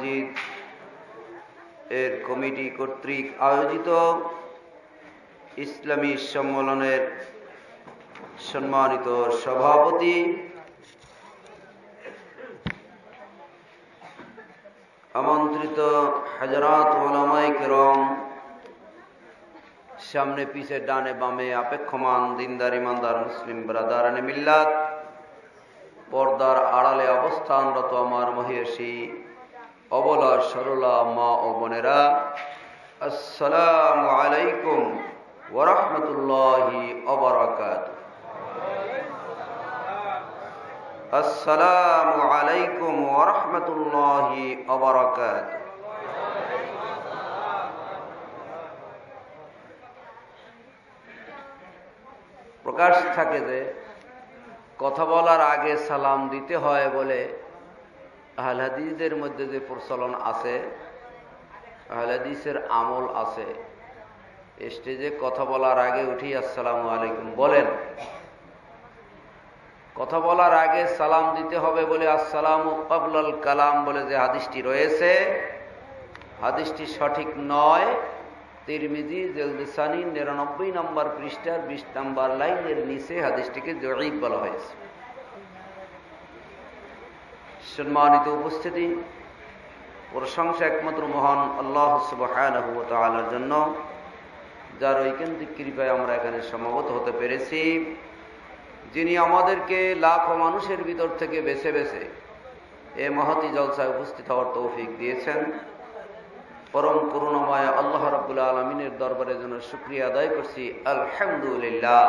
মসজিদ এর কমিটি কর্তৃক আয়োজিত ইসলামী সম্মেলনের সম্মানিত সভাপতি আমন্ত্রিত হাজারাত ওলামাই কেরম, সামনে পিছে ডানে বামে আপেক্ষমান দিনদার ইমানদার মুসলিম ব্রাদার মিল্লাত, পর্দার আড়ালে অবস্থানরত আমার মহিষী অবলা সরলা মা ও বোনেরা, আসসালামু আলাইকুম ওরহমতুল্লাহি অবরাকাত আসসালামু আলাইকুম ওরহমতুল্লাহি অবরাকাত প্রকাশ থাকে যে, কথা বলার আগে সালাম দিতে হয় বলে আহলাদিসদের মধ্যে যে প্রচলন আছে, আহলাদিসের আমল আছে, স্টেজে কথা বলার আগে উঠি, আসসালামু আলাইকুম। বলেন। কথা বলার আগে সালাম দিতে হবে বলে, আসসালাম কাবলাল কালাম বলে যে হাদিসটি রয়েছে, হাদিসটি সঠিক নয়। তিরমিজি জেলদিসানি নিরানব্বই নম্বর পৃষ্ঠার বিশ নম্বর লাইনের নিচে হাদিসটিকে জয়ীব বলা হয়েছে। সম্মানিত উপস্থিতি, প্রশংসা একমাত্র মহান আল্লাহ সুবাহর জন্য, যার ঐকান্তিক কৃপায় আমরা এখানে সমাগত হতে পেরেছি। যিনি আমাদেরকে লাখো মানুষের ভিতর থেকে বেছে বেছে এ মহতি জলসায় উপস্থিত হওয়ার তৌফিক দিয়েছেন। পরম করুণাময় আল্লাহ রাবুল্লাহ আলমিনের দরবারে যেন শুক্রিয়া আদায় করছি। আলহামদুলিল্লাহ।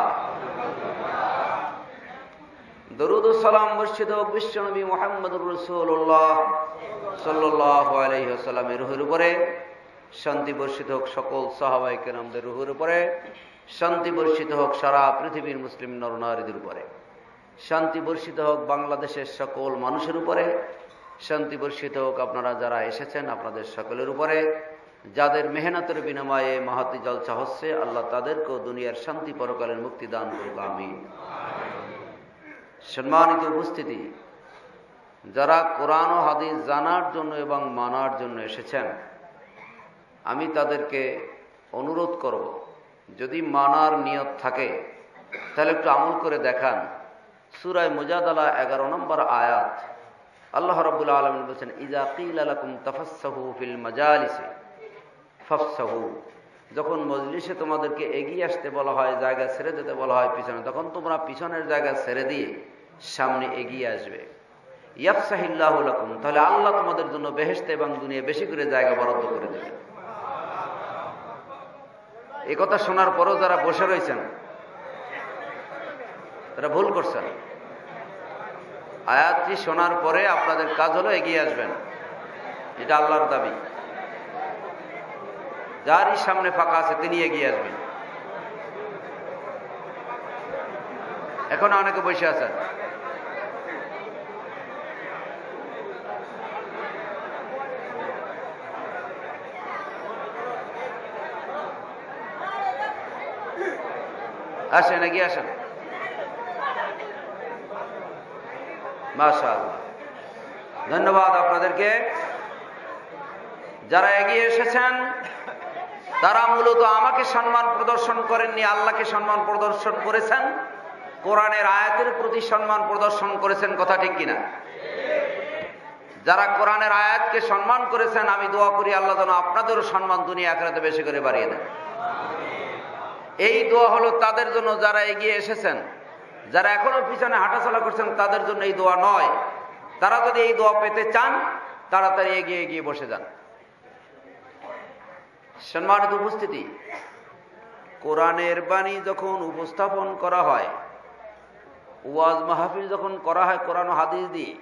দরুদ সালাম বর্ষিত বিশ্বনবী মোহাম্মদুর রসুল্লাহ সাল্লাহ আলহিহাস্লামের রুহের উপরে। শান্তি বর্ষিত হোক সকল সাহাবাই কেরামদের রুহের উপরে। শান্তি বর্ষিত হোক সারা পৃথিবীর মুসলিম নরনারীদের উপরে। শান্তি বর্ষিত হোক বাংলাদেশের সকল মানুষের উপরে। শান্তি বর্ষিত হোক আপনারা যারা এসেছেন আপনাদের সকলের উপরে। যাদের মেহনতের বিনিময়ে মাহাতি জলসা হচ্ছে, আল্লাহ তাদেরকেও দুনিয়ার শান্তি পরকালের মুক্তি দান করুক আমি সম্মানিত উপস্থিতি, যারা কোরআন ও হাদিস জানার জন্য এবং মানার জন্য এসেছেন, আমি তাদেরকে অনুরোধ করব, যদি মানার নিয়ত থাকে, তাহলে একটু আমল করে দেখান। সুরায় মুজাদালা এগারো নম্বর আয়াত, আল্লাহ রবুল আলম বলছেন ইজা কিল আলাকুম তফাসাহু ফিল মজালিসে ফফসাহু। যখন মজলিসে তোমাদেরকে এগিয়ে আসতে বলা হয়, জায়গা ছেড়ে দিতে বলা হয় পিছনে, তখন তোমরা পিছনের জায়গা ছেড়ে দিয়ে সামনে এগিয়ে আসবে। ইয়াফসাহিল্লাহ লাকুম, তাহলে আল্লাহ তোমাদের জন্য বেহেস্তে এবং দুনিয়া বেশি করে জায়গা বরাদ্দ করে দেবে। এ কথা শোনার পরও যারা বসে রয়েছেন, তারা ভুল করছেন। আয়াতটি শোনার পরে আপনাদের কাজ হলো এগিয়ে আসবেন। এটা আল্লাহর দাবি। যারই সামনে ফাঁকা আছে তিনি এগিয়ে আসবেন এখন অনেকে বসে আছেন আসেন এগিয়ে আসেন মাশাল ধন্যবাদ আপনাদেরকে যারা এগিয়ে এসেছেন তারা মূলত আমাকে সম্মান প্রদর্শন করেননি, আল্লাহকে সম্মান প্রদর্শন করেছেন, কোরআনের আয়াতের প্রতি সম্মান প্রদর্শন করেছেন, কথা ঠিক কিনা? যারা কোরআনের আয়াতকে সম্মান করেছেন, আমি দোয়া করি আল্লাহ যেন আপনাদেরও সম্মান দুনিয়া আখড়াতে বেশি করে বাড়িয়ে দেন। এই দোয়া হলো তাদের জন্য যারা এগিয়ে এসেছেন, যারা এখনও পিছনে হাঁটাচলা করছেন, তাদের জন্য এই দোয়া নয়। তারা যদি এই দোয়া পেতে চান, তাড়াতাড়ি এগিয়ে এগিয়ে বসে যান। সম্মানিত উপস্থিতি। কোরআনের বাণী যখন উপস্থাপন করা হয়, ওয়াজ মাহফিল যখন করা হয় কোরআন হাদিস দিয়ে,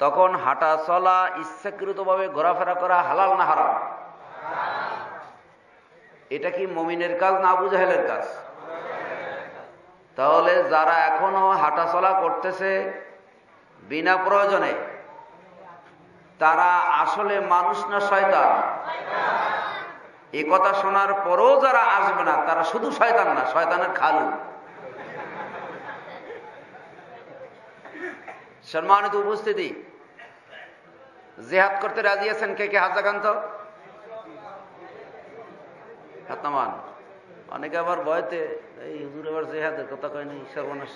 তখন হাঁটা চলা ইচ্ছাকৃতভাবে ঘোরাফেরা করা হালাল না হারাম? এটা কি মমিনের কাজ না আবুজাহেলের কাজ? তাহলে যারা এখনও হাঁটা চলা করতেছে বিনা প্রয়োজনে, তারা আসলে মানুষ না শয়তান? এ কথা শোনার পরেও যারা আসবে না, তারা শুধু শয়তান না, শয়তানের খালু। সম্মানিত উপস্থিতি, জেহাদ করতে রাজি আছেন কে কে? হাত দেখান তো। হাত নামান। অনেকে আবার ভয়তে, এই হুজুর আবার জেহাদের কথা কয়নি, সর্বনাশ।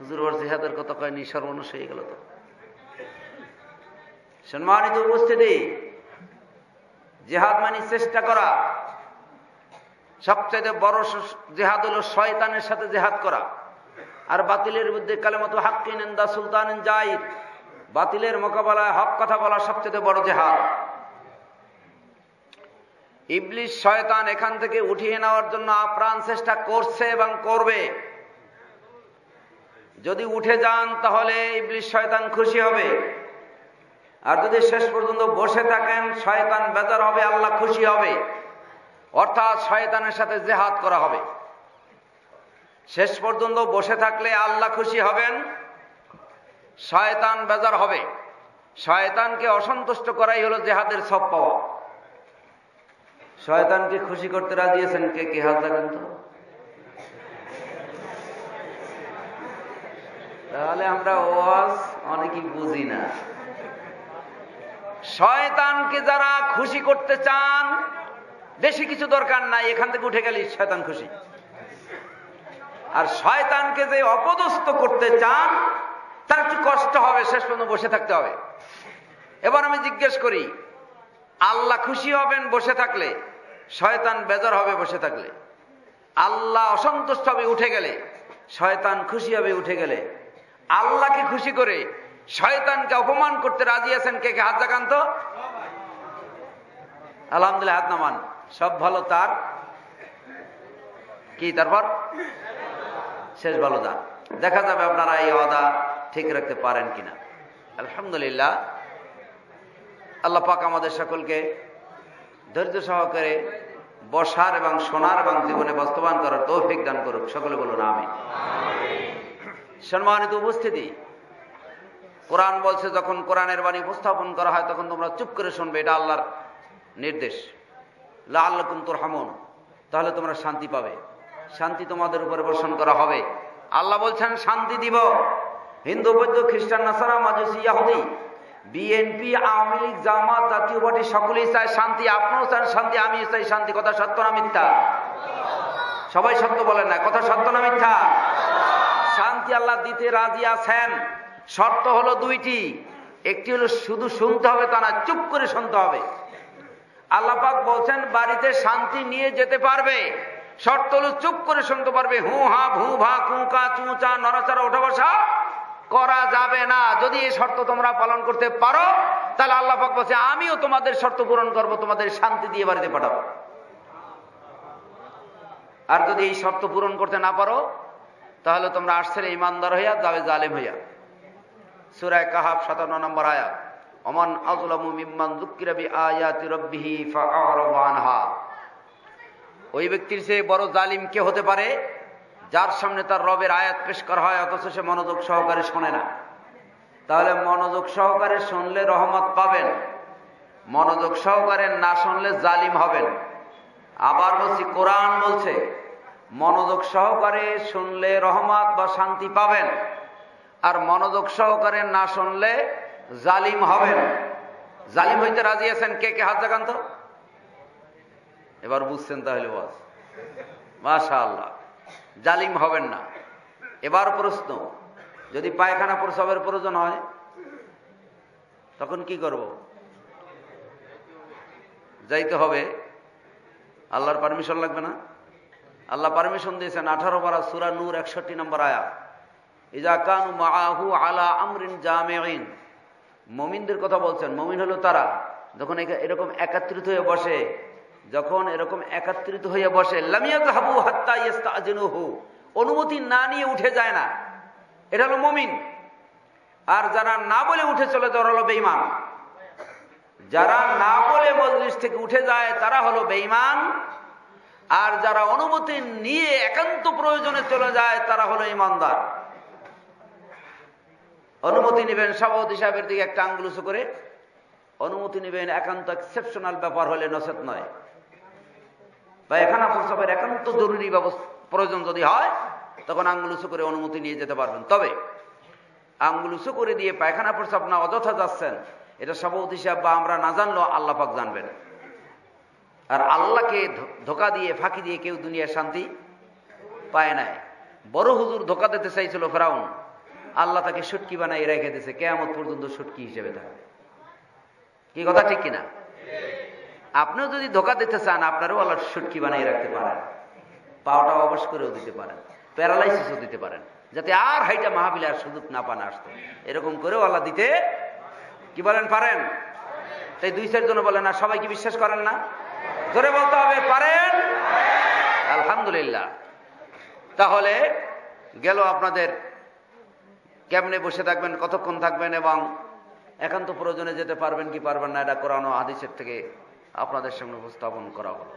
হুজুর আবার জেহাদের কথা কয়নি, সর্বনাশ হয়ে গেল তো। সম্মানিত উপস্থিতি জেহাদ মানে চেষ্টা করা। সবচেয়ে বড় জেহাদ হলো শয়তানের সাথে জেহাদ করা। আর বাতিলের বিরুদ্ধে কালেমতো হাক্কিন দা সুলতান বাতিলের মোকাবেলায় হক কথা বলা সবচেয়ে বড় জেহাদ। ইবলিশ শয়তান এখান থেকে উঠিয়ে নেওয়ার জন্য আপ্রাণ চেষ্টা করছে এবং করবে। যদি উঠে যান তাহলে ইবলিশ শয়তান খুশি হবে। আর যদি শেষ পর্যন্ত বসে থাকেন, শয়তান বেজার হবে, আল্লাহ খুশি হবে। অর্থাৎ শয়তানের সাথে জেহাদ করা হবে। শেষ পর্যন্ত বসে থাকলে আল্লাহ খুশি হবেন, শয়তান বেজার হবে। শয়তানকে অসন্তুষ্ট করাই হলো জেহাদের সব পাওয়া। শয়তানকে খুশি করতে রাজিয়েছেন কে? কে হাত দেখেন তো? তাহলে আমরা ওয়াজ অনেকেই বুঝি না। শয়তানকে যারা খুশি করতে চান, বেশি কিছু দরকার নাই, এখান থেকে উঠে গেলে শয়তান খুশি। আর শয়তানকে যে অপদস্থ করতে চান, তার একটু কষ্ট হবে, শেষ পর্যন্ত বসে থাকতে হবে। এবার আমি জিজ্ঞেস করি, আল্লাহ খুশি হবেন বসে থাকলে, শয়তান বেজার হবে বসে থাকলে? আল্লাহ অসন্তুষ্ট হবে উঠে গেলে, শয়তান খুশি হবে উঠে গেলে? আল্লাহকে খুশি করে শয়তানকে অপমান করতে রাজি আছেন কে কে? হাত দেখান তো। আলহামদুলিল্লাহ, হাত নামান। সব ভালো তার? কি, তারপর? শেষ ভালো যা দেখা যাবে আপনারা এই অদা ঠিক রাখতে পারেন কিনা। আলহামদুলিল্লাহ, আল্লাহ পাক আমাদের সকলকে ধৈর্য সহকারে বসার এবং শোনার এবং জীবনে বাস্তবায়ন করার তৌফিক দান করুক। সকলে বলুন আমি সম্মানিত উপস্থিতি কোরআন বলছে, যখন কোরআনের বাণী উপস্থাপন করা হয়, তখন তোমরা চুপ করে শুনবে, এটা আল্লাহর নির্দেশ। লা আল্লাহ তোর হামন তাহলে তোমরা শান্তি পাবে। শান্তি তোমাদের উপরে বর্ষণ করা হবে। আল্লাহ বলছেন, শান্তি দিব। হিন্দু, বৌদ্ধ, খ্রিস্টান, নাসারা, মাজুসি, ইয়াহুদি বিএনপি আওয়ামী লীগ, জামাত, জাতীয় পার্টি, সকলেই চায় শান্তি। আপনিও চান শান্তি আমি চাই শান্তি। কথা সত্য না মিথ্যা? সবাই সত্য বলেন না। কথা সত্য না মিথ্যা? শান্তি আল্লাহ দিতে রাজি আছেন। শর্ত হলো দুইটি। একটি হলো শুধু শুনতে হবে তা না, চুপ করে শুনতে হবে। আল্লাপাক বলছেন, বাড়িতে শান্তি নিয়ে যেতে পারবে। শর্ত হলো চুপ করে শুনতে পারবে। হু হা, ভু ভা কুকা চুঁচা নড়াচড়া, ওঠা বসা করা যাবে না। যদি এই শর্ত তোমরা পালন করতে পারো, তাহলে আল্লাহ পাক বলছে, আমিও তোমাদের শর্ত পূরণ করব, তোমাদের শান্তি দিয়ে বাড়িতে পাঠাবো। আর যদি এই শর্ত পূরণ করতে না পারো, তাহলে তোমরা আসছে ইমানদার হইয়া যাবে, জালেম হইয়া। সুরায় কাহাব সাতান্ন নম্বর আয়া অমান আজলামু মিম্মান যুক্কিরাবি আয়াতি রব্বিহি ফাআরাদা আনহা। ওই ব্যক্তির চেয়ে বড় জালিম কে হতে পারে? যার সামনে তার রবের আয়াত পেশ করা হয়, অথচ সে মনোযোগ সহকারে শোনে না। তাহলে মনোযোগ সহকারে শুনলে রহমত পাবেন। মনোযোগ সহকারে না শুনলে জালিম হবেন। আবার বলছি, কোরআন বলছে, মনোযোগ সহকারে শুনলে রহমত বা শান্তি পাবেন। আর মনোযোগ সহকারে না শুনলে জালিম হবেন। জালিম হইতে রাজি আছেন কে কে? হাত জাগান তো। এবার বুঝছেন তাহলে বাস মাশা আল্লাহ জালিম হবেন না। এবার প্রশ্ন, যদি পায়খানা প্রসবের প্রয়োজন হয়, তখন কি করব? যাইতে হবে। আল্লাহর পারমিশন লাগবে না? আল্লাহ পারমিশন দিয়েছেন আঠারো বারা সুরা নূর একষট্টি নম্বর আয়া মাহু আলা আমরিন জামেইন মমিনদের কথা বলছেন। মমিন হলো তারা। যখন এরকম একাত্রিত হয়ে বসে, যখন এরকম একাত্রিত হয়ে বসে হাবু হাত্তা অনুমতি না নিয়ে উঠে যায় না। এটা হলো মমিন। আর যারা না বলে উঠে চলে যাওয়ার হলো বেইমান যারা না বলে মজলিস থেকে উঠে যায়, তারা হলো বেইমান আর যারা অনুমতি নিয়ে একান্ত প্রয়োজনে চলে যায়, তারা হলো ইমানদার অনুমতি নেবেন সভাপতি সাহেবের দিকে একটা আঙ্গুল উঁচু করে। অনুমতি নেবেন একান্ত এক্সেপশনাল ব্যাপার হলে নসেত নয়। বা এখানে প্রস্তাবের একান্ত জরুরি ব্যবস্থা প্রয়োজন যদি হয়, তখন আঙ্গুল উঁচু করে অনুমতি নিয়ে যেতে পারবেন। তবে আঙ্গুল উঁচু করে দিয়ে পায়খানা প্রস্তাব না, অযথা যাচ্ছেন, এটা সভাপতি সাহেব বা আমরা না জানলেও আল্লাহ পাক জানবেন। আর আল্লাহকে ধোকা দিয়ে, ফাঁকি দিয়ে কেউ দুনিয়ার শান্তি পায় নাই। বড় হুজুর ধোকা দিতে চাইছিল ফেরাউন। আল্লাহ তাকে সুটকি বানাই রেখে দিয়েছে, কেয়ামত পর্যন্ত সুটকি হিসেবে থাকবে কি কথা ঠিক কিনা? আপনিও যদি ধোকা দিতে চান, আপনারও আল্লাহ সুটকি বানিয়ে রাখতে পারেন। পাওয়াটা অবশ করেও দিতে পারেন। প্যারালাইসিসও দিতে পারেন। যাতে আর হাইটা মাহাবিলে আর সুযোগ না পান আসতো। এরকম করেও আল্লাহ দিতে কি বলেন, পারেন? তাই দুই চার জন বলেন, আর সবাই কি বিশ্বাস করেন না? ধরে বলতে হবে, পারেন? আলহামদুলিল্লাহ। তাহলে গেল আপনাদের কেমনে বসে থাকবেন, কতক্ষণ থাকবেন এবং একান্ত প্রয়োজনে যেতে পারবেন কি পারবেন না, এটা কোরআন হাদিসের থেকে আপনাদের সামনে উপস্থাপন করা হলো।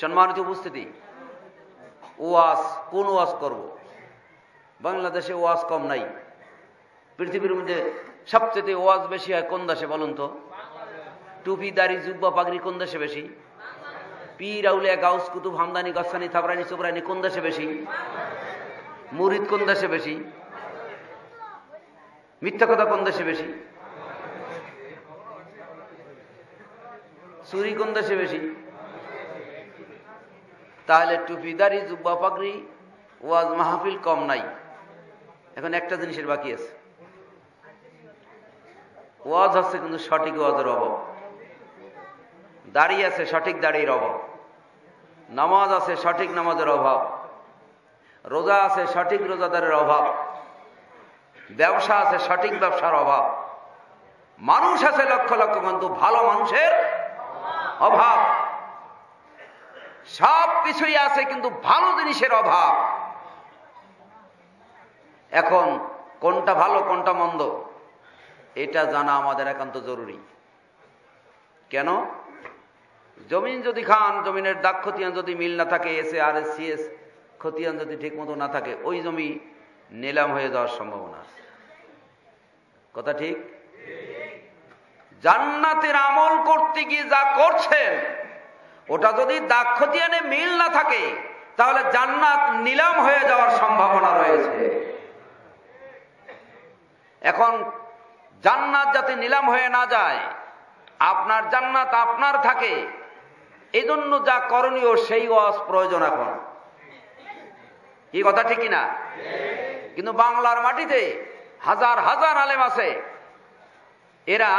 সম্মানিত উপস্থিতি, ওয়াজ কোন ওয়াজ করব? বাংলাদেশে ওয়াজ কম নাই। পৃথিবীর মধ্যে সবচেয়ে ওয়াজ বেশি হয় কোন দেশে বলুন তো? টুপি, দাড়ি, জুব্বা, পাগড়ি কোন দেশে বেশি? পীর, আউলিয়া, গাউস, কুতুব, হামদানি গসানি থাবরানি চোবরানি কোন দেশে বেশি? মুরিদ কোন দেশে বেশি? মিথ্যা কথা কোন দেশে বেশি? চুরি কোন দেশে বেশি? তাহলে টুপিদারি জুব্বা, পাগড়ি, ওয়াজ, মাহফিল কম নাই। এখন একটা জিনিসের বাকি আছে। ওয়াজ হচ্ছে কিন্তু সঠিক ওয়াজের অভাব। দাড়ি আছে সঠিক দাড়ির অভাব। নামাজ আছে সঠিক নামাজের অভাব। রোজা আছে সঠিক রোজাদারের অভাব। ব্যবসা আছে সঠিক ব্যবসার অভাব। মানুষ আছে লক্ষ লক্ষ, কিন্তু ভালো মানুষের অভাব। সব কিছুই আছে, কিন্তু ভালো জিনিসের অভাব। এখন কোনটা ভালো, কোনটা মন্দ, এটা জানা আমাদের একান্ত জরুরি। কেন? জমিন যদি খান, জমিনের দাগ খতিয়ান যদি মিল না থাকে S R S C S খতিয়ান যদি ঠিক মতো না থাকে, ওই জমি নিলাম হয়ে যাওয়ার সম্ভাবনা আছে। কথা ঠিক? জান্নাতের আমল করতে গিয়ে যা করছেন, ওটা যদি দাক্ষতিয়ানে মিল না থাকে, তাহলে জান্নাত নিলাম হয়ে যাওয়ার সম্ভাবনা রয়েছে। এখন জান্নাত যাতে নিলাম হয়ে না যায়, আপনার জান্নাত আপনার থাকে, এজন্য যা করণীয় সেই ওয়াজ প্রয়োজন এখন। কি কথা ঠিক কিনা? কিন্তু বাংলার মাটিতে হাজার হাজার আলেম আছে। এরা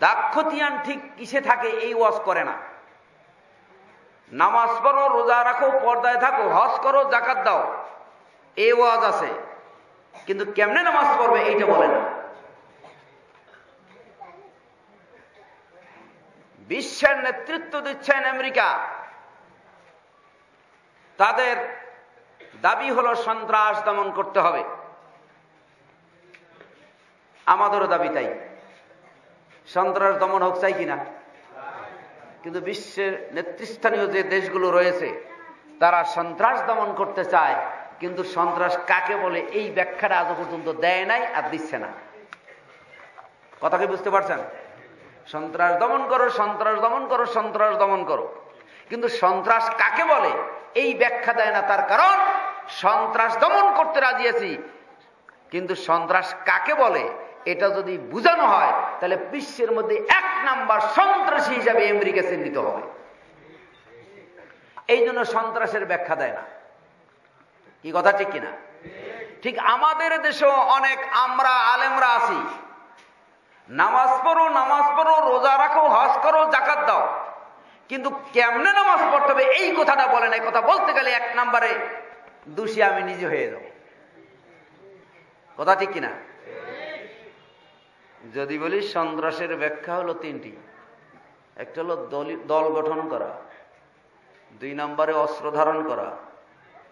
দাক্ষতিয়ান ঠিক কিসে থাকে এই ওয়াজ করে না। নামাজ পড়ো, রোজা রাখো, পর্দায় থাকো, হজ করো জাকাত দাও, এই ওয়াজ আছে। কিন্তু কেমনে নামাজ পড়বে এইটা বলে না। বিশ্বের নেতৃত্ব দিচ্ছেন আমেরিকা। তাদের দাবি হলো সন্ত্রাস দমন করতে হবে। আমাদেরও দাবি তাই। সন্ত্রাস দমন হোক চাই কিনা? কিন্তু বিশ্বের নেতৃস্থানীয় যে দেশগুলো রয়েছে, তারা সন্ত্রাস দমন করতে চায়, কিন্তু সন্ত্রাস কাকে বলে এই ব্যাখ্যাটা আজ পর্যন্ত দেয় নাই আর দিচ্ছে না। কথা কি বুঝতে পারছেন? সন্ত্রাস দমন করো, সন্ত্রাস দমন করো, সন্ত্রাস দমন করো। কিন্তু সন্ত্রাস কাকে বলে এই ব্যাখ্যা দেয় না তার কারণ সন্ত্রাস দমন করতে রাজি আছি। কিন্তু সন্ত্রাস কাকে বলে, এটা যদি বুঝানো হয়, তাহলে বিশ্বের মধ্যে এক নাম্বার সন্ত্রাসী হিসাবে আমেরিকা চিহ্নিত হবে। এই জন্য সন্ত্রাসের ব্যাখ্যা দেয় না। কি কথা, ঠিক কিনা? ঠিক আমাদের দেশেও অনেক আমরা আলেমরা আছি। নামাজ পড়ো নামাজ পড়ো, রোজা রাখো, হজ করো জাকাত দাও। কিন্তু কেমনে নামাজ পড়তে হবে, এই কথাটা বলেন এই কথা বলতে গেলে এক নাম্বারে দোষী আমি নিজে হয়ে যাব। কথা ঠিক কিনা? যদি বলি সন্ত্রাসের ব্যাখ্যা হলো তিনটি। একটা হলো দল গঠন করা। দুই নম্বরে অস্ত্র ধারণ করা।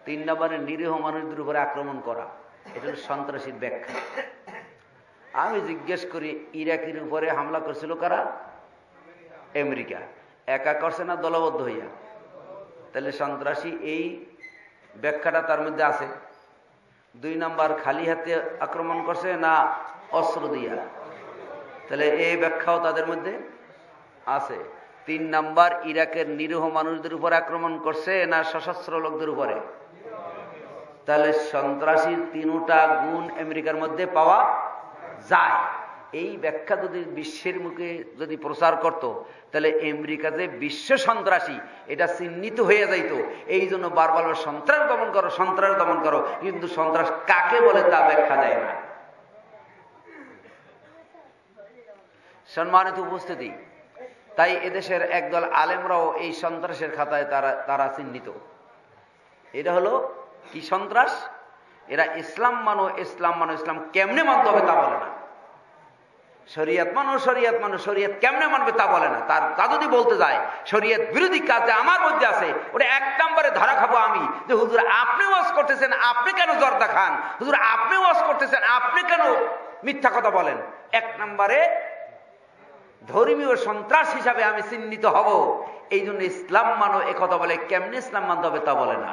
তিন নম্বরে নিরীহ মানুষদের উপরে আক্রমণ করা। এটা হলো সন্ত্রাসীর ব্যাখ্যা। আমি জিজ্ঞেস করি, ইরাকির উপরে হামলা করছিল কারা? আমেরিকা। একা করছে না দলবদ্ধ হইয়া? তাহলে সন্ত্রাসী এই ব্যাখ্যাটা তার মধ্যে আছে। দুই নাম্বার, খালি হাতে আক্রমণ করছে না অস্ত্র দিয়া? তাহলে এই ব্যাখ্যাও তাদের মধ্যে আছে। তিন নাম্বার, ইরাকের নিরীহ মানুষদের উপর আক্রমণ করছে না সশস্ত্র লোকদের উপরে? তাহলে সন্ত্রাসীর তিনটা গুণ আমেরিকার মধ্যে পাওয়া যায়। এই ব্যাখ্যা যদি বিশ্বের মুখে যদি প্রচার করত, তাহলে আমেরিকা যে বিশ্ব সন্ত্রাসী, এটা চিহ্নিত হয়ে যাইত। এই জন্য বারবার সন্ত্রাস দমন করো, সন্ত্রাস দমন করো। কিন্তু সন্ত্রাস কাকে বলে তা ব্যাখ্যা দেয় না। সম্মানিত উপস্থিতি, তাই এদেশের একদল আলেমরাও এই সন্ত্রাসের খাতায় তারা তারা চিহ্নিত। এটা হলো, কি সন্ত্রাস? এরা ইসলাম মানো ইসলাম মানো, ইসলাম কেমনে মানতে হবে তা বলে না। শরিয়ত মানো শরিয়ত মানো, শরিয়ত কেমনে মানবে তা বলে না। তার তা যদি বলতে যায়, শরিয়ত বিরোধী কাজ আমার মধ্যে আছে, ওটা এক নম্বরে ধরা খাব আমি যে হুজুর আপনি ওয়াজ করতেছেন, আপনি কেন জর্দা খান? হুজুর আপনি ওয়াজ করতেছেন, আপনি কেন মিথ্যা কথা বলেন? এক নম্বরে ধর্মীয় সন্ত্রাস হিসাবে আমি চিহ্নিত হব। এই জন্য ইসলাম মানো, এ কথা বলে কেমনে ইসলাম মানতে হবে তা বলে না।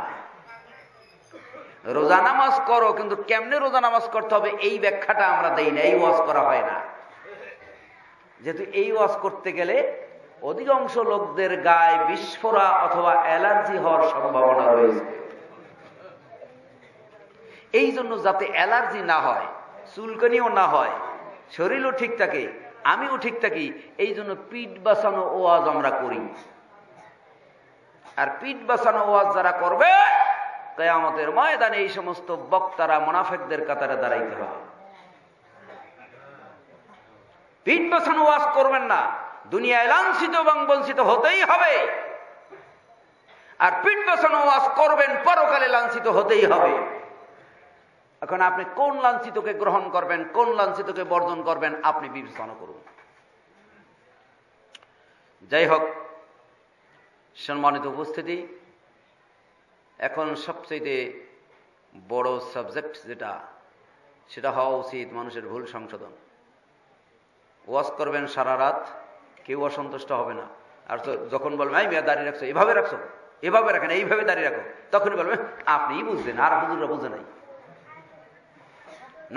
রোজা নামাজ করো, কিন্তু কেমনে রোজা নামাজ করতে হবে এই ব্যাখ্যাটা আমরা দেই না, এই ওয়াজ করা হয় না। যেহেতু এই ওয়াজ করতে গেলে অধিকাংশ লোকদের গায়ে বিস্ফোরা অথবা অ্যালার্জি হওয়ার সম্ভাবনা রয়েছে। এই জন্য যাতে অ্যালার্জি না হয়, চুলকানিও না হয়, শরীরও ঠিক থাকে, আমিও ঠিক থাকি, এই জন্য পিঠ বাঁচানো ওয়াজ আমরা করি। আর পিঠ বাঁচানো ওয়াজ যারা করবে, কেয়ামতের ময়দানে এই সমস্ত বক্তারা, মোনাফেকদের কাতারে দাঁড়াইতে হবে। পিঠ বাঁচানো ওয়াজ করবেন না। দুনিয়ায় লাঞ্ছিত এবং বঞ্চিত হতেই হবে। আর পিঠ বাঁচানো ওয়াজ করবেন, পরকালে লাঞ্ছিত হতেই হবে। এখন আপনি কোন লাঞ্ছিতকে গ্রহণ করবেন, কোন লাঞ্ছিতকে বর্জন করবেন, আপনি বিবেচনা করুন। যাই হোক, সম্মানিত উপস্থিতি, এখন সবচেয়ে বড় সাবজেক্ট যেটা, সেটা হওয়া উচিত মানুষের ভুল সংশোধন। ওয়াজ করবেন সারা রাত, কেউ অসন্তুষ্ট হবে না। আর যখন বলবেন এই মেয়ে দাঁড়িয়ে রাখছো, এভাবে রাখছো, এভাবে রাখেন, এইভাবে দাঁড়িয়ে রাখো। তখনই বলবেন আপনিই বুঝলেন আর হুজুরা বুঝে নাই।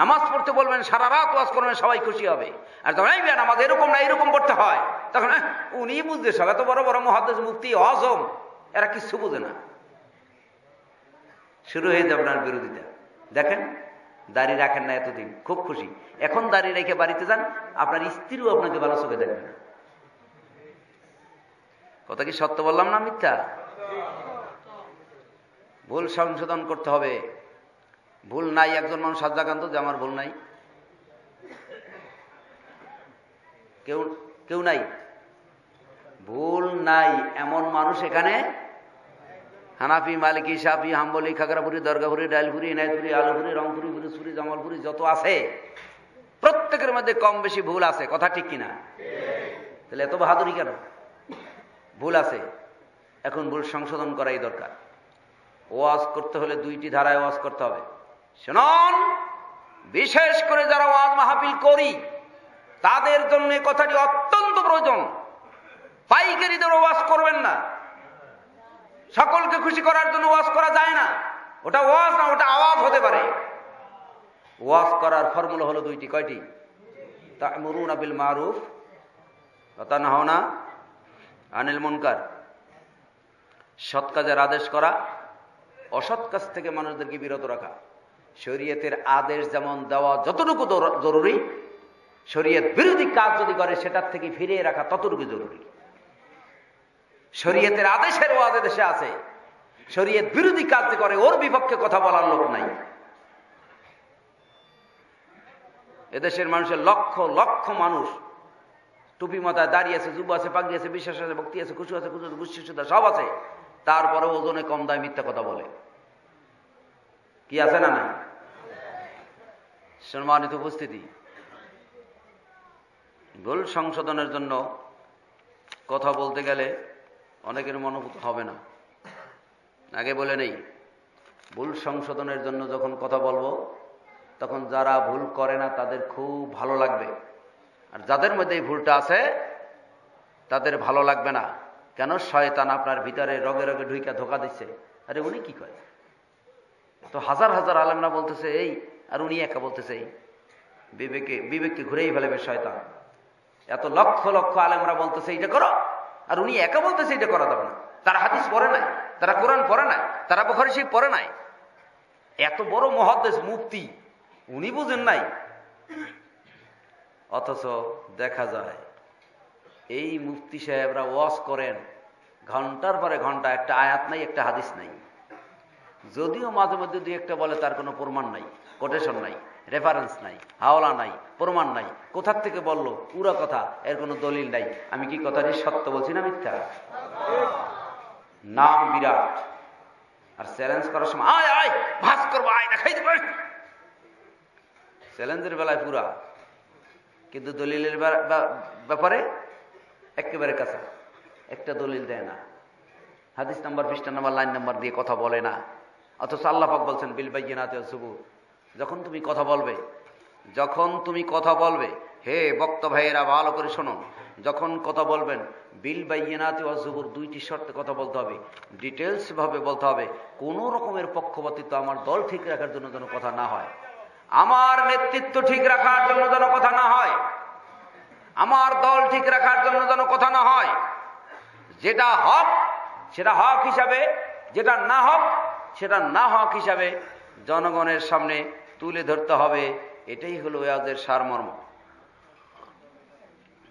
নামাজ পড়তে বলবেন, সারা রাত ওয়াজ করবেন, সবাই খুশি হবে। আর তখন এই বিয়া নামাজ এরকম না, এরকম পড়তে হয়। তখন উনি বুঝতে সব এত বড় বড় মহাদেশ মুক্তি অজম এরা কিছু বুঝে না। শুরু হয়ে যাবে আপনার বিরোধিতা। দেখেন দাড়ি রাখেন না এতদিন। খুব খুশি। এখন দাড়ি রেখে বাড়িতে যান, আপনার স্ত্রীও আপনাকে ভালো চোখে দেখবে। না কথা কি সত্য বললাম না মিথ্যা? ভুল সংশোধন করতে হবে। ভুল নাই, একজন মানুষ সাজ্জাকান্ত যে আমার ভুল নাই। কেউ কেউ নাই। ভুল নাই, এমন মানুষ এখানে হানাফি, মালিকি সাফি হাম্বলি, খাগড়াপুরি, দরগাপুরি ডাইলপুরি ইনায়তপুরি আলুপুরি, রংপুরি বুরিসপুরি জামালপুরি, যত আছে, প্রত্যেকের মধ্যে কম বেশি ভুল আছে, কথা ঠিক কিনা? তাহলে এত বাহাদুরি কেন? ভুল আছে, এখন ভুল সংশোধন করাই দরকার। ওয়াজ করতে হলে দুইটি ধারায় ওয়াজ করতে হবে। শুনুন, বিশেষ করে যারা ওয়াজ মাহফিল করি, তাদের জন্য কথাটি অত্যন্ত প্রয়োজন। পাইকারিদের ওয়াজ করবেন না। সকলকে খুশি করার জন্য ওয়াজ করা যায় না। ওটা ওয়াজ না, ওটা আওয়াজ হতে পারে। ওয়াজ করার ফর্মুলা হলো দুইটি। কয়টি? তা মরুন আবিল মারুফ তা না আনিল মনকার, সৎ কাজের আদেশ করা, অসৎ কাজ থেকে মানুষদেরকে বিরত রাখা। শরীয়তের আদেশ যেমন দেওয়া যতটুকু জরুরি, শরীয়ত বিরোধী কাজ যদি করে, সেটার থেকে ফিরিয়ে রাখা ততটুকু জরুরি। শরীয়তের আদেশের ও আদেশে আছে। শরীয়ত বিরোধী কাজ করে, ওর বিপক্ষে কথা বলার লোক নাই। এদেশের মানুষের লক্ষ লক্ষ মানুষ টুপি মাথায় দাঁড়িয়ে আছে যুব আছে, পাগড়ি আছে, বিশ্বাস আছে, ভক্তি আছে, খুশি আছে খুশি গুষ্টি সুদা, সব আছে। তারপরে ওজনে কম দায় মিথ্যা কথা বলে। কি আছে না নাই? সম্মানিত উপস্থিতি ভুল সংশোধনের জন্য কথা বলতে গেলে অনেকের মনোভূত হবে না। আগে বলে নেই, ভুল সংশোধনের জন্য যখন কথা বলব, তখন যারা ভুল করে না, তাদের খুব ভালো লাগবে। আর যাদের মধ্যে এই ভুলটা আছে, তাদের ভালো লাগবে না। কেন? শয়তান আপনার ভিতরে রগে রগে ঢুইকা ধোকা দিচ্ছে। আরে উনি কি করে তো হাজার হাজার আলেমরা বলতেছে, এই, আর উনি একা বলতেছে, এই, বিবেকে, বিবেককে ঘুরেই ফেলেবে শয়তান। এত লক্ষ লক্ষ আলেমরা বলতেছে, এইটা করো। আর উনি একা বলতেছে এটা করা যাবে না। তারা হাদিস পড়ে নাই, তারা কোরআন পড়ে নাই, তারা বখরি সেই পড়ে নাই। এত বড় মহাদেশ মুক্তি উনি বুঝেন নাই। অথচ দেখা যায়, এই মুফতি সাহেবরা ওয়াশ করেন, ঘণ্টার পরে ঘণ্টা, একটা আয়াত নাই, একটা হাদিস নাই। যদিও মাঝে মধ্যে দুই একটা বলে, তার কোনো প্রমাণ নাই কোটেশন নাই। রেফারেন্স নাই, হাওলা নাই, প্রমাণ নাই। কোথার থেকে বলল? পুরো কথা, এর কোনো দলিল নাই। আমি কি কথাটি সত্য বলছি না মিথ্যা? নাম বিরাট। আর চ্যালেঞ্জ করার সময়, আয় আয়, ভাস করব, আয়, দেখাই দেবো। চ্যালেঞ্জের বেলায় পুরা। কিন্তু দলিলের ব্যাপারে একেবারে কাছে একটা দলিল দেয় না। হাদিস নাম্বার, পৃষ্ঠা নাম্বার, লাইন নাম্বার দিয়ে কথা বলে না। অথচ আল্লাহাক বলছেন, বিল বাইনাতে সুবু যখন তুমি কথা বলবে, যখন তুমি কথা বলবে, হে বক্ত ভাইয়েরা, ভালো করে শোনো। যখন কথা বলবেন, বিল বাইনাতে অজুবুর দুইটি শর্তে কথা বলতে হবে ডিটেলসভাবে বলতে হবে। কোনো রকমের পক্ষপাতিত্ব আমার দল ঠিক রাখার জন্য যেন কথা না হয়। আমার নেতৃত্ব ঠিক রাখার জন্য যেন কথা না হয়। আমার দল ঠিক রাখার জন্য যেন কথা না হয়। যেটা হক, সেটা হক হিসাবে, যেটা না হক, সেটা না হক হিসাবে জনগণের সামনে তুলে ধরতে হবে, এটাই হলো ওয়াজের সারমর্ম।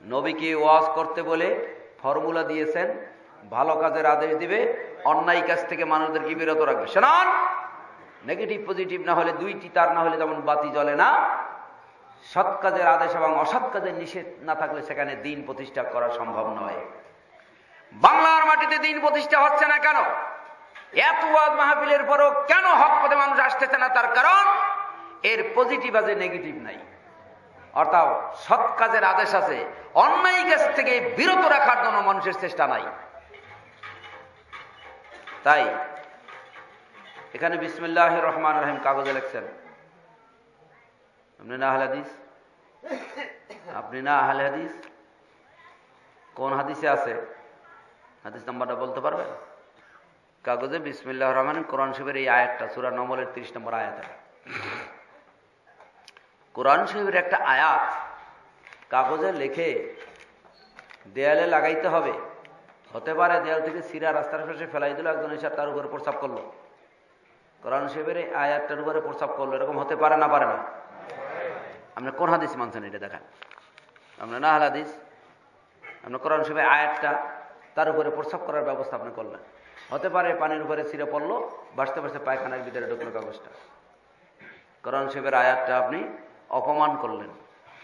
নবীকে ওয়াজ করতে বলে ফর্মুলা দিয়েছেন, ভালো কাজের আদেশ দিবে, অন্যায় কাজ থেকে মানুষদেরকে বিরত রাখবে। শোনান নেগেটিভ পজিটিভ না হলে দুইটি, তার না হলে যেমন বাতি জ্বলে না। সৎ কাজের আদেশ এবং অসৎ কাজের নিষেধ না থাকলে সেখানে দিন প্রতিষ্ঠা করা সম্ভব নয়। বাংলার মাটিতে দিন প্রতিষ্ঠা হচ্ছে না কেন? এত ওয়াজ মাহফিলের পরও কেন হক পথে মানুষ আসতেছে না? তার কারণ এর পজিটিভ আছে নেগেটিভ নাই। অর্থাৎ সৎ কাজের আদেশ আছে। অন্যায় কাজ থেকে বিরত রাখার জন্য মানুষের চেষ্টা নাই। তাই এখানে বিসমুল্লাহ রহমান রহিম কাগজে লিখছেন। আপনি না আহলে হাদিস? আপনি না আহলে হাদিস? কোন হাদিসে আছে? হাদিস নাম্বারটা বলতে পারবেন? কাগজে বিসমিল্লাহ রহমান কোরআন শিবের এই আয়াতটা, সুরা নমলের ত্রিশ নম্বর আয়াত কোরআন শরীফের একটা আয়াত কাগজে লিখে দেয়ালে লাগাইতে হবে। হতে পারে দেয়াল থেকে সিরা রাস্তার পাশে ফেলাই দিল, একজন এসে তার উপরে প্রস্তাব করল। কোরআন শরীফের এই আয়াতটার উপরে প্রস্তাব করল, এরকম হতে পারে না পারে না? আপনি কোন হাদিস মানছেন এটা দেখান। আপনার না হাদিস আপনার কোরআন শরীফের আয়াতটা তার উপরে প্রস্তাব করার ব্যবস্থা আপনি করলেন। হতে পারে পানির উপরে ছিঁড়ে পড়ল বাঁচতে বাঁচতে পায়খানার ভিতরে ঢুকলো কাগজটা। কোরআন শরীফের আয়াতটা আপনি অপমান করলেন।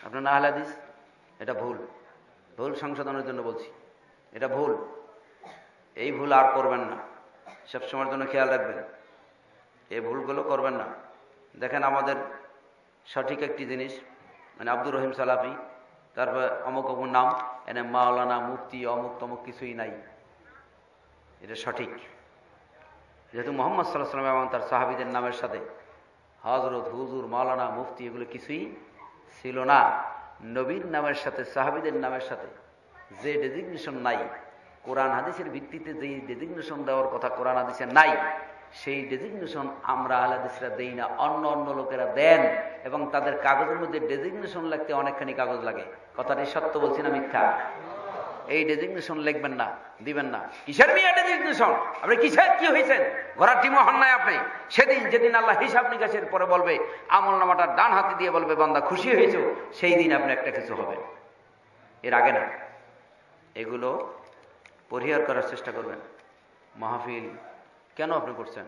আপনার না হাদিস এটা ভুল। ভুল সংশোধনের জন্য বলছি। এটা ভুল। এই ভুল আর করবেন না। সবসময়ের জন্য খেয়াল রাখবেন। এই ভুলগুলো করবেন না। দেখেন আমাদের সঠিক একটি জিনিস মানে আব্দুর রহিম সালাফি, তারপর অমুক অমুক নাম, এনে মাওলানা, মুফতি, অমুক তমুক কিছুই নাই। এটা সঠিক। যেহেতু মোহাম্মদ সাল্লাহ সাল্লাম এবং তার সাহাবিদের নামের সাথে হজরত হুজুর মাওলানা মুফতি এগুলো কিছুই ছিল না। নবীর নামের সাথে, সাহাবিদের নামের সাথে যে ডেজিগনেশন নাই, কোরআন হাদিসের ভিত্তিতে যে ডেজিগনেশন দেওয়ার কথা কোরআন হাদিসের নাই, সেই ডেজিগনেশন আমরা আলাদিসরা দেই না, অন্য অন্য লোকেরা দেন এবং তাদের কাগজের মধ্যে ডেজিগনেশন লাগতে অনেকখানি কাগজ লাগে। কথাটি সত্য বলছি না মিথ্যা? এই ডেজিগনেশন লিখবেন না, দিবেন না। কিসের মেয়ে ডেজিগনেশন আপনি কিসের কি হয়েছেন ঘোরার টিমও হন নাই আপনি। সেদিন যেদিন আল্লাহ হিসাব নিকাশের পরে বলবে, আমল নামাটা ডান হাতে দিয়ে বলবে, বান্দা খুশি হয়েছ, সেই দিন আপনি একটা কিছু হবে এর আগে না, এগুলো পরিহার করার চেষ্টা করবেন। মাহফিল কেন আপনি করছেন?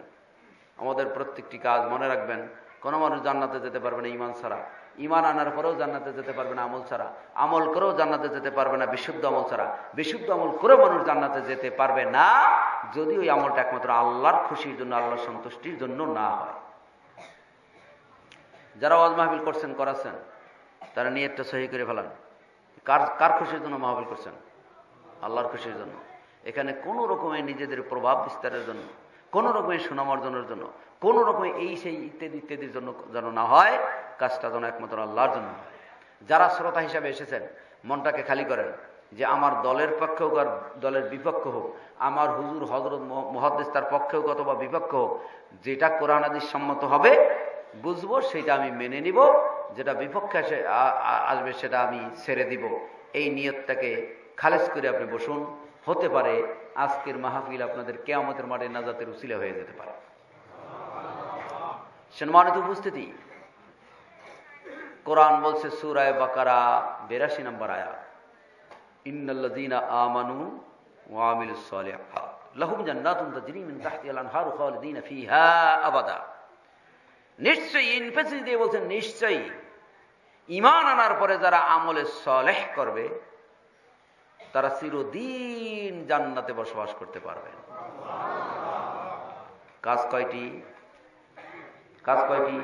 আমাদের প্রত্যেকটি কাজ মনে রাখবেন, কোনো মানুষ জান্নাতে যেতে পারবে না ইমান ছাড়া। ইমান আনার পরেও জান্নাতে যেতে পারবে না আমল ছাড়া। আমল করেও জান্নাতে যেতে পারবে না, বিশুদ্ধ আমল ছাড়া। বিশুদ্ধ আমল করেও মানুষ জান্নাতে যেতে পারবে না, যদি ওই আমলটা একমাত্র আল্লাহর খুশির জন্য, আল্লাহর সন্তুষ্টির জন্য না হয়। যারা ওয়াজ মাহবিল করছেন করাচ্ছেন তারা নিয়তটা সহি করে ফেলান। কার কার খুশির জন্য মাহবিল করছেন? আল্লাহর খুশির জন্য। এখানে কোনো রকমের নিজেদের প্রভাব বিস্তারের জন্য, কোন রকমের সুনাম অর্জনের জন্য কোন রকমের এই সেই ইত্যাদি ইত্যাদির জন্য যেন না হয়, কাজটা যেন একমাত্র আল্লাহর জন্য যারা শ্রোতা হিসাবে এসেছেন, মনটাকে খালি করেন যে আমার দলের পক্ষে হোক আর দলের বিপক্ষ হোক, আমার হুজুর হজরত মহাদ্দেশ তার পক্ষে হোক অথবা বিপক্ষ হোক, যেটা কোরআন আদির সম্মত হবে, বুঝব, সেটা আমি মেনে নিব, যেটা বিপক্ষে আসে আসবে সেটা আমি ছেড়ে দিব। এই নিয়তটাকে খালেজ করে আপনি বসুন, হতে পারে আজকের মাহফিল আপনাদের কেয়ামতের মাঠে নাজাতের উচিলা হয়ে যেতে পারে। সম্মানিত উপস্থিতি। কোরআন বলছে সুরায় বাকারা, বেরাশি নম্বর আয়া আমানু জান্নাতুন মিন আনহারু খালিদিনা ফিহা আবাদা। নিশ্চয়ই দিয়ে বলছেন ইমান আনার পরে যারা আমলে সলেহ করবে, তারা চিরদিন জান্নাতে বসবাস করতে পারবেন কাজ কয়টি? কাজ কয়টি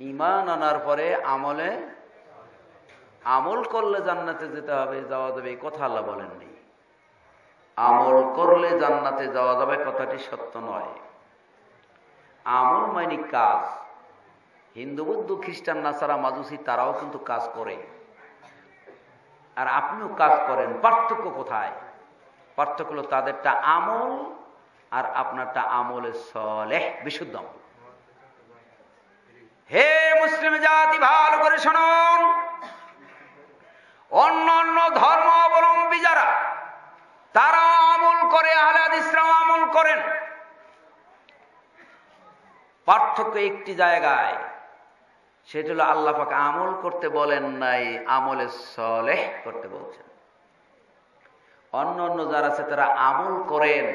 ইমান আনার পরে আমলে আমল করলে জান্নাতে যেতে হবে, যাওয়া যাবে, এই কথা আল্লাহ বলেননি আমল করলে জান্নাতে যাওয়া যাবে, কথাটি সত্য নয়। আমল মানে কাজ। হিন্দু, বৌদ্ধ, খ্রিস্টান, নাসারা, মাজুসি, তারাও কিন্তু কাজ করে। আর আপনিও কাজ করেন, পার্থক্য কোথায়? পার্থক্য হলো তাদেরটা আমল আর আপনারটা আমলে সলেহ, বিশুদ্ধ আমল। হে মুসলিম জাতি, ভালো করে শুনুন। অন্য অন্য ধর্ম অবলম্বী যারা, তারা আমল করে, আহলাদ ইসলাম আমল করেন। পার্থক্য একটি জায়গায়, সেটা হলো আল্লাহ পাক আমল করতে বলেন নাই, আমলে সলেহ করতে বলছেন। অন্য অন্য যারা আছে, তারা আমল করেন,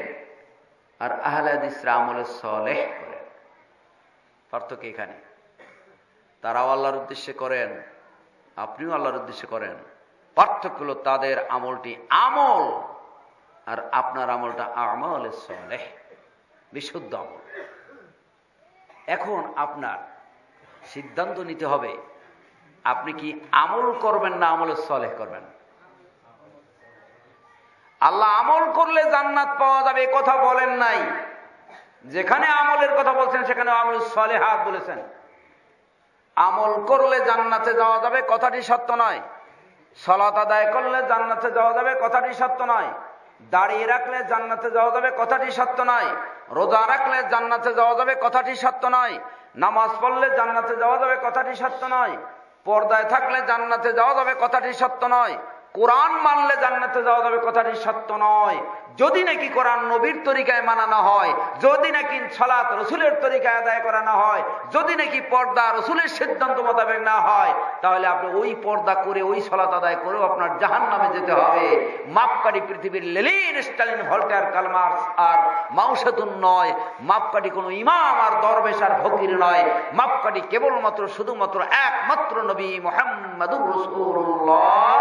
আর আহলাদ ইসলাম আমলে সলেহ করেন। পার্থক্য এখানে। তারাও আল্লাহর উদ্দেশ্যে করেন, আপনিও আল্লাহর উদ্দেশ্যে করেন। পার্থক্য হলো তাদের আমলটি আমল, আর আপনার আমলটা আমল সলেহ, বিশুদ্ধ আমল। এখন আপনার সিদ্ধান্ত নিতে হবে, আপনি কি আমল করবেন না আমলের সলেহ করবেন? আল্লাহ আমল করলে জান্নাত পাওয়া যাবে কথা বলেন নাই। যেখানে আমলের কথা বলছেন, সেখানে আমল সলেহাত বলেছেন। আমল করলে জান্নাতে যাওয়া যাবে, কথাটি সত্য নয়। সলাত আদায় করলে জান্নাতে যাওয়া যাবে, কথাটি সত্য নয়। দাঁড়িয়ে রাখলে জান্নাতে যাওয়া যাবে, কথাটি সত্য নয়। রোজা রাখলে জান্নাতে যাওয়া যাবে, কথাটি সত্য নয়। নামাজ পড়লে জান্নাতে যাওয়া যাবে, কথাটি সত্য নয়। পর্দায় থাকলে জান্নাতে যাওয়া যাবে, কথাটি সত্য নয়। কোরআন মানলে জান্নাতে যাওয়া যাবে, কথাটি সত্য নয়। যদি নাকি কোরআন নবীর তরিকায় মানানো হয়, যদি নাকি ছলাত রসুলের তরিকায় আদায় করানো হয়, যদি নাকি পর্দা রসুলের সিদ্ধান্ত মোতাবেক না হয়, তাহলে আপনি ওই পর্দা করে, ওই ছলাত আদায় করেও আপনার জাহান নামে যেতে হবে। মাপকাঠি পৃথিবীর লেলিন স্টালিন ভল্টার কালমার আর মাউসাতুন নয়, মাপকাঠি কোনো ইমাম আর দরবেশ আর ফকির নয়, মাপকাঠি কেবলমাত্র, শুধুমাত্র একমাত্র নবী মোহাম্মদুর রসুল্লাহ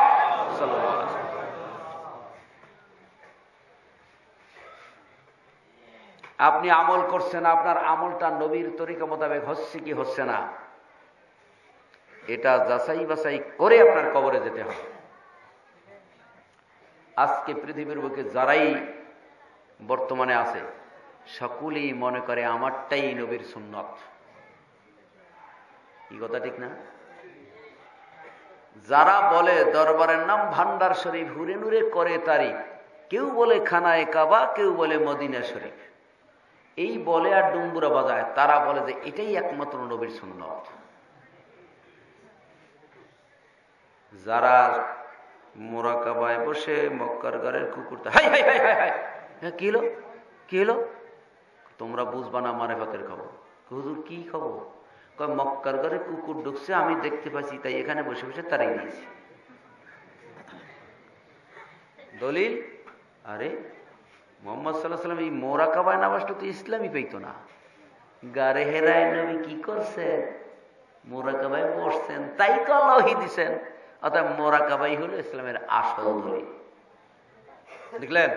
আপনি আমল করছেন, আপনার আমলটা নবীর তরিকা মোতাবেক হচ্ছে কি হচ্ছে না? এটা যাচাই বাছাই করে আপনার কবরে যেতে হবে। আজকে পৃথিবীর বুকে যারাই বর্তমানে আছে, সকলেই মনে করে আমারটাই নবীর সুন্নত। কি কথা ঠিক না? যারা বলে দরবারের নাম ভান্ডার শরীফ হুরে নুরে করে তারিফ কেউ বলে খানায় কাবা, কেউ বলে মদিনা শরীফ। এই বলে আর ডুম্বুরা বাজায়, তারা বলে যে এটাই একমাত্র নবীর সুন্নত। যারা মোরাকাবায় বসে মক্কার গারের কুকুরটা হাই হাই হ্যাঁ কি হলো? কি হলো? তোমরা বুঝবা না মারে ফাতের খবর। হুজুর, কি খবর? কয়, মক্কার ঘরে কুকুর ঢুকছে, আমি দেখতে পাচ্ছি, তাই এখানে বসে বসে তারাই দিয়েছি। দলিল? আরে মোহাম্মদ সাল্লাহ সাল্লাম এই মোরাকাবায় নামাজটা তো ইসলামই পেইতো না। গারে হেরায় নবী কি করছেন? মোরাকাবায় বসছেন, তাই তো আল্লাহি দিছেন। অর্থাৎ মোরাকাবাই হলো ইসলামের আসল দলিল দেখলেন?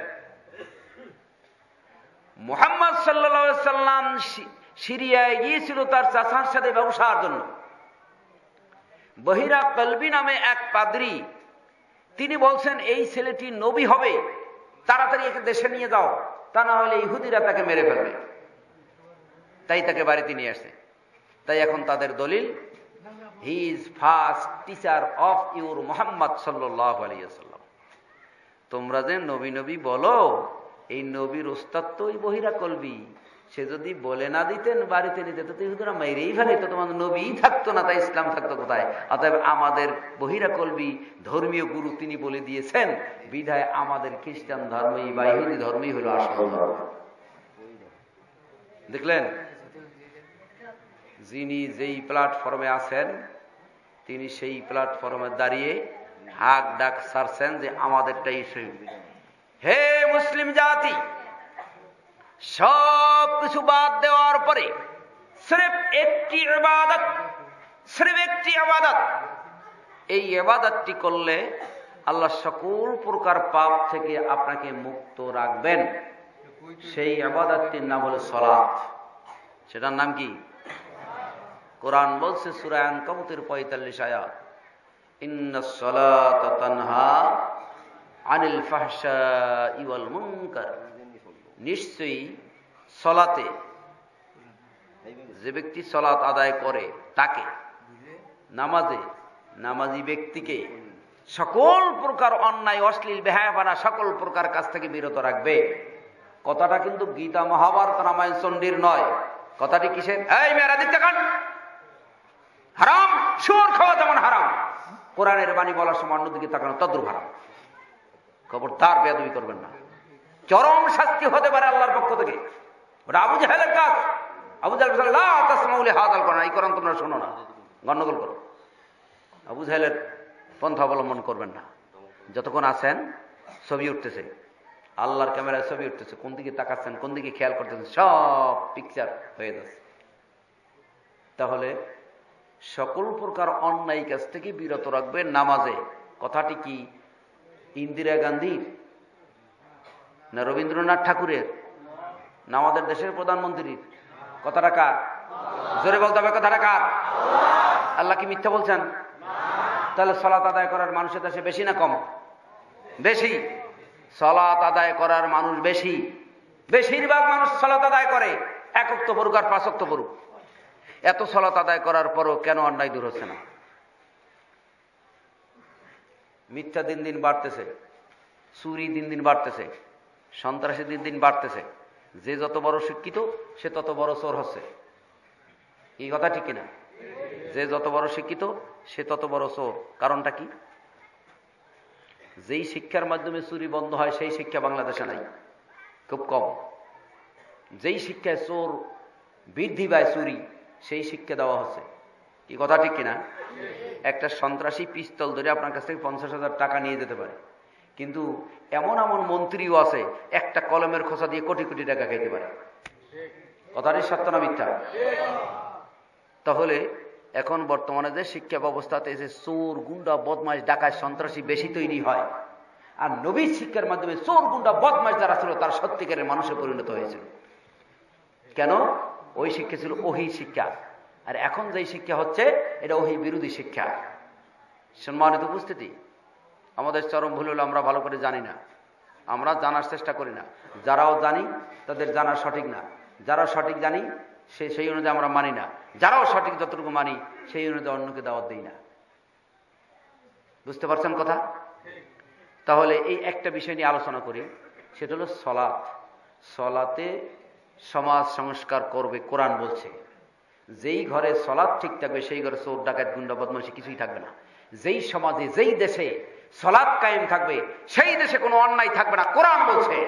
মোহাম্মদ সাল্লা সাল্লাম সিরিয়ায় গিয়েছিল তার চাচার সাথে ব্যবসার জন্য। বহিরা কলবি নামে এক পাদ্রি, তিনি বলছেন, এই ছেলেটি নবী হবে। তাড়াতাড়ি একে দেশে নিয়ে যাও, তা না হলে ইহুদিরা তাকে মেরে ফেলবে। তাই তাকে বাড়িতে নিয়ে আসে। তাই এখন তাদের দলিল he is first teacher of your Mohammad সাল্লাহ আলিয়াল্লাম তোমরা যে নবী নবী বলো, এই নবীর ওস্তাদ তো ওই বহিরা কলবি সে যদি বলে না দিতেন, বাড়িতে নিতে, তো ইহুদরা মেরেই ফেলে তো তোমার নবী থাকতো না, তাই ইসলাম থাকতো কোথায়? অতএব আমাদের বহিরা কলবি ধর্মীয় গুরু তিনি বলে দিয়েছেন, বিধায় আমাদের খ্রিস্টান ধর্মই বা ইহুদি ধর্মই হলো আসল ধর্ম। দেখলেন? যিনি যেই প্ল্যাটফর্মে আছেন, তিনি সেই প্ল্যাটফর্মে দাঁড়িয়ে হাক ডাক সারছেন যে আমাদেরটাই হে মুসলিম জাতি সব কিছু বাদ দেওয়ার পরে সিরেফ একটি এবাদত সিরেফ একটি আবাদত এই এবাদতটি করলে আল্লাহ সকল প্রকার পাপ থেকে আপনাকে মুক্ত রাখবেন। সেই আবাদতটির নাম হলো সলাৎ সেটার নাম কি? কোরআন বলছে সুরায়ন কবুতের পঁয়তাল্লিশ আয়াত সলাত তানহা আনিল ফাহশা ইওয়াল মুনকার। নিশ্চয়ই সলাতে যে ব্যক্তি সলাত আদায় করে তাকে নামাজে, নামাজি ব্যক্তিকে সকল প্রকার অন্যায়, অশ্লীল বেহায়াপানা সকল প্রকার কাছ থেকে বিরত রাখবে। কথাটা কিন্তু গীতা মহাভারত রামায়ণ চণ্ডীর নয়। কথাটি কিসের? এই মেয়েরা দিতে কান হারাম! সুর খাওয়া যেমন হারাম। কোরআনের বাণী বলার সময় অন্যদিকে তাকানো তদ্রুপ হারাম। খবরদার বেদবি করবেন না। চরম শাস্তি হতে পারে আল্লাহর পক্ষ থেকে। ওটা আবু জাহেলের কাজ। আবু জাহেল হাদাল করো না এই কোরআন তোমরা শোনো না। গন্ডগোল করো। আবু জাহেলের পন্থা অবলম্বন করবেন না। যতক্ষণ আছেন, ছবি উঠতেছে। আল্লাহর ক্যামেরায় ছবি উঠতেছে। কোন দিকে তাকাচ্ছেন, কোন দিকে খেয়াল করতেছেন, সব পিকচার হয়ে যাচ্ছে। তাহলে সকল প্রকার অন্যায় কাছ থেকে বিরত রাখবে নামাজে। কথাটি কি? ইন্দিরা গান্ধীর? না রবীন্দ্রনাথ ঠাকুরের, না আমাদের দেশের প্রধানমন্ত্রীর। কথাটা কার? জোরে বলতে হবে, কথাটা কার? আল্লাহ কি মিথ্যা বলছেন? তাহলে সলাত আদায় করার মানুষের দেশে বেশি না কম? বেশি। সলাত আদায় করার মানুষ বেশি। বেশিরভাগ মানুষ সলাত আদায় করে। একক্ত পড়ুক আর পাঁচক্ত পড়ুক। এত সলাত আদায় করার পরও কেন অন্যায় দূর হচ্ছে না? মিথ্যা দিন দিন বাড়তেছে। চুরি দিন দিন বাড়তেছে। সন্ত্রাসী দিন দিন বাড়তেছে। যে যত বড় শিক্ষিত, সে তত বড় চোর হচ্ছে। এই কথা ঠিক কিনা? যে যত বড় শিক্ষিত, সে তত বড় চোর। কারণটা কি? যেই শিক্ষার মাধ্যমে চুরি বন্ধ হয়, সেই শিক্ষা বাংলাদেশে নাই। খুব কম। যেই শিক্ষায় চোর বৃদ্ধি পায় চুরি, সেই শিক্ষা দেওয়া হচ্ছে। কি কথা ঠিক কিনা? একটা সন্ত্রাসী পিস্তল ধরে আপনার কাছ থেকে পঞ্চাশ হাজার টাকা নিয়ে যেতে পারে। কিন্তু এমন এমন মন্ত্রীও আছে, একটা কলমের খোসা দিয়ে কোটি কোটি টাকা খাইতে পারে। কথাটি সত্য না মিথ্যা? তাহলে এখন বর্তমানে যে শিক্ষা ব্যবস্থাতে যে চোর, গুন্ডা বদমাস ডাকায় সন্ত্রাসী বেশি তৈরি হয়, আর নবীর শিক্ষার মাধ্যমে চোর, গুন্ডা বদমাস যারা ছিল, তার সত্যিকারের মানুষে পরিণত হয়েছিল। কেন? ওই শিক্ষা ছিল ওহি শিক্ষা। আর এখন যেই শিক্ষা হচ্ছে, এটা ওহি বিরোধী শিক্ষা। সম্মানিত উপস্থিতি আমাদের চরম ভুল হলো আমরা ভালো করে জানি না। আমরা জানার চেষ্টা করি না। যারাও জানি, তাদের জানা সঠিক না। যারা সঠিক জানি, সে সেই অনুযায়ী আমরা মানি না। যারাও সঠিক যতটুকু মানি, সেই অনুযায়ী অন্যকে দাওয়াত দিই না। বুঝতে পারছেন কথা? তাহলে এই একটা বিষয় নিয়ে আলোচনা করি। সেটা হলো সলাৎ। সলাতে সমাজ সংস্কার করবে, কোরআন বলছে। যেই ঘরে সলাৎ ঠিক থাকবে, সেই ঘরে চোর, ডাকাত, গুন্ডা বদমাসী কিছুই থাকবে না। যেই সমাজে, যেই দেশে সলাৎ কায়েম থাকবে, সেই দেশে কোনো অন্যায় থাকবে না, কোরআন বলছে।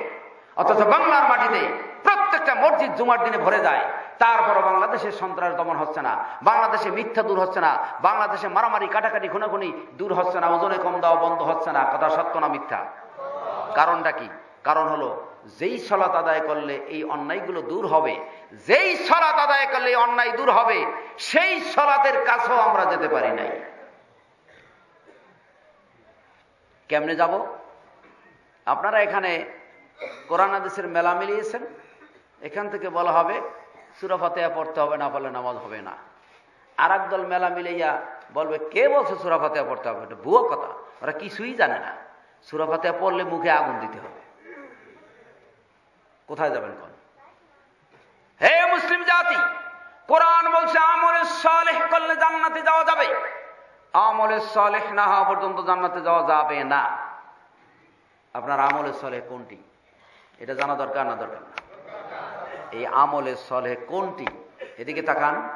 অথচ বাংলার মাটিতে প্রত্যেকটা মসজিদ জুমার দিনে ভরে যায়, তারপরও বাংলাদেশে সন্ত্রাস দমন হচ্ছে না, বাংলাদেশে মিথ্যা দূর হচ্ছে না, বাংলাদেশে মারামারি, কাটাকাটি, খুনাখুনি দূর হচ্ছে না, ওজনে কম দেওয়া বন্ধ হচ্ছে না, কথা সত্য না মিথ্যা? কারণটা কি? কারণ হলো, যেই সলাত আদায় করলে এই অন্যায়গুলো দূর হবে, যেই সলাত আদায় করলে অন্যায় দূর হবে, সেই সলাতের কাছেও আমরা যেতে পারি নাই। কেমনে যাব? আপনারা এখানে কোরআন আদেশের মেলা মিলিয়েছেন। এখান থেকে বলা হবে সুরাফাতেয়া পড়তে হবে, না বলে নামাজ হবে না। আর দল মেলা মিলাইয়া বলবে, কে বলছে সুরাফাতেয়া পড়তে হবে? এটা ভুয়ো কথা। ওরা কিছুই জানে না। সুরাফাতেয়া পড়লে মুখে আগুন দিতে হবে। কোথায় যাবেন কোন? হে মুসলিম জাতি, কোরআন বলছে, আমলের সালেহ করলে জান্নাতে যাওয়া যাবে। আমলের সালেহ না হওয়া পর্যন্ত জান্নাতে যাওয়া যাবে না। আপনার আমলের সালেহ কোনটি? এটা জানা দরকার না দরকার না? এই আমলে সলেহ কোনটি? এদিকে তাকান।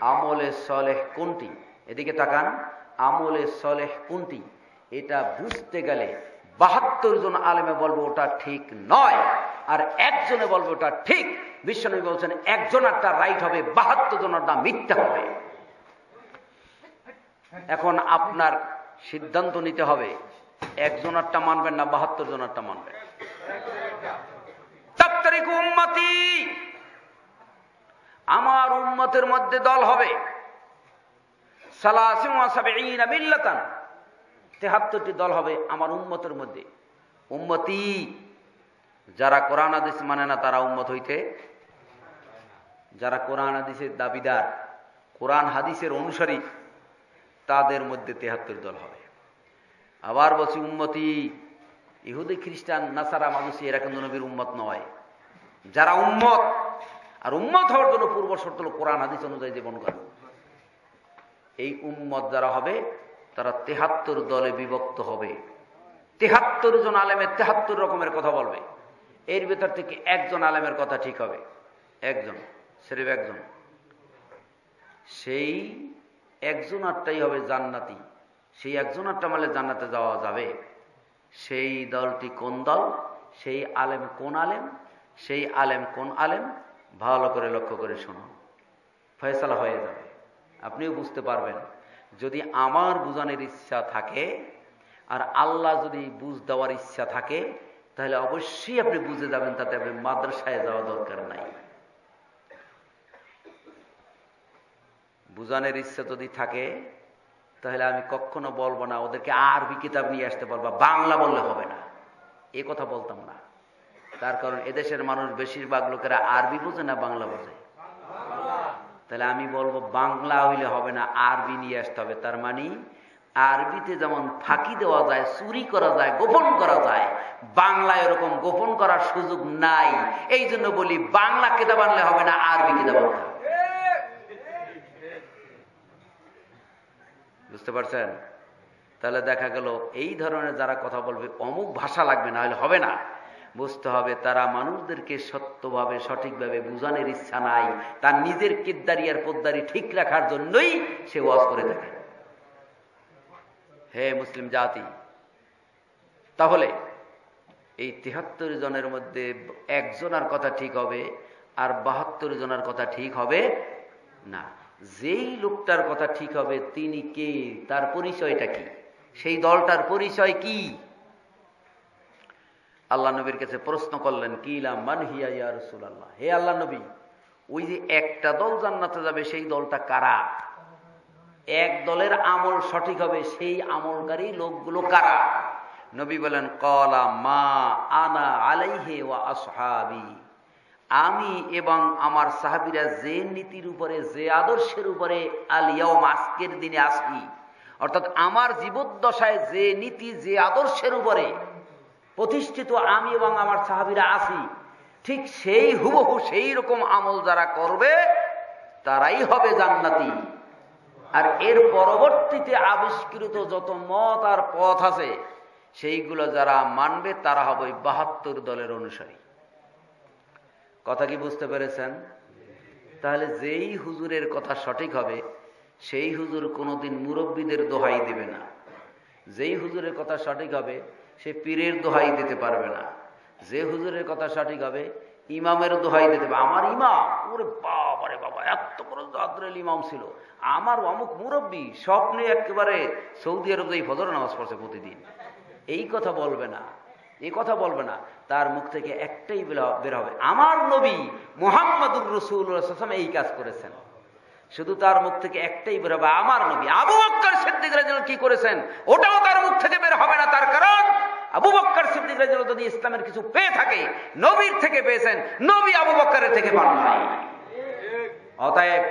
আমলে সলেহ কোনটি? এদিকে তাকান। আমলে সলেহ কোনটি? এটা বুঝতে গেলে বাহাত্তর জন আলেমে বলব ওটা ঠিক নয়। আর একজনে বলব ওটা ঠিক। বিশ্বনবী বলছেন একজনেরটা রাইট হবে, বাহাত্তর জনেরটা মিথ্যা হবে। এখন আপনার সিদ্ধান্ত নিতে হবে। একজনেরটা মানবেন না, বাহাত্তর জনেরটা মানবেন। আমার উম্মতের মধ্যে দল হবে। তেহাত্তরটি দল হবে আমার উম্মতের মধ্যে। উম্মতি, যারা কোরআন আদিস মানে না, তারা উম্মত হইতে। যারা কোরআন আদিসের দাবিদার, কোরআন হাদিসের অনুসারী তাদের মধ্যে তেহাত্তর দল হবে। আবার বলছি উন্মতি ইহুদি, খ্রিস্টান, নাসারা মানুষ এরা কিন্তু নবীর উম্মত নয়। যারা উম্মত, আর উম্মত হওয়ার জন্য পূর্ব শর্ত হল কোরআন, হাদিস অনুযায়ী জীবন করে এই উম্মত যারা হবে, তারা তেহাত্তর দলে বিভক্ত হবে। তেহাত্তর জন আলেমের তেহাত্তর রকমের কথা বলবে। এর ভেতর থেকে একজন আলেমের কথা ঠিক হবে। একজন সেরেব একজন। সেই একজন আটটাই হবে জান্নাতি। সেই একজন আটটা মালে জান্নাতে যাওয়া যাবে। সেই দলটি কোন দল? সেই আলেম কোন আলেম? সেই আলেম কোন আলেম? ভালো করে লক্ষ্য করে শোনো। ফয়সালা হয়ে যাবে। আপনিও বুঝতে পারবেন। যদি আমার বুঝানোর ইচ্ছা থাকে, আর আল্লাহ যদি বুঝ দেওয়ার ইচ্ছা থাকে, তাহলে অবশ্যই আপনি বুঝে যাবেন, তাতে আপনি মাদ্রাসায় যাওয়া দরকার নাই। বুঝানোর ইচ্ছা যদি থাকে, তাহলে আমি কখনো বলব না, ওদেরকে আরবি কিতাব নিয়ে আসতে পারব, বাংলা বললে হবে না। এ কথা বলতাম না। তার কারণ এদেশের মানুষ বেশিরভাগ লোকেরা আরবি বোঝে না বাংলা বোঝে? তাহলে আমি বলব, বাংলা হইলে হবে না, আরবি নিয়ে আসতে হবে। তার মানে আরবিতে যেমন ফাঁকি দেওয়া যায়, চুরি করা যায়, গোপন করা যায়, বাংলায় এরকম গোপন করার সুযোগ নাই। এই জন্য বলি, বাংলা কেতাব আনলে হবে না, আরবি কেতাব আনতে হবে। বুঝতে পারছেন? তাহলে দেখা গেল এই ধরনের যারা কথা বলবে, অমুক ভাষা লাগবে, না হলে হবে না। বুঝতে হবে তারা মানুষদেরকে সত্যভাবে, সঠিকভাবে বুঝানোর ইচ্ছা নাই। তার নিজের কেদ্দারি আর পোদ্দারি ঠিক রাখার জন্যই সে ওয়াজ করে থাকে। হে মুসলিম জাতি, তাহলে এই তিহাত্তর জনের মধ্যে একজনের কথা ঠিক হবে আর বাহাত্তর জনের কথা ঠিক হবে না। যেই লোকটার কথা ঠিক হবে, তিনি কে? তার পরিচয়টা কি? সেই দলটার পরিচয় কি? আল্লাহ নবীর কাছে প্রশ্ন করলেন কিলাম মান হিয়া ইয়া রসুল আল্লাহ হে আল্লাহ নবী, ওই যে একটা দল জান্নাতে যাবে, সেই দলটা কারা? এক দলের আমল সঠিক হবে, সেই আমলকারী লোকগুলো কারা? নবী বলেন, কলা মা আনা আলাইহে ওয়া আসহাবি। আমি এবং আমার সাহাবিরা যে নীতির উপরে, যে আদর্শের উপরে আলিয়াও আজকের দিনে আসি, অর্থাৎ আমার জীবদ্দশায় যে নীতি, যে আদর্শের উপরে প্রতিষ্ঠিত আমি এবং আমার সাহাবিরা আসি, ঠিক সেই হুবহু সেই রকম আমল যারা করবে, তারাই হবে জান্নাতি। আর এর পরবর্তীতে আবিষ্কৃত যত মত আর পথ আছে, সেইগুলো যারা মানবে, তারা হবে বাহাত্তর দলের অনুসারী। কথা কি বুঝতে পেরেছেন? তাহলে যেই হুজুরের কথা সঠিক হবে, সেই হুজুর কোনোদিন মুরব্বীদের দোহাই দিবে না। যেই হুজুরের কথা সঠিক হবে, সে পীরের দোহাই দিতে পারবে না। যে হুজুরের কথা সঠিক হবে, ইমামের দোহাই দিতে পারবে আমার ইমাম, ওরে বাবারে বাবা, এত বড় আদরেল ইমাম ছিল। আমার অমুক মুরব্বী স্বপ্নে একেবারে সৌদি আরব এই ফজর নামাজ পড়ছে প্রতিদিন। এই কথা বলবে না। এই কথা বলবে না। তার মুখ থেকে একটাই বের হবে আমার নবী মোহাম্মদুর রসুল এই কাজ করেছেন। শুধু তার মুখ থেকে একটাই বের হবে আমার নবী। আবু বক্কর সিদ্দিক রাজন কি করেছেন? ওটাও তার মুখ থেকে বের হবে না। তার কারণ আবু বক্কর সিদ্দিক রাজন যদি ইসলামের কিছু পেয়ে থাকে, নবীর থেকে পেয়েছেন। নবী আবু বক্করের থেকে পান নাই। অতএব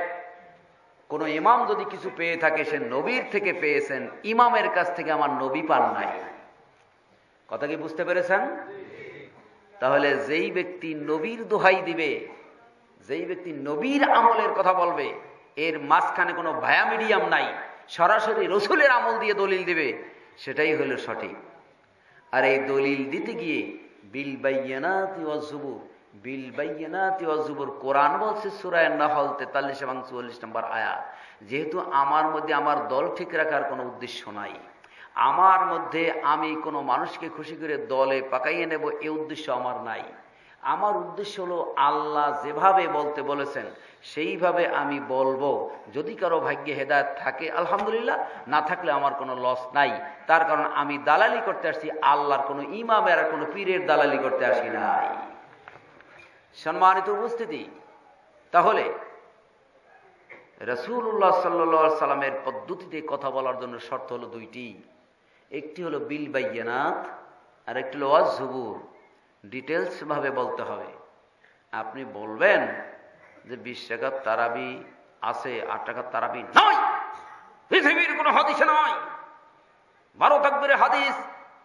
কোন ইমাম যদি কিছু পেয়ে থাকে, সে নবীর থেকে পেয়েছেন। ইমামের কাছ থেকে আমার নবী পান নাই। কথা কি বুঝতে পেরেছেন? তাহলে যেই ব্যক্তি নবীর দোহাই দিবে, যেই ব্যক্তি নবীর আমলের কথা বলবে, এর মাঝখানে কোনো ভায়া মিডিয়াম নাই, সরাসরি রসুলের আমল দিয়ে দলিল দিবে, সেটাই হলো সঠিক। আর এই দলিল দিতে গিয়ে বিল বাইয়ানাতি ওয়াজুবুর বিল বাইয়ানাতি ওয়াজুবুর কোরআন বলছে সুরায় নাহল তেতাল্লিশ এবং চুয়াল্লিশ নম্বর আয়া যেহেতু আমার মধ্যে আমার দল ঠিক রাখার কোনো উদ্দেশ্য নাই। আমার মধ্যে আমি কোনো মানুষকে খুশি করে দলে পাকাইয়ে নেব এ উদ্দেশ্য আমার নাই। আমার উদ্দেশ্য হলো আল্লাহ যেভাবে বলতে বলেছেন, সেইভাবে আমি বলব। যদি কারও ভাগ্যে হেদায়ত থাকে, আলহামদুলিল্লাহ, না থাকলে আমার কোনো লস নাই। তার কারণ আমি দালালি করতে আসছি, আল্লাহর কোনো ইমামের আর কোনো পীরের দালালি করতে আসি নাই। সম্মানিত উপস্থিতি, তাহলে রসুল্লাহ সাল্লা সাল্লামের পদ্ধতিতে কথা বলার জন্য শর্ত হলো দুইটি। একটি হলো বিল বাইয়ানাত আর একটি হলো ওয়াজ জুবুর। ডিটেলস ভাবে বলতে হবে। আপনি বলবেন যে বিশ টাকার তারাবি আছে, আট টাকার তারাবি নয়। পৃথিবীর কোনো হাদিসে নয়। বারো তাকবিরের হাদিস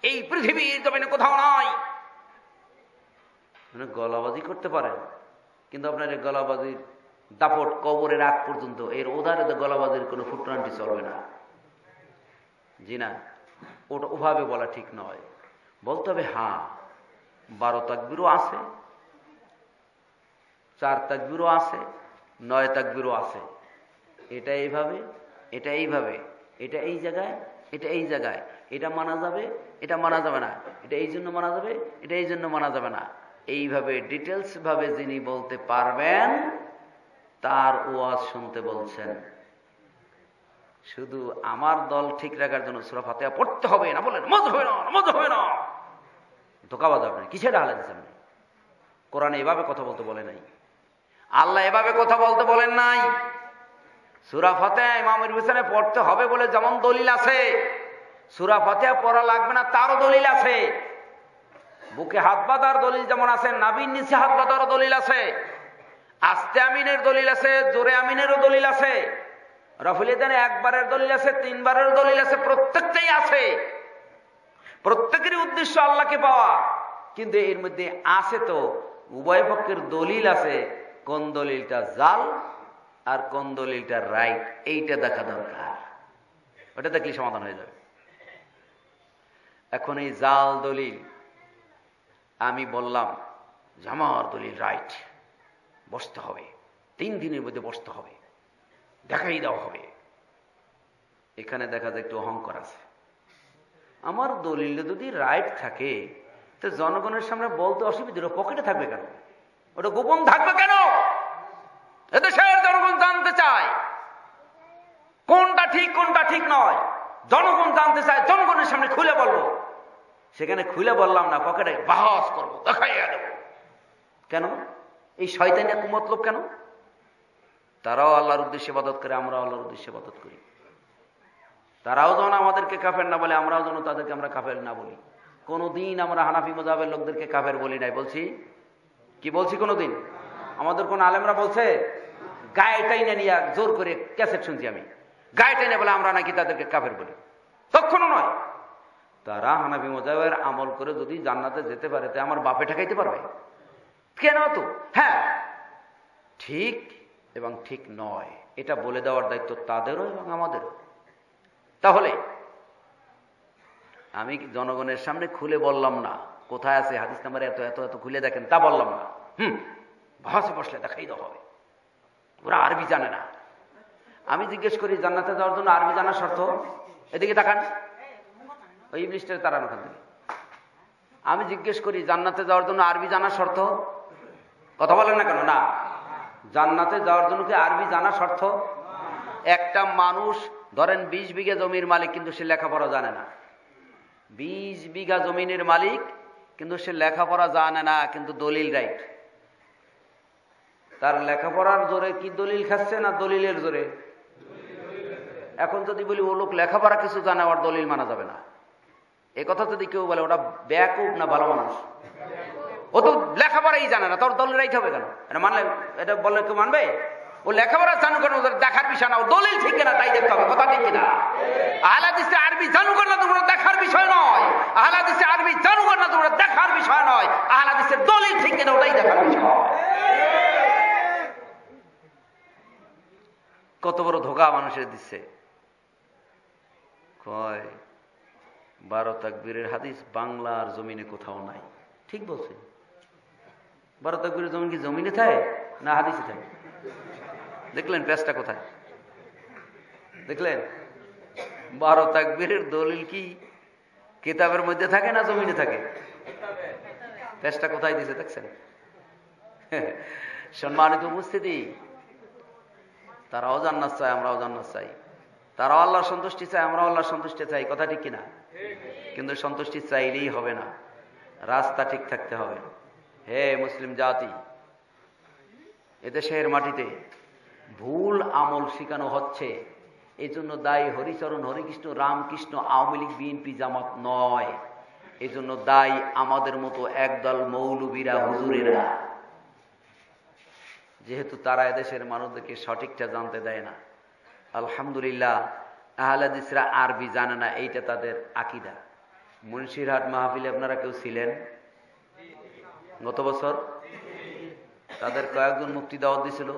এই পৃথিবীর জমিনে কোথাও নাই। মানে গলাবাজি করতে পারেন, কিন্তু আপনার এই গলাবাজির দাপট কবরের আগ পর্যন্ত, এর ওধারে গলাবাজির কোনো ফুটনান্টি চলবে না। জি না। ওটা ওভাবে বলা ঠিক নয়। বলতে হবে হ্যাঁ বারো তাকবিরও আছে, চার তাকবিরও আছে, নয় তাকবিরও আছে। এটা এইভাবে এটা এইভাবে, এটা এই জায়গায়, এটা এই জায়গায়। এটা মানা যাবে, এটা মানা যাবে না। এটা এই জন্য মানা যাবে, এটা এই জন্য মানা যাবে না। এইভাবে ডিটেলস ভাবে যিনি বলতে পারবেন, তার ওয়াজ শুনতে বলছেন। শুধু আমার দল ঠিক রাখার জন্য সুরা ফাতেহা পড়তে হবে না বলেন মজ হবে না মজ হবে না। ধোকাবাজ আপনি কিসের হালে দিচ্ছেন কোরআনে এভাবে কথা বলতে বলে নাই। আল্লাহ এভাবে কথা বলতে বলেন নাই। সুরা ফাতেহা ইমামের পিছনে পড়তে হবে বলে যেমন দলিল আছে, সুরা ফাতেহা পড়া লাগবে না, তারও দলিল আছে। বুকে হাত বাঁধার দলিল যেমন আছে নাবিন নিচে হাত বাঁধারও দলিল আছে। আস্তে আমিনের দলিল আছে, জোরে আমিনেরও দলিল আছে। রফুলিদানে একবারের দলিল আছে, তিনবারের দলিল আছে, প্রত্যেকটাই আছে। প্রত্যেকেরই উদ্দেশ্য আল্লাহকে পাওয়া। কিন্তু এর মধ্যে আছে তো, উভয় পক্ষের দলিল আছে, কোন দলিলটা জাল আর কোন দলিলটা রাইট, এইটা দেখা দরকার। ওটা দেখলে সমাধান হয়ে যাবে। এখন এই জাল দলিল, আমি বললাম যে আমার দলিল রাইট, বসতে হবে। তিন দিনের মধ্যে বসতে হবে। দেখাই দেওয়া হবে। এখানে দেখা যায় একটু অহংকার আছে। আমার দলিল যদি রাইট থাকে, তো জনগণের সামনে বলতে অসুবিধা পকেটে থাকবে কেন? ওটা গোপন থাকবে কেন? এদেশের জনগণ জানতে চায়। কোনটা ঠিক কোনটা ঠিক নয়? জনগণ জানতে চায়, জনগণের সামনে খুলে বলব। সেখানে খুলে বললাম না, পকেটে বাহস করব, দেখাইয়া দেবো। কেন? এই শয়তানি মতলব কেন? তারাও আল্লাহর উদ্দেশ্যে মদত করে, আমরাও আল্লাহর উদ্দেশ্যে মদত করি। তারাও যেন আমাদেরকে কাফের না বলে, আমরাও যেন তাদেরকে আমরা কাফের না বলি। কোনোদিন আমরা হানাফি মজাবের লোকদেরকে কাফের বলি নাই। বলছি? কি বলছি কোনোদিন? আমাদের কোন আলেমরা বলছে, গায়ে টাইনে নিয়ে জোর করে ক্যাসেট শুনছি আমি। গায়ে টাইনে বলে আমরা নাকি তাদেরকে কাফের বলি। তখনও নয়। তারা হানাফি মজাবের আমল করে যদি জান্নাতে যেতে পারে, তো আমার বাপে ঠেকাইতে পারবে? কেন তো? হ্যাঁ। ঠিক এবং ঠিক নয়। এটা বলে দেওয়ার দায়িত্ব তাদেরও এবং আমাদেরও। তাহলে, আমি জনগণের সামনে খুলে বললাম না, কোথায় আছে হাদিস নাম্বার এত এত এত খুলে দেখেন, তা বললাম না। হুম, ভাষে বসলে দেখাই দেওয়া হবে। ওরা আরবি জানে না। আমি জিজ্ঞেস করি, জান্নাতে যাওয়ার জন্য আরবি জানার শর্ত? এদিকে তাকান। ওই ইংলিশটা তারান ওখান থেকে। আমি জিজ্ঞেস করি, জান্নাতে যাওয়ার জন্য আরবি জানার শর্ত? কথা বলেন না কেন? না। জান্নাতে যাওয়ার জন্য কি আরবি জানা শর্ত? একটা মানুষ, ধরেন বিশ বিঘা জমির মালিক, কিন্তু সে লেখাপড়া জানে না। বিশ বিঘা জমিনের মালিক, কিন্তু সে লেখাপড়া জানে না, কিন্তু দলিল রাইট। তার লেখাপড়ার জোরে কি দলিল খাচ্ছে না দলিলের জোরে? এখন যদি বলি, ও লোক লেখাপড়া কিছু জানে আবার দলিল মানা যাবে না। এ কথা যদি কেউ বলে, ওটা ব্যাকুব না ভালো মানুষ? ও তো লেখাপড়াই জানে না, তোর দলিল রাইট হবে কেন? এটা মানলে, এটা বললে কেউ মানবে? ও লেখাপড়া জানু কেন, ওদের দেখার বিষয় না, ও দলিল ঠিক কিনা তাই দেখতে হবে, কথা ঠিক কিনা? আহলাদিসে আরবি জানু কেন তোমরা দেখার বিষয় নয়। আহলাদিসে আরবি জানু কেন তোমরা দেখার বিষয় নয়। আহলাদিসের দলিল ঠিক কিনা, ওটাই দেখার বিষয়। কত বড় ধোকা মানুষের দিচ্ছে। কয়, বারো তাকবীরের হাদিস বাংলার জমিনে কোথাও নাই। ঠিক বলছে। বারো তাকবীরের জমিন কি জমিনে থাকে না হাদিসে থাকে? দেখলেন প্যাসটা কোথায়? দেখলেন? বারো তাকবীরের দলিল কি কিতাবের মধ্যে থাকে না জমিনে থাকে? প্যাসটা কোথায় দিছে দেখছেন? সম্মানিত উপস্থিতি তারাও জান্নাত চায় আমরাও জান্নাত চাই। তারাও আল্লাহর সন্তুষ্টি চাই আমরাও আল্লাহর সন্তুষ্টি চাই, কথা ঠিক কিনা? কিন্তু সন্তুষ্টি চাইলেই হবে না। রাস্তা ঠিক থাকতে হবে। হে মুসলিম জাতি, এদেশের মাটিতে ভুল আমল শেখানো হচ্ছে। এই জন্য দায়ী হরিচরণ, হরিকৃষ্ণ, রামকৃষ্ণ, আওয়ামী লীগ, বিএনপি জামাত নয়। এই জন্য দায়ী আমাদের মতো একদল মৌলবীরা, হুজুরেরা। যেহেতু তারা এদেশের মানুষদেরকে সঠিকটা জানতে দেয় না। আলহামদুলিল্লাহ আহলাদিসরা আরবি জানে না, এইটা তাদের আকিদা। মুন্সিরহাট মাহফিলে আপনারা কেউ ছিলেন? গত বছর তাদের কয়েকজন মুক্তি দাওয়াত দিছিল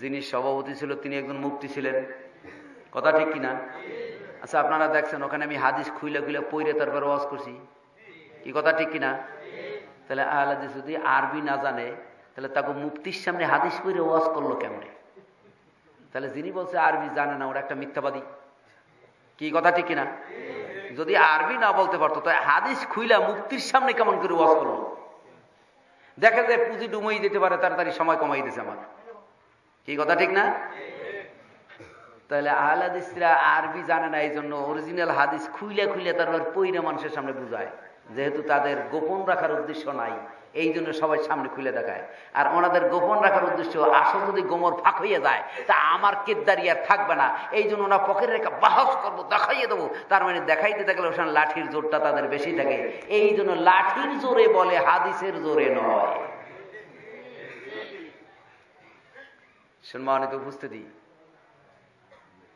যিনি সভাপতি ছিল, তিনি একজন মুক্তি ছিলেন। কথা ঠিক কিনা? আচ্ছা আপনারা দেখছেন, ওখানে আমি হাদিস খুইলে খুইলে পইরে তারপর ওয়াজ করছি। কি কথা ঠিক কিনা? তাহলে আহলাদিস যদি আরবি না জানে, তাহলে তাকে মুক্তির সামনে হাদিস পইরে ওয়াজ করল কেমনে? তাহলে যিনি বলছে আরবি জানে না, ওরা একটা মিথ্যাবাদী। কি কথা ঠিক কিনা? যদি আরবি না বলতে পারতো তাই হাদিস খুইলা মুক্তির সামনে কেমন করে ওয়াজ করল? দেখা যায় পুঁজি ডুমাই দিতে পারে, তাড়াতাড়ি সময় কমাই দিয়েছে আমার। কি কথা, ঠিক না? তাহলে আহলাদিসরা আরবি জানে না এই জন্য অরিজিনাল হাদিস খুইলে খুইলে তারপর পৈরা মানুষের সামনে বুঝায়, যেহেতু তাদের গোপন রাখার উদ্দেশ্য নাই। এই জন্য সবাই সামনে খুলে দেখায়। আর ওনাদের গোপন রাখার উদ্দেশ্য আসল যদি গোমর ফাঁক হয়ে যায়, তা আমার কেদারি আর থাকবে না। এই জন্য ওরা পকেট রেখা বাহস করব, দেখাইয়ে দেবো। তার মানে দেখাইতে থাকলে ওখানে লাঠির জোরটা তাদের বেশি থাকে। এই জন্য লাঠির জোরে বলে, হাদিসের জোরে নয়। সম্মানিত উপস্থিতি,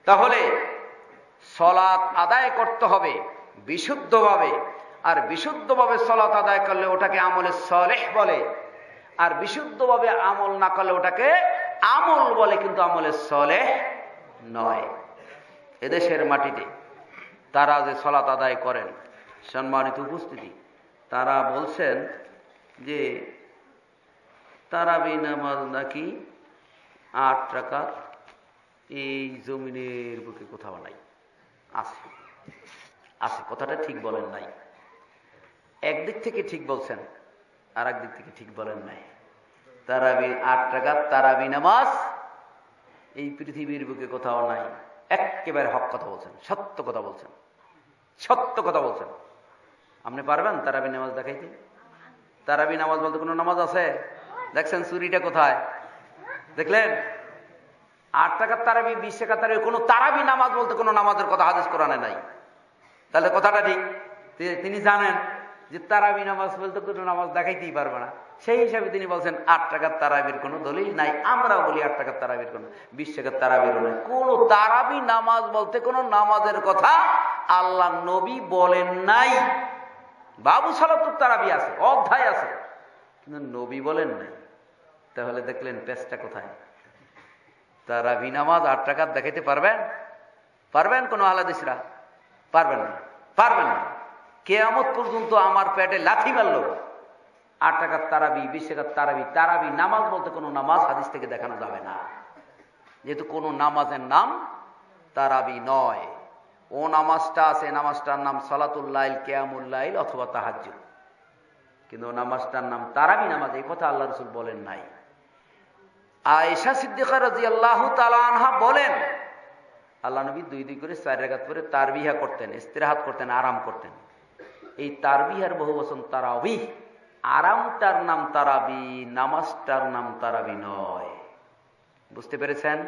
তাহলে সলাৎ আদায় করতে হবে, বিশুদ্ধভাবে আর বিশুদ্ধভাবে সলাত আদায় করলে ওটাকে আমলে সলেহ বলে। আর বিশুদ্ধভাবে আমল না করলে ওটাকে আমল বলে, কিন্তু আমলে সলেহ নয়। এদেশের মাটিতে তারা যে সলাত আদায় করেন, সম্মানিত উপস্থিতি, তারা বলছেন যে তারাবি নামাজ নাকি আট টাকা এই জমিনের বুকে কোথাও নাই। আছে। আছে, কথাটা ঠিক বলেন নাই। একদিক থেকে ঠিক বলছেন আর একদিক থেকে ঠিক বলেন নাই। তারাবি আট টাকা তারাবি নামাজ, এই পৃথিবীর বুকে কোথাও নাই। একেবারে হক কথা বলছেন, সত্য কথা বলছেন, সত্য কথা বলছেন। আপনি পারবেন তারাবি নামাজ দেখাইতে? তারাবি নামাজ বলতে কোনো নামাজ আছে? দেখছেন চুরিটা কোথায়? দেখলেন? আট টাকার তারাবি, বিশ টাকার তারাবি, কোনো তারাবি নামাজ বলতে কোনো নামাজের কথা হাদিস কোরআনে নাই। তাহলে কথাটা ঠিক? তিনি জানেন। যে তারাবি নামাজ বলতে কোনো নামাজ দেখাইতেই পারবে না। সেই হিসাবে তিনি বলছেন, আট টাকার তারাবির কোনো দলিল নাই, আমরাও বলি আট টাকার তারাবির কোনো, বিশ টাকার তারাবিরও নাই। কোন তারাবি নামাজ বলতে কোনো নামাজের কথা আল্লাহ নবী বলেন নাই। বাবু সালাতুর তারাবি আছে, অধ্যায় আছে, কিন্তু নবী বলেন নাই। তাহলে দেখলেন পেস্টটা কোথায়? তারাবি নামাজ আট টাকার দেখাইতে পারবেন? পারবেন কোনো আলাদিসরা পারবেন না পারবেন না। কেয়ামত পর্যন্ত আমার পেটে লাথি মারল। আট টাকার তারাবি, বিশ টাকার তারাবি। তারাবি নামাজ বলতে কোনো নামাজ হাদিস থেকে দেখানো যাবে না। যেহেতু কোনো নামাজের নাম তারাবি নয়। ও নামাজটা আছে, নামাজটার নাম সালাতুল্লাইল কেয়ামুল্লাইল অথবা তাহাজ কিন্তু নামাজটার নাম তারাবি নামাজ, এই কথা আল্লাহ রসুল বলেন নাই। আয়েশা সিদ্দিকা রাজি আল্লাহ তালানহা বলেন, আল্লাহ নবী দুই দুই করে চার রেখাত করে তারবিহা করতেন, ইস্তেরাহাত করতেন, আরাম করতেন। এই তারবিহার বহু বছর তারাবি আরামটার নাম তারাবি নামাজটার নাম তারাবি নয়। বুঝতে পেরেছেন?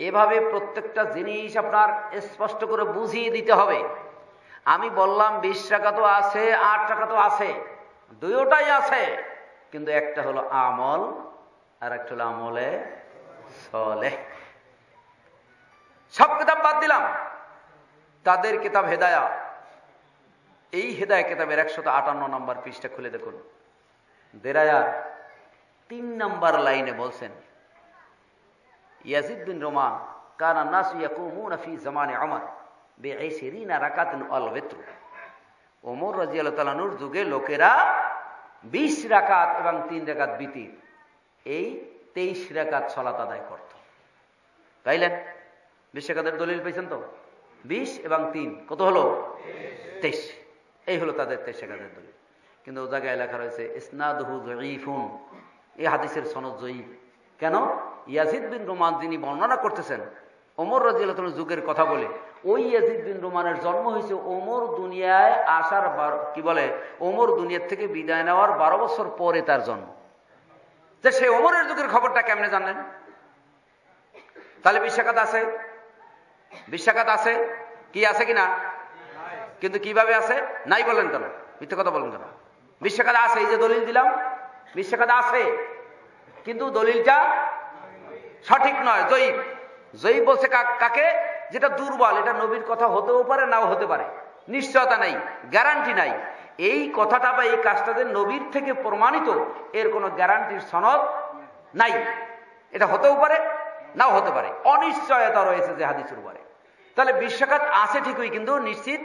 এভাবে প্রত্যেকটা জিনিস আপনার স্পষ্ট করে বুঝিয়ে দিতে হবে। আমি বললাম, বিশ টাকা তো আছে, আট টাকা তো আছে। দুইটাই আছে, কিন্তু একটা হলো আমল, আর একটা হলো আমলে সলে সব কিতাব বাদ দিলাম। তাদের কিতাব হেদায়া এই হেদায় কিতাবের একশত আটান্ন নম্বর পৃষ্ঠা খুলে দেখুন। দেরায়ার তিন নম্বর লাইনে বলছেন, ইয়াজিদ বিন রোমান, কানা নাস ইয়াকুমুনা ফি জামানে আমর বেঈসিরিনা রাকাতিন আল বিত্র ওমর রাদিয়াল্লাহু তাআলার যুগে লোকেরা 20 রাকাত এবং তিন রাকাত বিতির এই 23 রাকাত সালাত আদায় করত। তাইলেন 20 রাকাতের দলিল পেয়েছেন তো? 20 এবং তিন, কত হলো? 23 এই হলো তাদের 23 রাকাতের দলিল। কিন্তু ও জায়গায় লেখা রয়েছে, ইসনাদহু যঈফুন। এই হাদিসের সনদ যঈফ। কেন? ইয়াজিদ বিন রোমান যিনি বর্ণনা করতেছেন, ওমর রাজিয়াল যুগের কথা বলে, ওই ইয়াজিদ বিন রোমানের জন্ম হয়েছে ওমর দুনিয়ায় আসার কি বলে, ওমর দুনিয়ার থেকে বিদায় নেওয়ার বারো বছর পরে তার জন্ম। যে সে ওমরের যুগের খবরটা কেমনে জানলেন? তাহলে বিশ্বাকাত আছে? বিশ্বাকাত আছে? কি আছে কি না কিন্তু কীভাবে আছে? নাই বলেন কেন? মিথ্যে কথা বলেন কেন? বিশ্বাকাত আছে, এই যে দলিল দিলাম বিশ্বাকাত আছে। কিন্তু দলিলটা সঠিক নয়, জয়ীব। জয়ীব বলছে কাকে? যেটা দুর্বল, এটা নবীর কথা হতেও পারে, নাও হতে পারে। নিশ্চয়তা নাই গ্যারান্টি নাই। এই কথাটা বা এই কাজটা যে নবীর থেকে প্রমাণিত, এর কোনো গ্যারান্টির সনদ নাই। এটা হতেও পারে, নাও হতে পারে। অনিশ্চয়তা রয়েছে যে হাদিসের উপরে। তাহলে বিশ্বাঘাত আছে ঠিকই, কিন্তু নিশ্চিত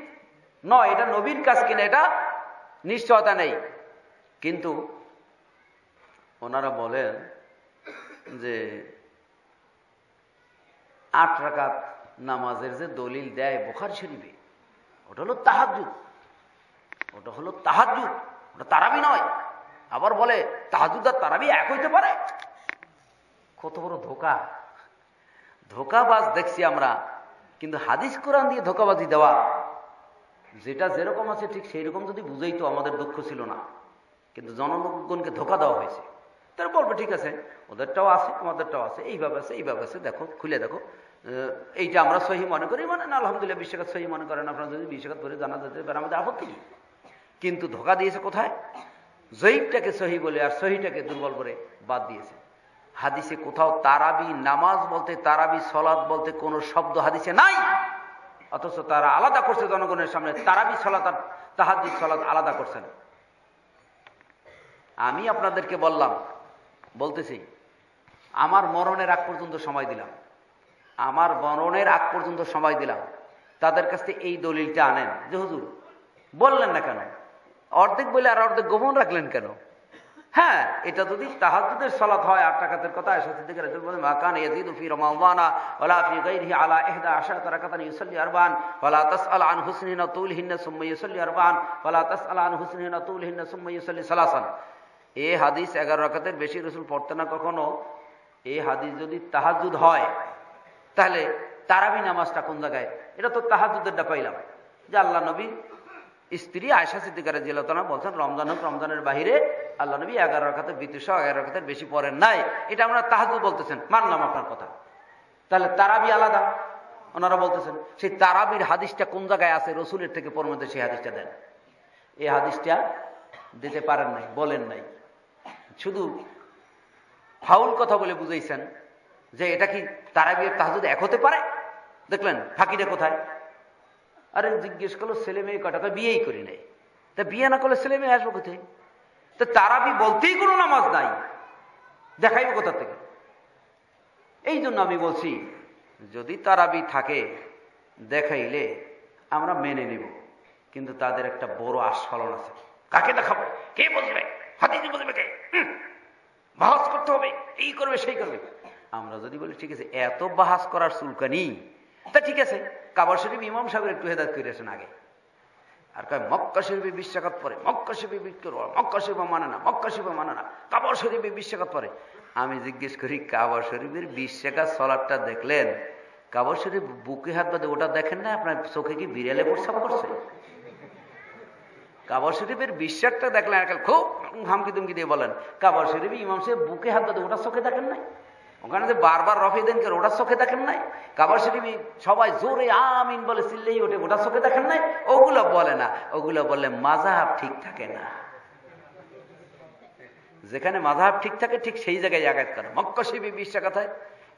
নয়, এটা নবীর কাজ কিনা এটা নিশ্চয়তা নেই। কিন্তু ওনারা বলেন যে আট রাকাত নামাজের যে দলিল দেয় বোখার শরীফে, ওটা হলো তাহাজুদ ওটা হলো তাহাজুদ ওটা তারাবি নয়। আবার বলে তাহাজুদ আর তারাবি এক হইতে পারে। কত বড় ধোকা। ধোকাবাজ দেখছি আমরা, কিন্তু হাদিস কোরআন দিয়ে ধোকাবাজি দেওয়া যেটা যেরকম আছে ঠিক সেই রকম যদি বুঝেই তো আমাদের দুঃখ ছিল না। কিন্তু জনগণকে ধোকা দেওয়া হয়েছে। তারা বলবে, ঠিক আছে, ওদেরটাও আছে, আমাদেরটাও আছে, এইভাবে আছে এইভাবে আছে, দেখো, খুলে দেখো। এইটা আমরা সহি মনে করি মানে না, আলহামদুলিল্লাহ বিশ্বাস সহি মনে করেন আপনারা, যদি বিশ্বাস করে জানা যেতে পারে, আমাদের আপত্তি নেই। কিন্তু ধোকা দিয়েছে কোথায়? জয়ীবটাকে সহি বলে আর সহিটাকে দুর্বল করে বাদ দিয়েছে। হাদিসে কোথাও তারাবি নামাজ বলতে, তারাবি সলাদ বলতে কোনো শব্দ হাদিসে নাই। অথচ তারা আলাদা করছে জনগণের সামনে, তারাবি সলাত আর তাহাদি সলাদ আলাদা করছেন আমি আপনাদেরকে বললাম, বলতেছি, আমার মরণের আগ পর্যন্ত সময় দিলাম। আমার মরণের আগ পর্যন্ত সময় দিলাম। তাদের কাছ থেকে এই দলিলটা আনেন। যে হুজুর, বললেন না কেন? অর্ধেক বলে আর অর্ধেক গোপন রাখলেন কেন? হ্যাঁ এটা যদি তাহাজুদের সলাত হয়, আট টাকাতের কথা এসে সিদ্দিক রাসূল বলেন মাকান ইয়াজিদু ফি রমাদানা ওয়ালা ফি গায়রিহি আলা ইহদা আশারাত রাকাতান ইউসাল্লি আরবান ওয়ালা তাসআল আন হুসনিনা তুলহিন্না সুম্মা ইউসাল্লি আরবান ওয়ালা তাসআল আন হুসনিনা তুলহিন্না সুম্মা ইউসাল্লি সালাসান। এই হাদিস এগারো রাকাতের বেশি রসুল পড়তে না কখনো। এই হাদিস যদি তাহাজুদ হয়, তাহলে তারাবি নামাজটা কোন জায়গায়? এটা তো তাহাজুদেরটা পাইলাম। যে আল্লাহ নবী স্ত্রী আয়সা সিদ্দিকার জিলতনা বলছেন, রমজান হোক, রমজানের বাহিরে আল্লাহ নবী এগারো রাখাতের বিতুষ এগারো রাখাতের বেশি পড়েন নাই। এটা আমরা তাহাজুদ বলতেছেন, মানলাম আপনার কথা। তাহলে তারাবি আলাদা, ওনারা বলতেছেন, সেই তারাবির হাদিসটা কোন জায়গায় আছে? রসুলের থেকে পরমতে সেই হাদিসটা দেন। এই হাদিসটা দিতে পারেন নাই, বলেন নাই। শুধু ফাউল কথা বলে বুঝাইছেন যে এটা কি তারাবির তাহাজুদ এক হতে পারে? দেখলেন, ফাঁকিটা কোথায়? আরে জিজ্ঞেস করল, ছেলে মেয়ে কটা? বিয়েই করি নাই। তা বিয়ে না করলে ছেলে মেয়ে আসব কোথায়? তো তারাবি বলতেই কোনো নামাজ নাই। দেখাইব কোথা থেকে? এই জন্য আমি বলছি, যদি তারাবি থাকে, দেখাইলে আমরা মেনে নিব। কিন্তু তাদের একটা বড় আস্ফলন আছে। কাকে দেখাবো? কে বুঝবে হাতিস বুঝবে কে? বাহাস করতে হবে, এই করবে, সেই করবে। আমরা যদি বলি, ঠিক আছে, এত বাহাস করার চুলকানি তা ঠিক আছে, কাবার শরীফ ইমাম সাহেবের একটু হেদায়ত করেছেন আগে। আর কয়, মক্কা শরীফে বিশ্বাঘাত পরে, মক্কা শরীফে বিক্রি মক্কা শরীফ মানে না মক্কা শরীফ মানে না কাবার শরীফে বিশ্বাঘাত পরে। আমি জিজ্ঞেস করি, কাবার শরীফের বিশ্বাঘাত সলাটটা দেখলেন? কাবার শরীফ বুকে হাত বাদে ওটা দেখেন না, আপনার চোখে কি বিড়ালে প্রস্রাব করছে? কাবার শরীফের বিশ্বাসটা দেখলেন খুব হামকি দুমকি দিয়ে বলেন, কাবার শরীফ ইমাম সাহেব বুকে হাত বাদে ওটা চোখে দেখেন নাই? ওখানে যে বারবার রফি দেন কেন? ওটার চোখে দেখেন নাই? কাবার শরীফ সবাই জোরে আমিন বলে চিল্লেই ওঠে, ওটার চোখে দেখেন নাই? ওগুলো বলে না। ওগুলো বললে মাজাহাব ঠিক থাকে না। যেখানে মাজাহাব ঠিক থাকে, ঠিক সেই জায়গায় আঘাত করে। মক্কশিবি বিশ্বাকাত হয়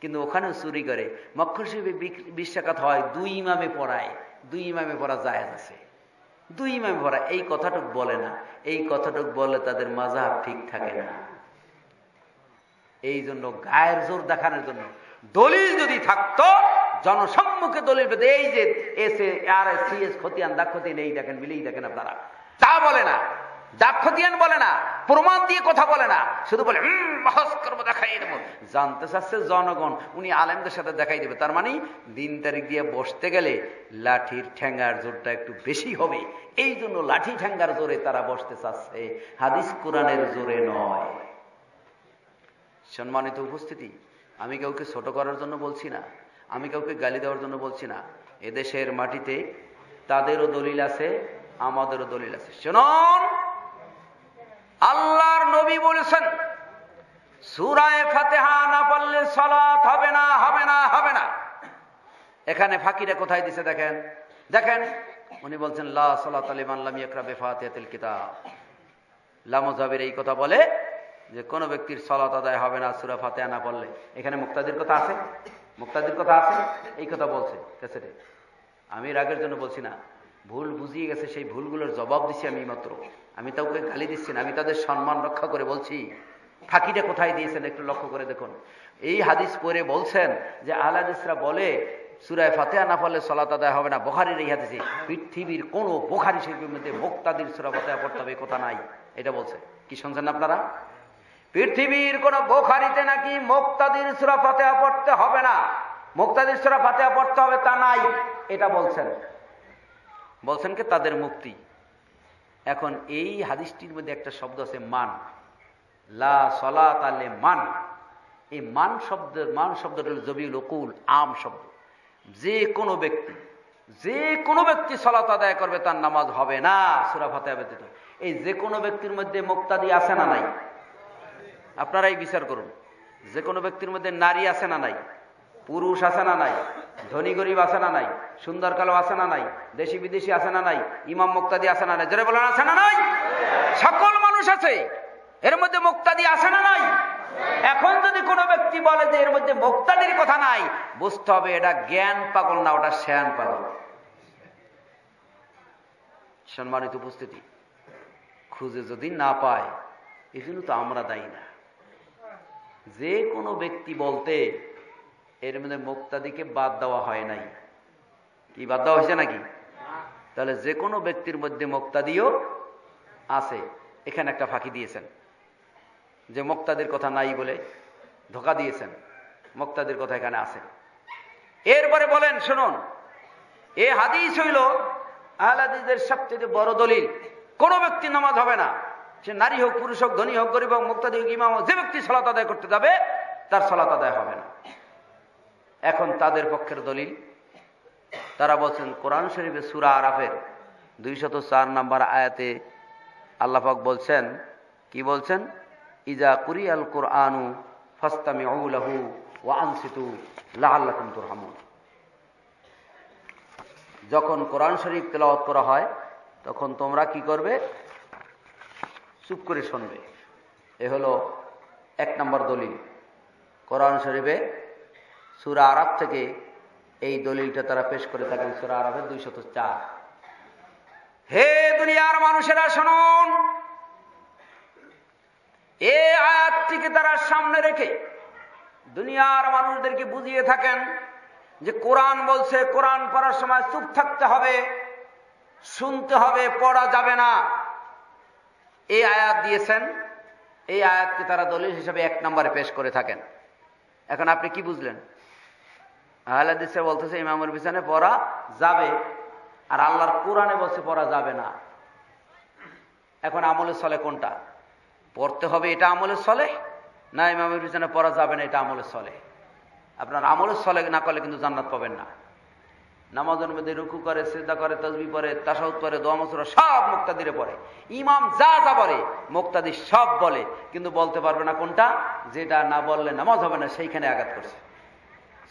কিন্তু ওখানেও চুরি করে। মক্কশিবি বিশ্বাকাত হয়, দুই ইমামে পড়ায়। দুই ইমামে পড়া জায়েজ আছে। দুই ইমামে পড়া, এই কথাটুক বলে না। এই কথাটুক বলে তাদের মাজাহাব ঠিক থাকে না। এই জন্য গায়ের জোর দেখানোর জন্য। দলিল যদি থাকতো, জনসম্মুখে দলিল পেতে, এই যে S R S, C, S, খতিয়ান, দাগ খতিয়ান, এই দেখেন, মিলেই দেখেন আপনারা। তা বলে না। দাগ খতিয়ান বলে না। প্রমাণ দিয়ে কথা বলে না। শুধু বলে বহস দেখাই দেবো। জানতে চাচ্ছে জনগণ, উনি আলেমদের সাথে দেখাই দেবে। তার মানে দিন তারিখ দিয়ে বসতে গেলে লাঠির ঠ্যাঙ্গার জোরটা একটু বেশি হবে। এই জন্য লাঠি ঠ্যাঙ্গার জোরে তারা বসতে চাচ্ছে। হাদিস কোরআনের জোরে নয়। সম্মানিত উপস্থিতি, আমি কাউকে ছোট করার জন্য বলছি না, আমি কাউকে গালি দেওয়ার জন্য বলছি না। এদেশের মাটিতে তাদেরও দলিল আছে, আমাদেরও দলিল আছে। শুনুন, আল্লাহর নবী বলেছেন, সুরায় ফাতেহা না পড়লে সলাত হবে না হবে না হবে না। এখানে ফাঁকিরা কোথায় দিছে দেখেন? দেখেন, উনি বলছেন, লা সলাত আলিমান লাম ইয়াকরা বিফাতিহাতিল কিতাব। লামজাবের এই কথা বলে যে কোন ব্যক্তির সলাত আদায় হবে না সুরা ফাতেহা না পড়লে। এখানে মুক্তাদির কথা আছে? মুক্তাদির কথা আছে? এই কথা বলছে ক্যাসেটে। আমি এর আগের জন্য বলছি না। ভুল বুঝিয়ে গেছে, সেই ভুলগুলোর জবাব দিচ্ছি আমি মাত্র। আমি তাকে গালি দিচ্ছি না, আমি তাদের সম্মান রক্ষা করে বলছি। ফাঁকিটা কোথায় দিয়েছেন একটু লক্ষ্য করে দেখুন। এই হাদিস পরে বলছেন যে আহলাদিসরা বলে সুরায় ফাতেহা না পড়লে সলাত আদায় হবে না। বোখারির এই হাদিসে পৃথিবীর কোনো বোখারি শিল্পীর মধ্যে মুক্তাদির সুরা ফাতেহা পড়তে হবে কথা নাই। এটা বলছে। কি শুনছেন আপনারা? পৃথিবীর কোন বোখারিতে নাকি মুক্তাদির সুরা ফাতেহা পড়তে হবে না। মুক্তাদির সুরা ফাতেহা পড়তে হবে তা নাই, এটা বলছেন। বলছেন কি, তাদের মুক্তি। এখন এই হাদিসটির মধ্যে একটা শব্দ আছে মান। লা সলাত আলে মান। এই মান শব্দের মান শব্দটা হল জবিউল অকুল আম শব্দ। যে কোনো ব্যক্তি, যে কোনো ব্যক্তি সলাত আদায় করবে, তার নামাজ হবে না, সুরা ব্যতীত। এই যে কোনো ব্যক্তির মধ্যে মুক্তাদি আছে না নাই? আপনারাই বিচার করুন। যে কোনো ব্যক্তির মধ্যে নারী আছে না নাই, পুরুষ আছে না নাই, ধনী গরিব আছে না নাই, সুন্দর কালো আছে না নাই, দেশি বিদেশি আছে না নাই, ইমাম মুক্তাদি আছে না নাই, জোরে বলেন আছে না নাই? সকল মানুষ আছে, এর মধ্যে মুক্তাদি আছে না নাই? এখন যদি কোনো ব্যক্তি বলে যে এর মধ্যে মুক্তাদির কথা নাই, বুঝতে হবে এটা জ্ঞান পাগল না, ওটা শ্যান পাগল। সম্মানিত উপস্থিতি, খুঁজে যদি না পায় জন্য তো আমরা দায়ী না। যে কোনো ব্যক্তি বলতে এর মধ্যে মুক্তাদিকে বাদ দেওয়া হয় নাই। কি বাদ দেওয়া হয়েছে নাকি? তাহলে যে কোনো ব্যক্তির মধ্যে মুক্তাদিও আছে। এখানে একটা ফাঁকি দিয়েছেন। যে মুক্তাদের কথা নাই বলে ধোকা দিয়েছেন। মুক্তাদের কথা এখানে আছে। এরপরে বলেন, শুনুন, এ হাদিস হইল আহলাদিদের সবচেয়ে বড় দলিল, কোনো ব্যক্তি নামাজ হবে না। সে নারী হোক, পুরুষ হোক, ধনী হোক, গরিব হোক, মুক্তাদি হোক, ইমাম হোক, যে ব্যক্তি সলাত আদায় করতে যাবে, তার সলাত আদায় হবে না। এখন তাদের পক্ষের দলিল, তারা বলছেন, কোরআন শরীফে সুরা আরাফের দুইশত চার নাম্বার আয়াতে আল্লাহাক বলছেন, কি বলছেন? ইজা কুরি আল কোরআনু ফাস্তামি লাহু ও আনসিতু লাহাল্লাকুম তুরহামুন। যখন কোরআন শরীফ তেলাওয়াত করা হয়, তখন তোমরা কি করবে? চুপ করে শুনবে। এ হলো এক নম্বর দলিল। কোরআন শরীফে সুরা আরব থেকে এই দলিলটা তারা পেশ করে থাকেন সুরা আরবের দুইশত চার। হে দুনিয়ার মানুষেরা, শুনুন। এ আয়াতটিকে তারা সামনে রেখে দুনিয়ার মানুষদেরকে বুঝিয়ে থাকেন যে কোরআন বলছে, কোরআন পড়ার সময় চুপ থাকতে হবে, শুনতে হবে, পড়া যাবে না। এই আয়াত দিয়েছেন, এই আয়াতকে তারা দলিল হিসেবে এক নম্বরে পেশ করে থাকেন। এখন আপনি কি বুঝলেন? আহলাদিসে বলতেছে, ইমামের বিছানে পড়া যাবে, আর আল্লাহর কোরআনে বলছে পড়া যাবে না। এখন আমলের চলে কোনটা? পড়তে হবে এটা আমলের চলে না ইমামের বিছানে পড়া যাবে না এটা আমলের চলে আপনার আমলের চলে না করলে কিন্তু জান্নাত পাবেন না। নামাজের মধ্যে রুকু করে শ্রদ্ধা করে তসবি পরে তাসাউদ পরে দোয়া মসুরা সব মুক্তাদিরে পড়ে। ইমাম যা যা বলে, মুক্তাদি সব বলে, কিন্তু বলতে পারবে না কোনটা? যেটা না বললে নামাজ হবে না, সেইখানে আঘাত করছে।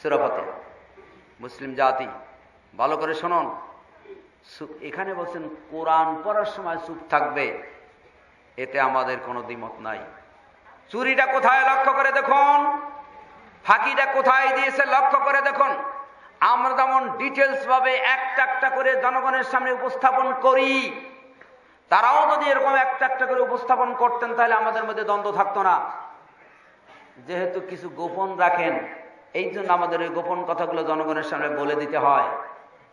সুরাফতে মুসলিম জাতি, ভালো করে শুনুন। এখানে বলছেন, কোরআন পড়ার সময় চুপ থাকবে। এতে আমাদের কোনো দ্বিমত নাই। চুরিটা কোথায় লক্ষ্য করে দেখুন? ফাঁকিটা কোথায় দিয়েছে লক্ষ্য করে দেখুন। আমরা যেমন ডিটেলস ভাবে একটা একটা করে জনগণের সামনে উপস্থাপন করি, তারাও যদি এরকম একটা একটা করে উপস্থাপন করতেন, তাহলে আমাদের মধ্যে দ্বন্দ্ব থাকতো না। যেহেতু কিছু গোপন রাখেন, এই জন্য আমাদের ওই গোপন কথাগুলো জনগণের সামনে বলে দিতে হয়।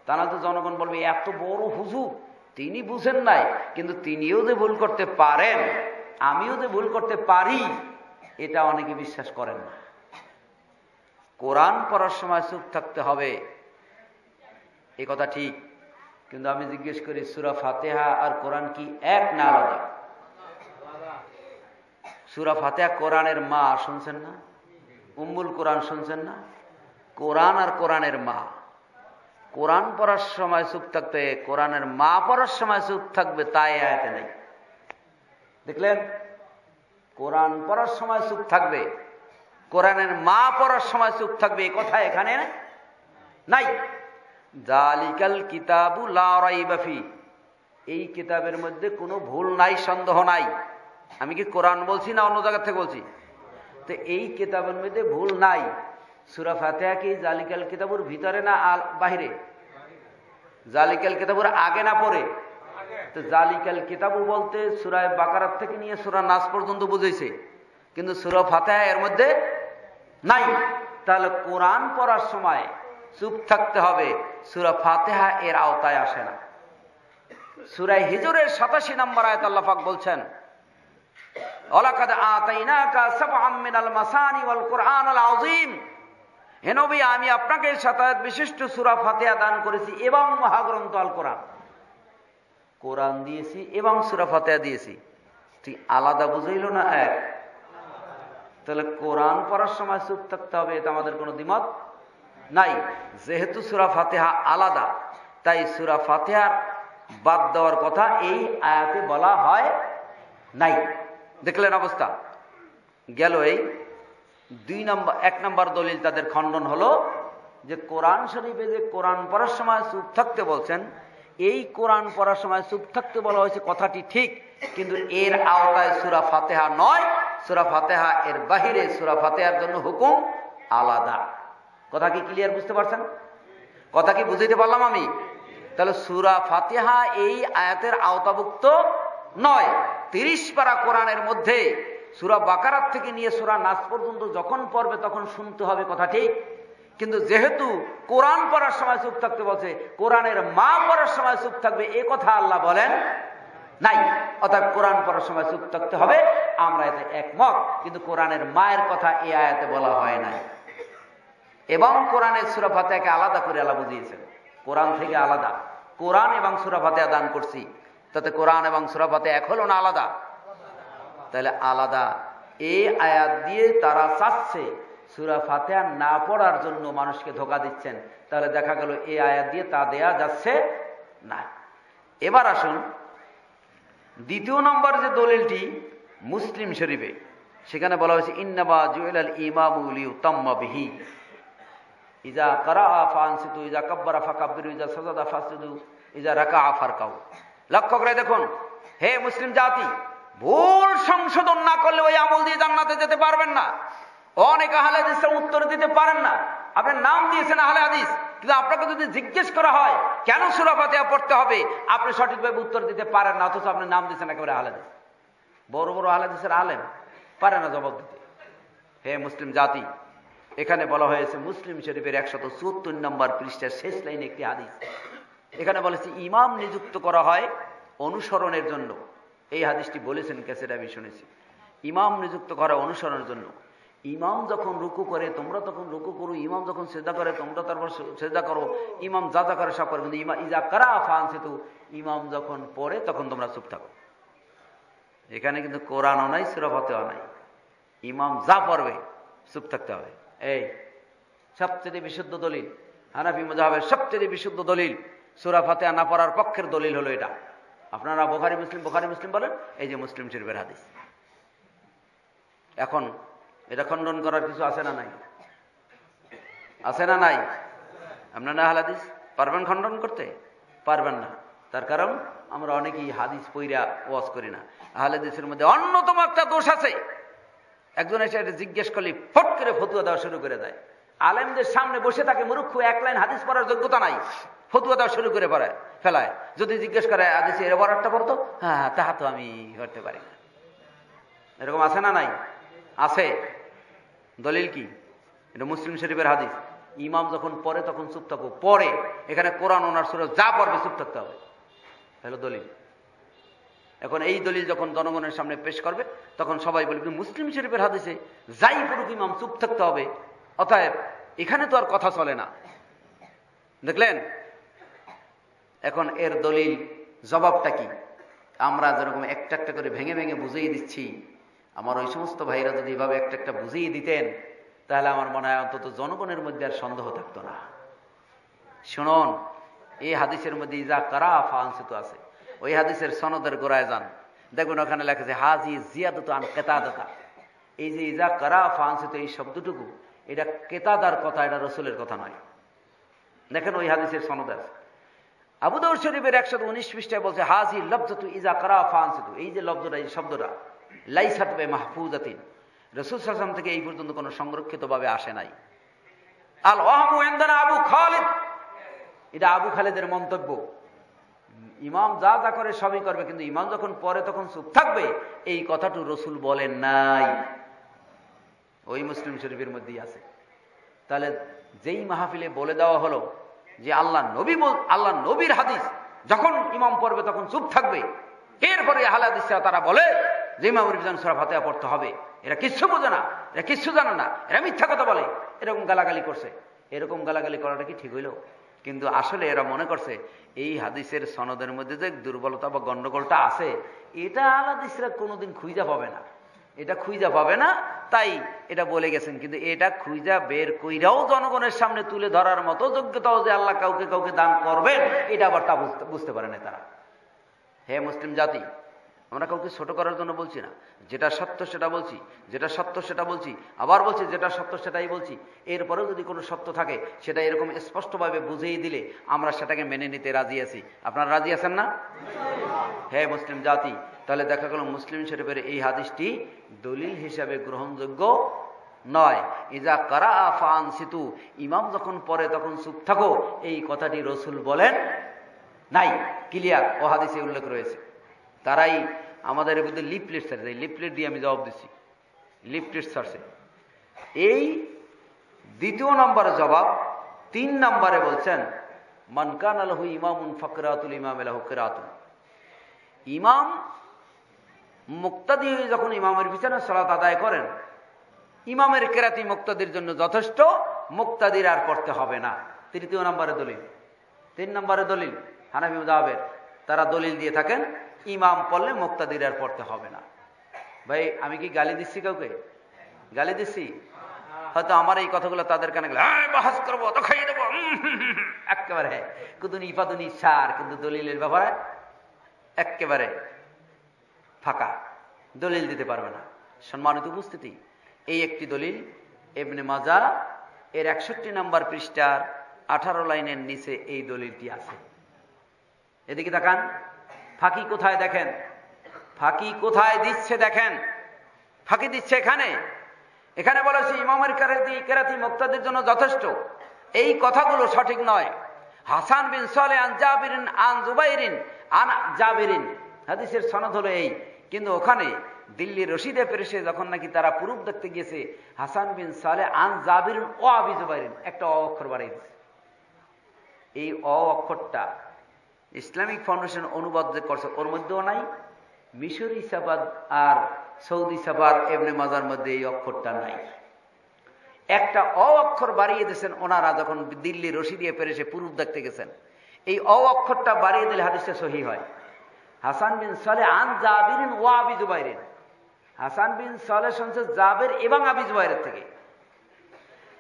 তা না তো জনগণ বলবে, এত বড় হুজুর, তিনি বুঝেন নাই, কিন্তু তিনিও যে ভুল করতে পারেন, আমিও যে ভুল করতে পারি, এটা অনেকে বিশ্বাস করেন না। কোরআন পড়ার সময় চুপ থাকতে হবে। এ কথা ঠিক। কিন্তু আমি জিজ্ঞেস করি, সুরা ফাতেহা আর কোরআন কি এক না আলাদা? সুরা ফাতেহা কোরআনের মা শুনছেন না? উম্মুল কোরআন শুনছেন না? কোরআন আর কোরআনের মা। কোরআন পড়ার সময় চুপ থাকতে, কোরআনের মা পড়ার সময় চুপ থাকবে, তাই আয়াতে নেই। দেখলেন? কোরআন পড়ার সময় চুপ থাকবে। কোরআনের মা পড়ার সময় চুপ থাকবে এ কথা এখানে নাই। জালিকাল কিতাবু লাফি এই কিতাবের মধ্যে কোনো ভুল নাই, সন্দেহ নাই। আমি কি কোরআন বলছি না অন্য জায়গা থেকে বলছি? তো এই কিতাবের মধ্যে ভুল নাই। সুরা ফাতেহা কি জালিকাল কিতাবুর ভিতরে না বাহিরে? জালিকাল কিতাবুর আগে না পরে? তো জালিকাল কিতাবু বলতে সুরায় বাকারাত থেকে নিয়ে সুরা নাচ পর্যন্ত বুঝেছে কিন্তু সুরা ফাতেহা এর মধ্যে নাই, তাহলে কোরআন পড়ার সময় চুপ থাকতে হবে, সুরা ফাতেহা এর আওতায় আসে না। সুরাই হিজুরের সাতাশি নম্বর আয়ত আল্লাহাক বলছেন আমি আপনাকে বিশিষ্ট সুরা ফাতেহা দান করেছি এবং মহাগ্রন্থ আল কোরআন। কোরআন দিয়েছি এবং সুরা ফাতেহা দিয়েছি। তুই আলাদা বুঝাইল না এক? তাহলে কোরআন পড়ার সময় চুপ থাকতে হবে, এটা আমাদের কোনো দ্বিমত নাই। যেহেতু সুরা ফাতেহা আলাদা, তাই সুরা ফাতেহার বাদ দেওয়ার কথা এই আয়াতে বলা হয় নাই। দেখলেন অবস্থা? গেল এই দুই নম্বর, এক নম্বর দলিল তাদের খণ্ডন হলো যে কোরআন শরীফে যে কোরআন পড়ার সময় চুপ থাকতে বলছেন, এই কোরআন পড়ার সময় চুপ থাকতে বলা হয়েছে কথাটি ঠিক, কিন্তু এর আওতায় সুরা ফাতেহা নয়। সুরা ফাতেহা এর বাহিরে সুরা ফাতেহার জন্য হুকুম আলাদা। কথা কি ক্লিয়ার বুঝতে পারছেন? কথা কি বুঝাইতে পারলাম আমি? তাহলে সুরা ফাতেহা এই আয়াতের আওতাভুক্ত নয়। তিরিশ পারা কোরআনের মধ্যে সুরা বাকারাত থেকে নিয়ে সুরা নাচ পর্যন্ত যখন পড়বে তখন শুনতে হবে কথা ঠিক? কিন্তু যেহেতু কোরআন পড়ার সময় চুপ থাকতে বলছে, কোরআনের মা পড়ার সময় চুপ থাকবে, এ কথা আল্লাহ বলেন নাই। অর্থাৎ কোরআন পড়ার সময় চুপ থাকতে হবে। আমরা এতে একমত, কিন্তু কোরআনের মায়ের কথা এ আয়াতে বলা হয় নাই। এবং কোরআনের সুরাফাতেকে আলাদা করে আল্লাহ বুঝিয়েছেন। কোরআন থেকে আলাদা। কোরআন এবং সুরাফাতে দান করছি। তাতে কোরআন এবং সুরাফাতে এক হলো না আলাদা? তাহলে আলাদা। এই আয়াত দিয়ে তারা চাচ্ছে সুরা ফাতেহা না পড়ার জন্য মানুষকে ধোকা দিচ্ছেন। তাহলে দেখা গেল এই আয়াত দিয়ে তা দেয়া যাচ্ছে না। এবার আসুন, দ্বিতীয় নম্বর যে দলিলটি মুসলিম শরীফে, সেখানে বলা হয়েছে ইন্নাবা জুয়েল আল ইমামুলি বিহি। ইজা কারা আফানসিতু ইজা কাব্বার আফা কাব্বির ইজা সাজাদা ফাসিদু ইজা রাকা আফার কাউ লক্ষ্য করে দেখুন, হে মুসলিম জাতি, ভুল সংশোধন না করলে ওই আমল দিয়ে জান্নাতে যেতে পারবেন না। অনেক আহলে হাদিসের উত্তর দিতে পারেন না। আপনার নাম দিয়েছেন আহলে হাদিস, কিন্তু আপনাকে যদি জিজ্ঞেস করা হয়, কেন সুরাফাতিয়া পড়তে হবে? আপনি সঠিকভাবে উত্তর দিতে পারেন না, অথচ আপনি নাম দিয়েছেন একেবারে আহলাদিস বড় বড় আহলাদিসের আলেম, পারে না জবাব দিতে। হে মুসলিম জাতি, এখানে বলা হয়েছে মুসলিম শরীফের একশত চুয়াত্তর নম্বর পৃষ্ঠার শেষ লাইনে একটি হাদিস। এখানে বলেছে, ইমাম নিযুক্ত করা হয় অনুসরণের জন্য। এই হাদিসটি বলেছেন ক্যাসেট, আমি শুনেছি। ইমাম নিযুক্ত করা অনুসরণের জন্য। ইমাম যখন রুকু করে, তোমরা তখন রুকু করো, ইমাম যখন সেজা করে, তোমরা তারপর সেজা করো, ইমাম যা যা করে সব করে, কিন্তু ইমা ইজা কারা ফান সেতু ইমাম যখন পড়ে, তখন তোমরা চুপ থাকো। এখানে কিন্তু কোরআনও নাই, সুরফাতেও নাই। ইমাম যা পড়বে, চুপ থাকতে হবে। এই সবচেয়ে বিশুদ্ধ দলিল, হানাফি মজাহের সবচেয়ে বিশুদ্ধ দলিল, সুরা ফাতেহা না পড়ার পক্ষের দলিল হলো এটা। আপনারা বোখারি, মুসলিম বোখারি, মুসলিম বলেন, এই যে মুসলিম শরীফের হাদিস। এখন এটা খণ্ডন করার কিছু আছে না নাই? আছে না নাই? আপনার না হাদিস, পারবেন খণ্ডন করতে? পারবেন না। তার কারণ আমরা অনেকেই হাদিস পইরা ওয়াজ করি না। আহলাদিসের মধ্যে অন্যতম একটা দোষ আছে। একজন এসে এটা জিজ্ঞেস করলে ফট করে ফতুয়া দেওয়া শুরু করে দেয়। আলেমদের সামনে বসে থাকে মুরুক্ষ এক লাইন হাদিস পড়ার যোগ্যতা নাই। ফতুয়া দেওয়া শুরু করে পড়ায় ফেলায়। যদি জিজ্ঞেস করে হাদিস এর বরারটা পড়তো হ্যাঁ, হ্যাঁ তাহা তো আমি করতে পারি না। এরকম আছে না নাই? আছে। দলিল কি? এটা মুসলিম শরীফের হাদিস। ইমাম যখন পড়ে তখন চুপ থাকব পরে এখানে কোরআন ওনার সুরে যা পড়বে চুপ থাকতে হবে। হ্যালো দলিল। এখন এই দলিল যখন জনগণের সামনে পেশ করবে, তখন সবাই বলবে, মুসলিম শরীফের হাদিসে যাই পড়ুক ইমাম, চুপ থাকতে হবে। অতএব এখানে তো আর কথা চলে না। দেখলেন? এখন এর দলিল জবাবটা কি? আমরা যেরকম একটা একটা করে ভেঙে ভেঙে বুঝিয়ে দিচ্ছি, আমার ওই সমস্ত ভাইরা যদি এভাবে একটা একটা বুঝিয়ে দিতেন, তাহলে আমার মনে হয় অন্তত জনগণের মধ্যে আর সন্দেহ থাকতো না। শুনুন এই হাদিসের মধ্যে ইজা কারা ফাংসিত আছে। ওই হাদিসের সনদের গোড়ায় যান। দেখবেন ওখানে লেখা আছে, হাজি জিয়াদত আন কেতাদতা। এই যে ইজা করা ফান্সিত এই শব্দটুকু, এটা কেতাদার কথা, এটা রসুলের কথা নয়। দেখেন ওই হাদিসের সনদ আছে। আবুদৌর শরীফের একশো উনিশ পৃষ্ঠায় বলছে, হাজি লব্ধতু ইজা কারা ফান্সিতু এই যে লব্ধটা এই শব্দটা লাইসাতবে মাহফুজাতিন। রসুল সাসম থেকে এই পর্যন্ত কোনো সংরক্ষিতভাবে আসে নাই। আল ওয়াহমু ইনদানা আবু খালিদ। এটা আবু খালিদের মন্তব্য। ইমাম যা যা করে সবই করবে, কিন্তু ইমাম যখন পরে তখন চুপ থাকবে, এই কথাটু রসুল বলেন নাই। ওই মুসলিম শরীফের মধ্যেই আছে। তাহলে যেই মাহফিলে বলে দেওয়া হলো যে আল্লাহ নবী আল্লাহ নবীর হাদিস, যখন ইমাম পড়বে তখন চুপ থাকবে। এরপরে হালাদিসরা তারা বলে যে ইমাম রিজান সরা ফাতেহা পড়তে হবে। এরা কিচ্ছু বোঝে না, এরা কিচ্ছু জানে না, এরা মিথ্যা কথা বলে। এরকম গালাগালি করছে। এরকম গালাগালি করাটা কি ঠিক হইল? কিন্তু আসলে এরা মনে করছে, এই হাদিসের সনদের মধ্যে যে দুর্বলতা বা গন্ডগোলটা আছে, এটা আলাদিসরা কোনোদিন খুঁজা পাবে না। এটা খুঁজা পাবে না, তাই এটা বলে গেছেন, কিন্তু এটা খুঁজা বের কইরাও জনগণের সামনে তুলে ধরার মতো যোগ্যতাও যে আল্লাহ কাউকে কাউকে দান করবেন, এটা আবার তা বুঝতে পারে না তারা। হে মুসলিম জাতি আমরা কাউকে ছোট করার জন্য বলছি না। যেটা সত্য সেটা বলছি, যেটা সত্য সেটা বলছি, আবার বলছি যেটা সত্য সেটাই বলছি। এরপরেও যদি কোনো সত্য থাকে, সেটা এরকম স্পষ্টভাবে বুঝিয়ে দিলে আমরা সেটাকে মেনে নিতে রাজি আছি। আপনারা রাজি আছেন না? হ্যাঁ মুসলিম জাতি। তাহলে দেখা গেল মুসলিম শরীফের এই হাদিসটি দলিল হিসাবে গ্রহণযোগ্য নয়। ইজা কারা আফান সিতু, ইমাম যখন পরে তখন চুপ থাকো, এই কথাটি রসুল বলেন নাই। ক্লিয়ার। ও হাদিসে উল্লেখ রয়েছে। তারাই আমাদের বিরুদ্ধে লিপলেট ছাড়ছে এই লিপলেট দিয়ে আমি জবাব দিচ্ছি। লিপলেট ছাড়ছে এই দ্বিতীয় নম্বরের জবাব তিন নম্বরে বলছেন মানকান আলহু ইমামুন ফকরাতুল ইমাম আলহু কেরাতুল ইমাম মুক্তাদি যখন ইমামের পিছনে সলাত আদায় করেন, ইমামের কেরাতি মুক্তাদির জন্য যথেষ্ট, মুক্তাদির আর পড়তে হবে না। তৃতীয় নম্বরে দলিল। তিন নম্বরে দলিল হানাবি মুদাবের তারা দলিল দিয়ে থাকেন ইমাম পড়লে মুক্তাদির আর পড়তে হবে না। ভাই, আমি কি গালি দিচ্ছি কাউকে? গালি দিচ্ছি? হয়তো আমার এই কথাগুলো তাদের কানে করব, তো খাইয়ে দেবো। একেবারে কিন্তু দলিলের ব্যাপারে একেবারে ফাঁকা। দলিল দিতে পারবে না। সম্মানিত উপস্থিতি, এই একটি দলিল এমনি মাজা এর একষট্টি নাম্বার পৃষ্ঠার আঠারো লাইনের নিচে এই দলিলটি আছে। এদিকে তাকান। ফাঁকি কোথায় দেখেন? ফাঁকি কোথায় দিচ্ছে দেখেন? ফাঁকি দিচ্ছে এখানে। এখানে বলেছে ইমামের কেরাতি কেরাতি, মুক্তাদের জন্য যথেষ্ট। এই কথাগুলো সঠিক নয়। হাসান বিন সালে আন জাবিরিন, আন জুবাইরিন, আন জাবিরিন। হাদিসের সনদ হলো এই। কিন্তু ওখানে দিল্লি রশিদে পেরেছে, যখন নাকি তারা পুরুপ দেখতে গিয়েছে, হাসান বিন সালে আন জাবিরিন ও আবি জুবাইরিন। একটা অ অক্ষর দিচ্ছে এই অ অক্ষরটা ইসলামিক ফাউন্ডেশন অনুবাদ যে করছে, ওর মধ্যেও নাই। মিশরি সাবাদ আর সৌদি সাবার এমনি মাজার মধ্যে এই অক্ষরটা নাই। একটা অ অক্ষর বাড়িয়ে দিয়েছেন ওনারা যখন দিল্লি রশি দিয়ে পেরেছে, পুরুষ দেখতে গেছেন। এই অ অক্ষরটা বাড়িয়ে দিলে হাদিসটা সহি হয়। হাসান বিন সালে আন জাবিরিন ও আবি জুবাইরিন। হাসান বিন সালে শুনছে জাবের এবং আবি জুবাইরের থেকে।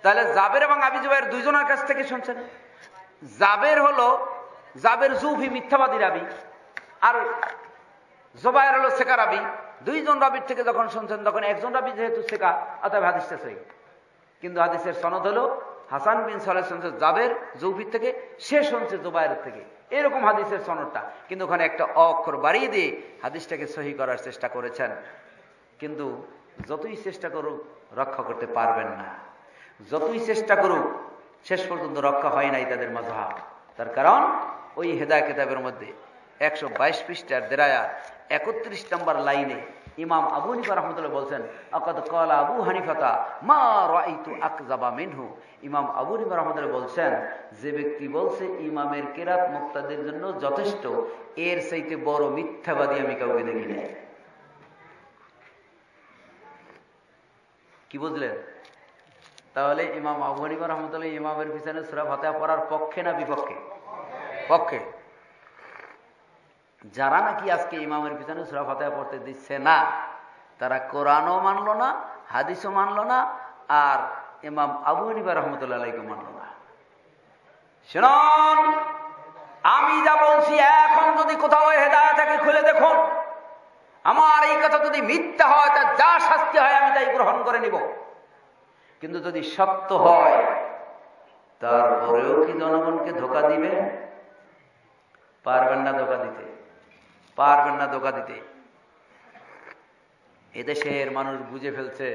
তাহলে জাবের এবং আবি জুবাইর দুইজনের কাছ থেকে শুনছেন। জাবের হলো জাবের জুফি মিথ্যাবাদী রাবি আর জোবায়ের হলো শেখা রাবি। দুইজন রাবির থেকে যখন শুনছেন, তখন একজন রাবি যেহেতু শেখা, অতএব হাদিসটা সহি কিন্তু হাদিসের সনদ হলো হাসান বিন সালে শুনছে জাবের জৌফির থেকে, সে শুনছে জোবায়ের থেকে। এরকম হাদিসের সনদটা। কিন্তু ওখানে একটা অক্ষর বাড়িয়ে দিয়ে হাদিসটাকে সহি করার চেষ্টা করেছেন। কিন্তু যতই চেষ্টা করুক, রক্ষা করতে পারবেন না। যতই চেষ্টা করুক, শেষ পর্যন্ত রক্ষা হয় নাই তাদের মজাহাব তার কারণ ওই হেদায় কেতাবের মধ্যে একশো বাইশ পৃষ্ঠার দেরায়া, একত্রিশ নম্বর লাইনে ইমাম আবু হানিফা রহমতুল্লাহ বলছেন, আকাদ কলা আবু হানিফাতা, মা রাইতু আকজাবা মিনহু। ইমাম আবু হানিফা রহমতুল্লাহ বলছেন, যে ব্যক্তি বলছে ইমামের কেরাত মুক্তাদের জন্য যথেষ্ট, এর চাইতে বড় মিথ্যাবাদী আমি কাউকে দেখি নাই। কি বুঝলেন? তাহলে ইমাম আবু হানিফা রহমতুল্লাহ ইমামের পিছনে সুরা ফাতেহা পড়ার পক্ষে না বিপক্ষে? পক্ষে যারা নাকি আজকে ইমামের পিছনে সুরা ফাতেহা পড়তে দিচ্ছে না, তারা কোরআনও মানল না, হাদিসও মানল না, আর ইমাম আবু হানিফা রহমতুল্লাহ মানল না। শুনুন, আমি যা বলছি এখন যদি কোথাও হেদায়তাকে খুলে দেখুন, আমার এই কথা যদি মিথ্যা হয়, তার যা শাস্তি হয়, আমি তাই গ্রহণ করে নিব। কিন্তু যদি সত্য হয়, তারপরেও কি জনগণকে ধোকা দিবে? পারবেন না ধোকা দিতে পারবেন না ধোকা দিতে। এদেশের মানুষ বুঝে ফেলছে,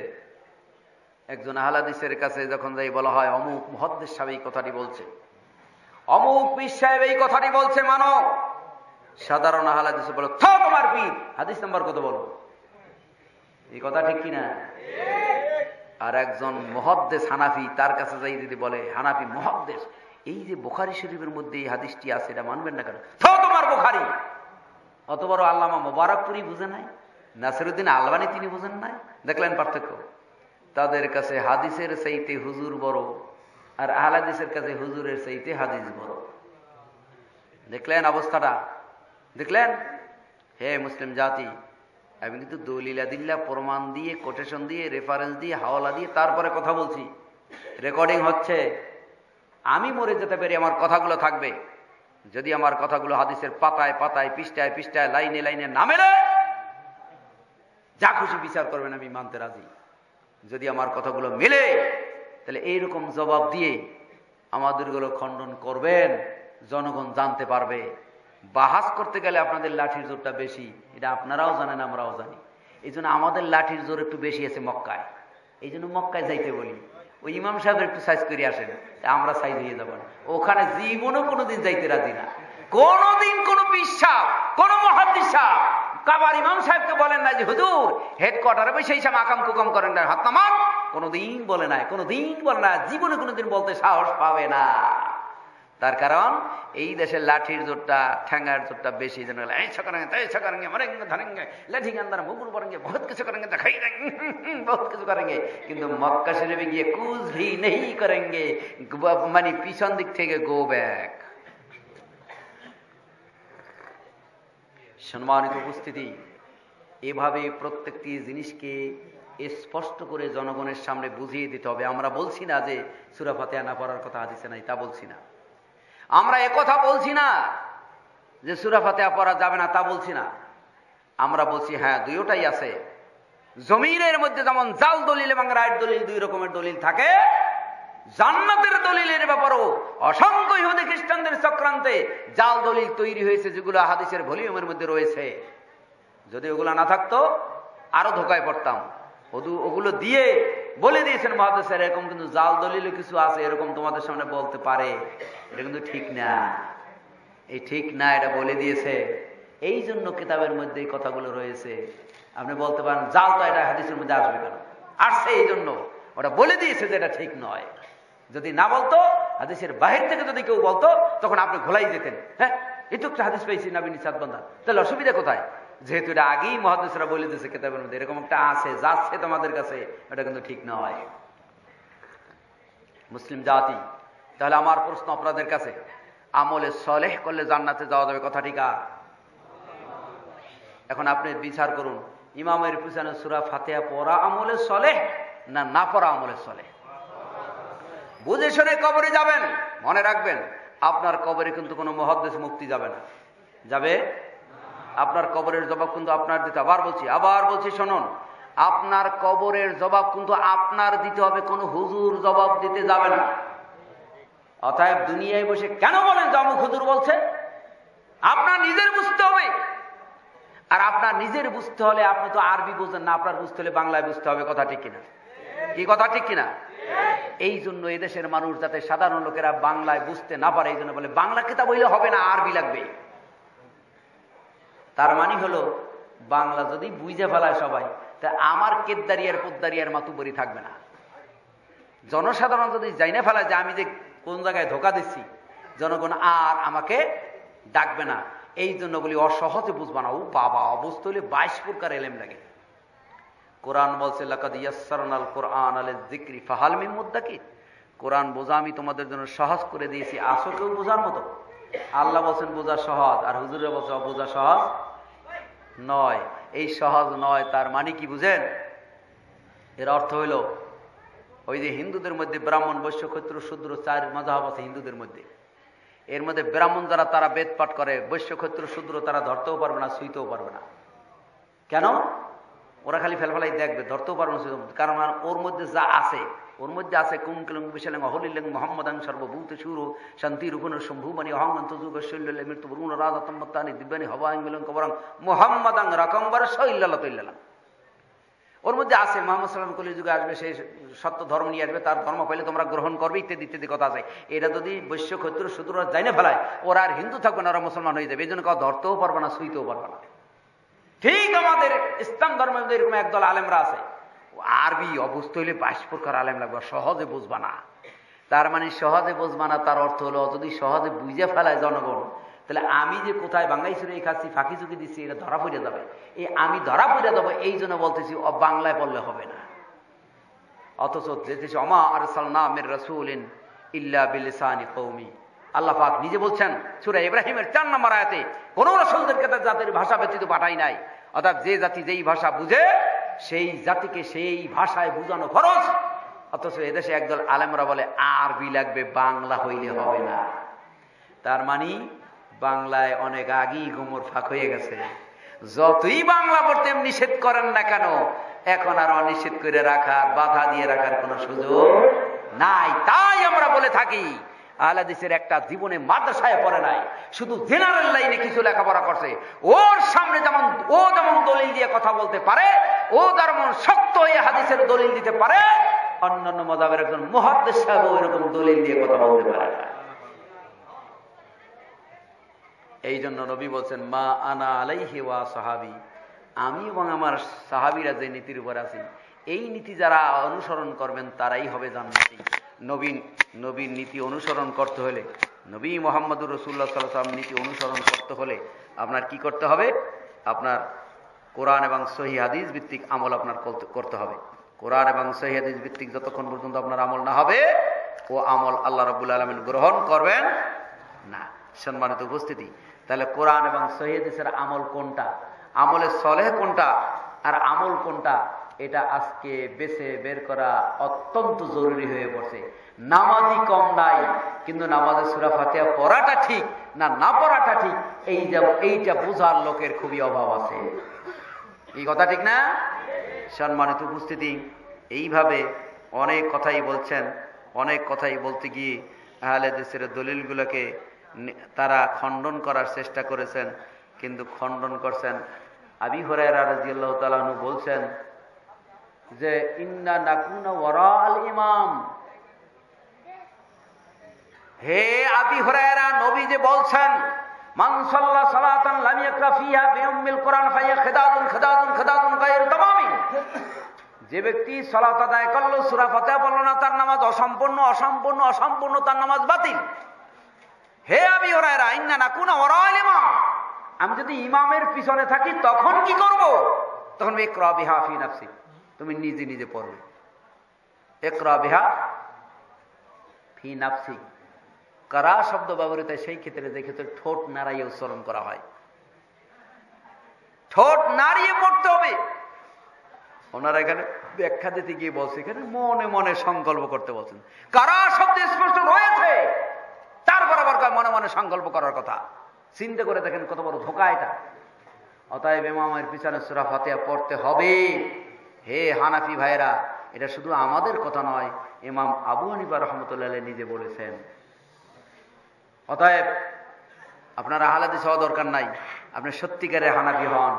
একজন আহলাদিসের কাছে যখন যাই বলা হয়, অমুক মহদ্দের সাহেব এই কথাটি বলছে। অমুক পীর সাহেব এই কথাটি বলছে, মানো। সাধারণ আহলাদিসে বলো তোমার পীর, হাদিস নাম্বার কত বলো? এই কথা ঠিক কিনা? আর একজন মহদ্দেশ হানাফি তার কাছে যাই যদি বলে, হানাফি মহদ্দেশ এই যে বোখারি শরীফের মধ্যে এই হাদিসটি আছে, এটা মানবেন না কেন? তোমার বোখারি। অত বড় আল্লামা মোবারকপুরি বুঝে নাই, নাসিরুদ্দিন আলবানি তিনি বুঝেন নাই। দেখলেন পার্থক্য? তাদের কাছে হাদিসের চাইতে হুজুর বড়, আর আহলাদিসের কাছে হুজুরের চাইতে হাদিস বড়। দেখলেন অবস্থাটা? দেখলেন? হে মুসলিম জাতি, আমি কিন্তু দলিলা দিল্লা প্রমাণ দিয়ে কোটেশন দিয়ে রেফারেন্স দিয়ে, হাওলা দিয়ে, তারপরে কথা বলছি। রেকর্ডিং হচ্ছে। আমি মরে যেতে পারি আমার কথাগুলো থাকবে। যদি আমার কথাগুলো হাদিসের পাতায় পাতায়, পৃষ্ঠায় পৃষ্ঠায়, লাইনে লাইনে না মেলে, যা খুশি বিচার করবেন, আমি মানতে রাজি। যদি আমার কথাগুলো মেলে, তাহলে এইরকম জবাব দিয়ে আমাদেরগুলো খণ্ডন করবেন, জনগণ জানতে পারবে। বাহাস করতে গেলে আপনাদের লাঠির জোরটা বেশি, এটা আপনারাও জানেন, আমরাও জানি। এই আমাদের লাঠির জোর একটু বেশি আছে মক্কায়। এই জন্য মক্কায় যাইতে বলি। ওই ইমাম সাহেব একটু সাইজ করে আসেন আমরা সাইজ হয়ে যাব ওখানে জীবনও কোনোদিন যাইতে রাজি না। কোনোদিন কোনো বিশ্বাস কোন মহাবিশ্বাস কাবার ইমাম সাহেবকে বলেন না যে, হুজুর হেডকোয়ার্টারে বসে এইসব আকাম কুকাম করেন না হাত নামান কোনোদিন বলে নাই, কোনোদিন বলে না জীবনে কোনোদিন বলতে সাহস পাবে না। তার কারণ, এই দেশের লাঠির জোরটা, ঠ্যাঙ্গার জোরটা বেশি, যেন এই ছকরেঙ্গে, তাই ছকরেঙ্গে, মরেঙ্গে, ধরেঙ্গে, লাঠি গান্দার মুগুর বরঙ্গে, বহুত কিছু করেঙ্গে, দেখাই বহুত কিছু করেঙ্গে, কিন্তু মক্কা শরীফে গিয়ে কুজ ভি নেই করেঙ্গে মানে পিছন দিক থেকে গো ব্যাক। সম্মানিত উপস্থিতি, এভাবে প্রত্যেকটি জিনিসকে স্পষ্ট করে জনগণের সামনে বুঝিয়ে দিতে হবে। আমরা বলছি না যে সুরাফাতে আনা পড়ার কথা আদিছে নাই, তা বলছি না। আমরা কথা বলছি না যে সুরাফাতে পড়া যাবে না তা বলছি না। আমরা বলছি হ্যাঁ দুইটাই আছে। জমিনের মধ্যে যেমন জাল দলিল এবং রায়ের দলিল দুই রকমের দলিল থাকে, জান্নাতের দলিলের ব্যাপারও অসংখ্য ইহুদি খ্রিস্টানদের চক্রান্তে জাল দলিল তৈরি হয়েছে, যেগুলো হাদিসের ভলিউমের মধ্যে রয়েছে। যদি ওগুলো না থাকতো, আরও ধোকায় পড়তাম। ওগুলো দিয়ে বলে দিয়েছেন মহাদেশের এরকম কিন্তু জাল দলিল কিছু আছে, এরকম তোমাদের সামনে বলতে পারে। এটা কিন্তু ঠিক না। এই ঠিক না, এটা বলে দিয়েছে। এই জন্য কিতাবের মধ্যে এই কথাগুলো রয়েছে। আপনি বলতে পারেন, জাল তো এটা হাদিসের মধ্যে আসবে কেন? আসছে এই জন্য। ওটা বলে দিয়েছে যে এটা ঠিক নয়। যদি না বলতো, হাদিসের বাহির থেকে যদি কেউ বলতো, তখন আপনি ঘোলাই যেতেন। হ্যাঁ একটা হাদিস পেয়েছি, নাবিন সাদ বন্ধা। তাহলে অসুবিধা কোথায়? যেহেতু এটা আগেই মহাদেশরা বলে দিয়েছে কেতাবের মধ্যে, এরকম একটা আছে, যাচ্ছে তোমাদের কাছে, এটা কিন্তু ঠিক নয়। মুসলিম জাতি, তাহলে আমার প্রশ্ন আপনাদের কাছে, আমলে সলেহ করলে জান্নাতে যাওয়া যাবে কথা ঠিক এখন আপনি বিচার করুন, ইমামের পিছনে সুরা ফাতেহা পড়া আমলে সলেহ না না পড়া আমলে সলেহ? বুঝে শুনে কবরে যাবেন, মনে রাখবেন, আপনার কবরে কিন্তু কোনো মহাদেশ মুক্তি যাবে না। যাবে? আপনার কবরের জবাব কিন্তু আপনার দিতে আবার বলছি আবার বলছি শুনুন, আপনার কবরের জবাব কিন্তু আপনার দিতে হবে, কোনো হুজুর জবাব দিতে যাবে না। অতএব দুনিয়ায় বসে কেন বলেন যে অমুক হুজুর বলছে? আপনার নিজের বুঝতে হবে। আর আপনার নিজের বুঝতে হলে আপনি তো আরবি বুঝেন না, আপনার বুঝতে হলে বাংলায় বুঝতে হবে, কথা ঠিক কিনা? কি কথা ঠিক কিনা? এই জন্য এদেশের মানুষ যাতে সাধারণ লোকেরা বাংলায় বুঝতে না পারে এই জন্য বলে, বাংলা কিতাব হইলে হবে না, আরবি লাগবে। তার মানে হলো, বাংলা যদি বুঝে ফেলায় সবাই, তা আমার কেদারিয়ার পোদ্দারিয়ার মাতুবরি থাকবে না। জনসাধারণ যদি জাইনে ফেলায় যে আমি যে কোন জায়গায় ধোকা দিচ্ছি, জনগণ আর আমাকে ডাকবে না। এই জন্য বলি, অসহজে বুঝবা না। ও বাবা, অবস্থ হলে বাইশ প্রকার এলেম লাগে। কোরআন বলছে কোরআন বোঝা আমি তোমাদের জন্য সহজ করে দিয়েছি। আসো কেউ বোঝার মতো। আল্লাহ বলছেন, বোঝা সহজ। আর হুজুরে বলছে বোঝা সহজ। নয়। এই সহজ নয়, তার মানে কি বুঝেন? এর অর্থ হইল, ওই যে হিন্দুদের মধ্যে ব্রাহ্মণ বৈশ্য ক্ষত্র শূদ্র, চার মজাহাব আছে হিন্দুদের মধ্যে। এর মধ্যে ব্রাহ্মণ যারা, তারা বেদ পাঠ করে বৈশ্য ক্ষত্র শূদ্র তারা ধরতেও পারবে না, শুইতেও পারবে না। কেন? ওরা খালি ফেলফেলাই দেখবে, ধরতেও পারবে না। কারণ ওর মধ্যে যা আছে ওর মধ্যে আছে কুম কিলং বিশালং অহলিলং মোহাম্মদাং সর্বভূত সুর শান্তি রূপণ শম্ভুমানি অহংন্ত যুগ শৈল্য মৃত্যু বরুণ রাজা দিব্যানি হবাং মিলং কবরং মোহাম্মদাং রকম্বর শৈল্লাল তৈল্লাম ওর মধ্যে আছে মোহাম্মদ সাল্লাম কলি যুগে আসবে সেই সত্য ধর্ম নিয়ে আসবে তার ধর্ম পাইলে তোমরা গ্রহণ করবে ইত্যাদি ইত্যাদি কথা আছে এটা যদি বৈশ্য ক্ষত্র শত্রু জানে ফেলায় ওরা আর হিন্দু থাকবে না ওরা মুসলমান হয়ে যাবে এই জন্য কাউ ধরতেও পারবে না শুইতেও পারবে না ঠিক আমাদের ইসলাম ধর্মের এরকম একদল আলেমরা আছে আরবি অবস্থ হইলে বাইশ প্রকার আলেম লাগবে, সহজে বুঝবা না। তার মানে সহজে বুঝবা না, তার অর্থ হলো যদি সহজে বুঝে ফেলায় জনগণ, তাহলে আমি যে কোথায় বাংলাইশুরে এই খাচ্ছি ফাঁকি চুকি দিচ্ছি এটা ধরা পড়ে যাবে। এই আমি ধরা পড়ে যাব, এই জন্য বলতেছি, ও বাংলায় পড়লে হবে না। অথচ যেতেছে, অমা আর সালনামের রসুলিন ইল্লা বিলিসানি কৌমি আল্লাহ পাক নিজে বলছেন, সুরা ইব্রাহিমের চার নম্বর আয়াতে, কোন রসুলদেরকে তার জাতির ভাষা ব্যতীত পাঠাই নাই। অর্থাৎ যে জাতি যেই ভাষা বুঝে সেই জাতিকে সেই ভাষায় বুঝানো খরচ অথচ এদেশে একদল আলেমরা বলে, আরবি লাগবে, বাংলা হইলে হবে না। তার মানে বাংলায় অনেক আগেই গোমর ফাঁক হয়ে গেছে। যতই বাংলা পড়তে নিষেধ করেন না কেন, এখন আর অনিষেধ করে রাখার, বাধা দিয়ে রাখার কোনো সুযোগ নাই। তাই আমরা বলে থাকি আলাদিসের একটা জীবনে মাদ্রাসায় পড়ে নাই। শুধু জেনারেল লাইনে কিছু লেখাপড়া করছে। ওর সামনে যেমন, ও যেমন দলিল দিয়ে কথা বলতে পারে, ও যেমন শক্ত হয়ে হাদিসের দলিল দিতে পারে, অন্যান্য মজাবের একজন মহাদ্দেশ সাহেব এরকম দলিল দিয়ে কথা বলতে পারে এই জন্য নবী বলছেন, মা আনা আলাইহি ওয়া সাহাবি। আমি এবং আমার সাহাবিরা যে নীতির উপর আছি, এই নীতি যারা অনুসরণ করবেন, তারাই হবে জান্নাতি। নবীন নবীন নীতি অনুসরণ করতে হলে, নবী মোহাম্মদুর রসুল্লাহ সাল্লাম নীতি অনুসরণ করতে হলে আপনার কি করতে হবে? আপনার কোরআন এবং সহি হাদিস ভিত্তিক আমল আপনার করতে- হবে। কোরআন এবং সহি হাদিস ভিত্তিক যতক্ষণ পর্যন্ত আপনার আমল না হবে, ও আমল আল্লাহ রবুল আলমিন গ্রহণ করবেন না। সম্মানিত উপস্থিতি, তাহলে কোরআন এবং সহিদের আমল কোনটা? আমলের সলেহ কোনটা? আর আমল কোনটা? এটা আজকে বেছে বের করা অত্যন্ত জরুরি হয়ে পড়ছে। নামাজি কম নাই, কিন্তু নামাজের সুরা ফাতিয়া পড়াটা ঠিক না না পড়াটা ঠিক, এই যে, এইটা বোঝার লোকের খুবই অভাব আছে। এই কথা ঠিক না? সম্মানিত উপস্থিতি, এইভাবে অনেক কথাই বলছেন, অনেক কথাই বলতে গিয়ে আহলে দেশের দলিলগুলোকে তারা খণ্ডন করার চেষ্টা করেছেন, কিন্তু খণ্ডন করছেন। আবি হরাইরা রাজিয়াল্লাহ তালাহনু বলছেন যে ইন্না নাকুনা ওয়ারা আল ইমাম। হে আবি হরাইরা নবী যে বলছেন, মান সাল্লা সালাতান লাম ইয়াকরা ফিহা বিউম্মিল কোরআন ফাইয়া খিদাদুন খিদাদুন খিদাদুন গায়র তামামিন যে ব্যক্তি সলাত আদায় করল, সূরা ফাতিহা বলল না, তার নামাজ অসম্পূর্ণ অসম্পূর্ণ অসম্পূর্ণ, তার নামাজ বাতিল। হে আবি হরাইরা ইন্না নাকুনা ওয়ারা আল ইমাম। আমি যদি ইমামের পিছনে থাকি, তখন কি করব? তখন একরা বিহা ফি নাফসি। তুমি নিজে নিজে পড়বে একরা কারা শব্দ ব্যবহৃত সেই ক্ষেত্রে যে ক্ষেত্রে ঠোঁট নাড়াইয়ে উচ্চারণ করা হয়। ঠোঁট নাড়িয়ে পড়তে হবে। ওনারা এখানে ব্যাখ্যা দিতে গিয়ে বলছে, এখানে মনে মনে সংকল্প করতে বলছেন। কারা শব্দ স্পষ্ট রয়েছে? তার বরাবর মনে মনে সংকল্প করার কথা। চিন্তা করে দেখেন কত বড় ধোকা এটা। অতএব ইমামের পিছনে সুরা ফাতিহা পড়তে হবে। হে হানাফি ভাইরা এটা শুধু আমাদের কথা নয়, ইমাম আবু হানিফা রহমতুল্লাহ নিজে বলেছেন। অতএব, আপনার আহলাদি হওয়া দরকার নাই, আপনি সত্যিকারে হানাফি হন।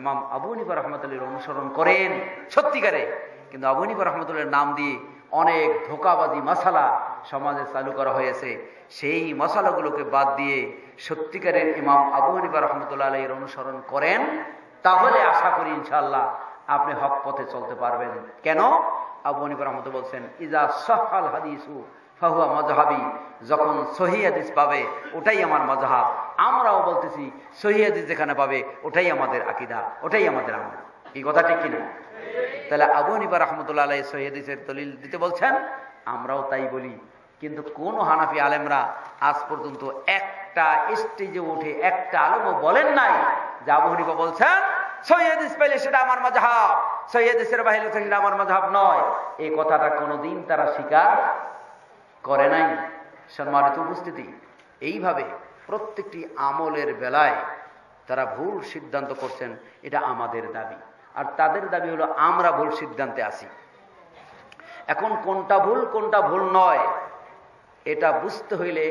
ইমাম আবু হানিফা রহমতুল্লাহর অনুসরণ করেন সত্যিকারে, কিন্তু আবু হানিফা রহমতুল্লাহর নাম দিয়ে অনেক ধোকাবাজি মশালা সমাজে চালু করা হয়েছে। সেই মশালাগুলোকে বাদ দিয়ে সত্যিকারের ইমাম আবু হানিফা রহমতুল্লাহ আলহীর অনুসরণ করেন, তাহলে আশা করি ইনশাল্লাহ আপনি হক পথে চলতে পারবেন। কেন? আবু হানিফা রহমত বলছেন ইজা সহাল হাদিসু, ফাহুয়া মজাহাবি যখন সহি হাদিস পাবে, ওটাই আমার মজাহাব আমরাও বলতেছি, সহি হাদিস যেখানে পাবে, ওটাই আমাদের আকিদা, ওটাই আমাদের আমল। এই কথা ঠিক কিনা? তাহলে আবু হানিফা রহমতুল্লাহ আলাই সহি হাদিসের দলিল দিতে বলছেন, আমরাও তাই বলি। কিন্তু কোন হানাফি আলেমরা আজ পর্যন্ত একটা স্টেজে উঠে একটা আলমও বলেন নাই যে আবু হানিফা বলছেন সৈয়দিস পেলে সেটা আমার মজাহাব। সৈয়দিসের বাহিরে সেটা আমার মজাহাব নয়। এই কথাটা কোনোদিন তারা স্বীকার করে নাই। সম্মানিত উপস্থিতি, এইভাবে প্রত্যেকটি আমলের বেলায় তারা ভুল সিদ্ধান্ত করছেন, এটা আমাদের দাবি। আর তাদের দাবি হলো, আমরা ভুল সিদ্ধান্তে আসি এখন কোনটা ভুল কোনটা ভুল নয়, এটা বুঝতে হইলে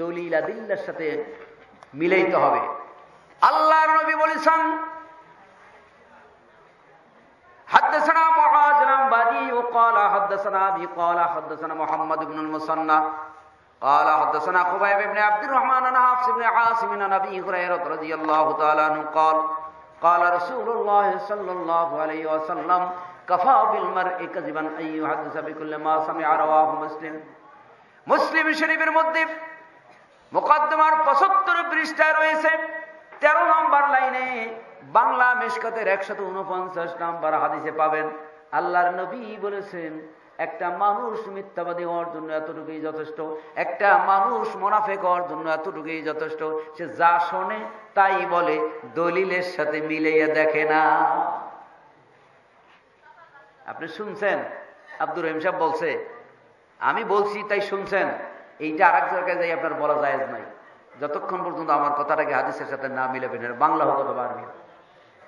দলিল আদিল্লার সাথে মিলাইতে হবে। আল্লাহর নবী বলেছেন حدثنا معاذ العنبري وقال حدثنا ابي قال حدثنا محمد بن المثنى قال حدثنا خبيب بن عبد الرحمن عن حفص بن عاصم عن ابي هريره رضي الله تعالى عنه قال قال رسول الله صلى الله عليه وسلم كفى بالمرء كذبا ان يحدث بكل ما سمع رواه مسلم মুসলিম শরীফের মধ্যে মোকদ্দমার পঁচাত্তর পৃষ্ঠায় রয়েছে তেরো নম্বর লাইনে বাংলা মেশকাতের একশত উনপঞ্চাশ নম্বর হাদিসে পাবেন, আল্লাহর নবী বলেছেন, একটা মানুষ মিথ্যাবাদী হওয়ার জন্য এতটুকুই যথেষ্ট, একটা মানুষ মোনাফেক হওয়ার জন্য এতটুকুই যথেষ্ট, সে যা শোনে তাই বলে, দলিলের সাথে মিলাইয়া দেখে না। আপনি শুনছেন? আব্দুর রহিম সাহেব বলছে, আমি বলছি তাই শুনছেন, এইটা আর এক জায়গায় যাই আপনার বলা যায় নাই। যতক্ষণ পর্যন্ত আমার কথাটাকে হাদিসের সাথে না মিলাবেন বাংলা হোক অথবা আরবি।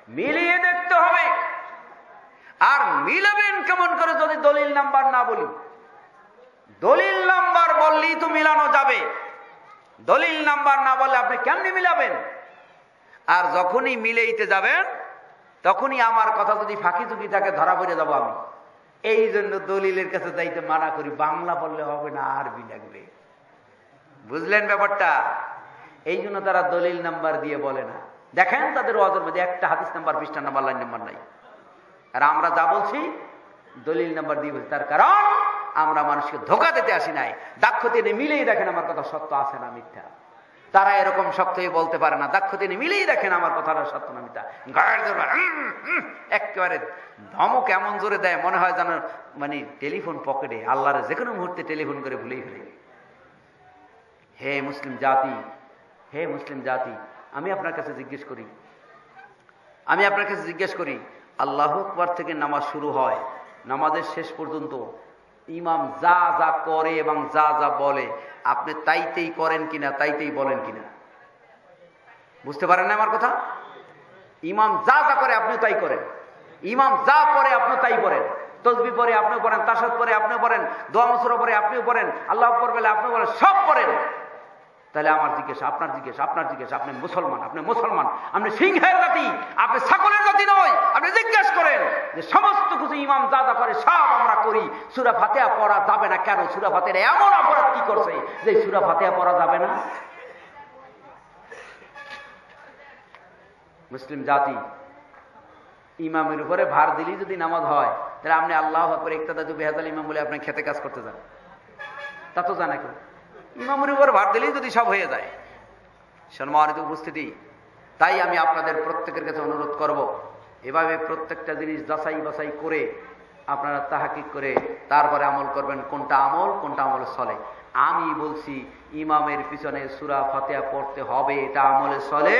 মিলিয়ে দেখতে হবে। আর মিলাবেন কেমন করে যদি দলিল নাম্বার না বলি? দলিল নাম্বার বললেই তো মিলানো যাবে। দলিল নাম্বার না বললে আপনি কেমনি মিলাবেন? আর যখনই মিলেইতে যাবেন, তখনই আমার কথা যদি ফাঁকি চুকি থাকে, ধরা পড়ে যাব আমি। এই জন্য দলিলের কাছে যাইতে মানা করি। বাংলা বললে হবে না, আরবি লাগবে। বুঝলেন ব্যাপারটা? এই জন্য তারা দলিল নাম্বার দিয়ে বলে না। দেখেন তাদের ওয়াজের মধ্যে একটা হাদিস নাম্বার পৃষ্ঠা নাম্বার, লাইন নাম্বার নাই। আর আমরা যা বলছি, দলিল নাম্বার দিয়ে বলছি, তার কারণ আমরা মানুষকে ধোকা দিতে আসি নাই। দাক্ষতে এনে মিলেই দেখেন আমার কথা সত্য আছে না মিথ্যা। তারা এরকম সত্যই বলতে পারে না। দাক্ষ তিনি মিলেই দেখেন আমার কথাটা সত্য না মিথ্যা। একেবারে ধমক এমন জোরে দেয়, মনে হয় যেন মানে টেলিফোন পকেটে, আল্লাহরে যে কোনো মুহূর্তে টেলিফোন করে ভুলেই ফেলে। হে মুসলিম জাতি, হে মুসলিম জাতি আমি আপনার কাছে জিজ্ঞেস করি। আমি আপনার কাছে জিজ্ঞেস করি, আল্লাহ আকবর থেকে নামাজ শুরু হয়, নামাজের শেষ পর্যন্ত ইমাম যা যা করে এবং যা যা বলে, আপনি তাইতেই করেন কিনা, তাইতেই বলেন কিনা? বুঝতে পারেন না আমার কথা? ইমাম যা যা করে আপনি তাই করেন। ইমাম যা পরে আপনি তাই করেন। তসবি পরে আপনিও পড়েন, তাসাদ পরে আপনিও পড়েন, দোয়া মসুরা পরে আপনিও পড়েন, আল্লাহ বলে আপনি বলেন, সব পড়েন তাহলে আমার জিজ্ঞেস, আপনার জিজ্ঞেস আপনার জিজ্ঞেস, আপনি মুসলমান আপনি মুসলমান, আপনি সিংহের জাতি, আপনি সকলের জাতি নয়, আপনি জিজ্ঞেস করেন যে সমস্ত কিছু ইমাম যা করে সব আমরা করি, সুরা ফাতেহা পড়া যাবে না কেন? সুরা ফাতেহা এমন অপরাধ কি করছে যে সুরা ফাতেহা পড়া যাবে না? মুসলিম জাতি, ইমামের উপরে ভার দিলেই যদি নামাজ হয়, তাহলে আপনি আল্লাহ করে একতা বেহাজাল ইমাম বলে আপনি খেতে কাজ করতে যান। তা তো জানা কেউ। ইমামের উপর ভার দিলেই যদি সব হয়ে যায়। সম্মানিত উপস্থিতি, তাই আমি আপনাদের প্রত্যেকের কাছে অনুরোধ করব, এভাবে প্রত্যেকটা জিনিস যাচাই বাছাই করে আপনারা তাহাকিক করে তারপরে আমল করবেন, কোনটা আমল কোনটা আমল চলে আমি বলছি, ইমামের পিছনে সুরা ফাতেহা পড়তে হবে, এটা আমলে চলে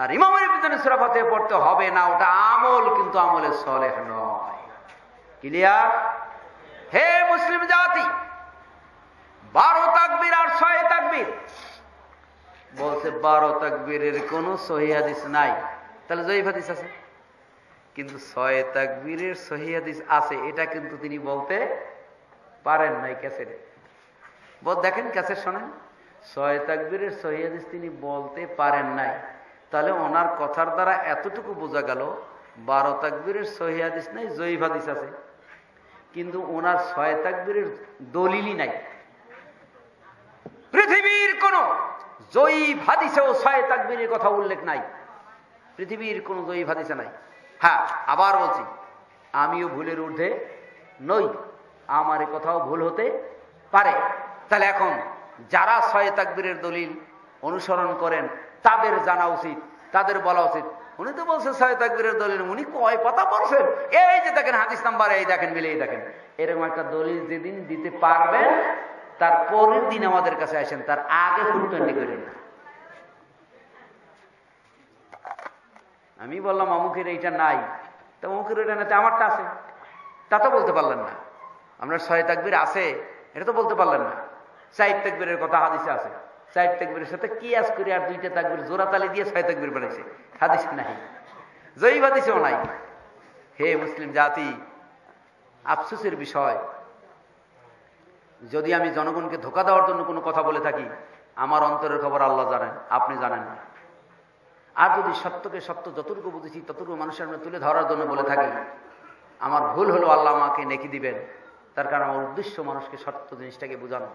আর ইমামের পিছনে সুরা ফাতেহা পড়তে হবে না, ওটা আমল, কিন্তু আমলে চলে নয়। ক্লিয়ার হে মুসলিম জাতি বারো তাকবির আর ছয় তাকবির। বলছে, বারো তাকবীরের কোন সহিদিস নাই। তাহলে জয়ীফ হাদিস আছে। কিন্তু ছয় তাকবীরের সহিদিস আছে, এটা কিন্তু তিনি বলতে পারেন নাই ক্যাসেটে। বল দেখেন, ক্যাসেট শোনেন। ছয় তাকবীরের সহিদিস তিনি বলতে পারেন নাই। তাহলে ওনার কথার দ্বারা এতটুকু বোঝা গেল, বারো তাকবীরের সহিদিস নাই, জয়ীফ হাদিস আছে। কিন্তু ওনার ছয় তাকবীরের দলিলই নাই। পৃথিবীর কোন জয়ী ভাদিসেও ছয় তাকবীরের কথা উল্লেখ নাই। পৃথিবীর কোন জয়ী ভাদিসে নাই। হ্যাঁ আবার বলছি, আমিও ভুলের ঊর্ধ্বে নই। আমার কথাও ভুল হতে পারে। তাহলে এখন যারা ছয় তাকবীরের দলিল অনুসরণ করেন, তাদের জানা উচিত, তাদের বলা উচিত। উনি তো বলছেন ছয় তাকবীরের দলিল, উনি কয় কথা বলছেন এই যে দেখেন হাদিস নাম্বার, এই দেখেন, মিলেই দেখেন। এরকম একটা দলিল যেদিন দিতে পারবেন তার পরের দিন আমাদের কাছে আসেন, তার আগে ফুটকান্ডি করেন না। আমি বললাম, অমুকের এইটা নাই। তা অমুকের ওইটা না আমারটা আছে। তা তো বলতে পারলেন না। আমরা ছয় তাকবির আছে, এটা তো বলতে পারলেন না। চার তাকবিরের কথা হাদিসে আছে। চার তাকবিরের সাথে কি আজ করে আর দুইটা তাকবির জোড়া তালি দিয়ে ছয় তাকবির বানাইছে। হাদিস নাই। জয়ীব হাদিসেও নাই। হে মুসলিম জাতি, আফসোসের বিষয় যদি আমি জনগণকে ধোকা দেওয়ার জন্য কোনো কথা বলে থাকি, আমার অন্তরের খবর আল্লাহ জানেন, আপনি জানেন আর যদি সত্যকে সত্য যতটুকু বুঝেছি, ততটুকু মানুষের সামনে তুলে ধরার জন্য বলে থাকি, আমার ভুল হলো আল্লাহ আমাকে নেকি দিবেন। তার কারণ আমার উদ্দেশ্য মানুষকে সত্য জিনিসটাকে বোঝানো,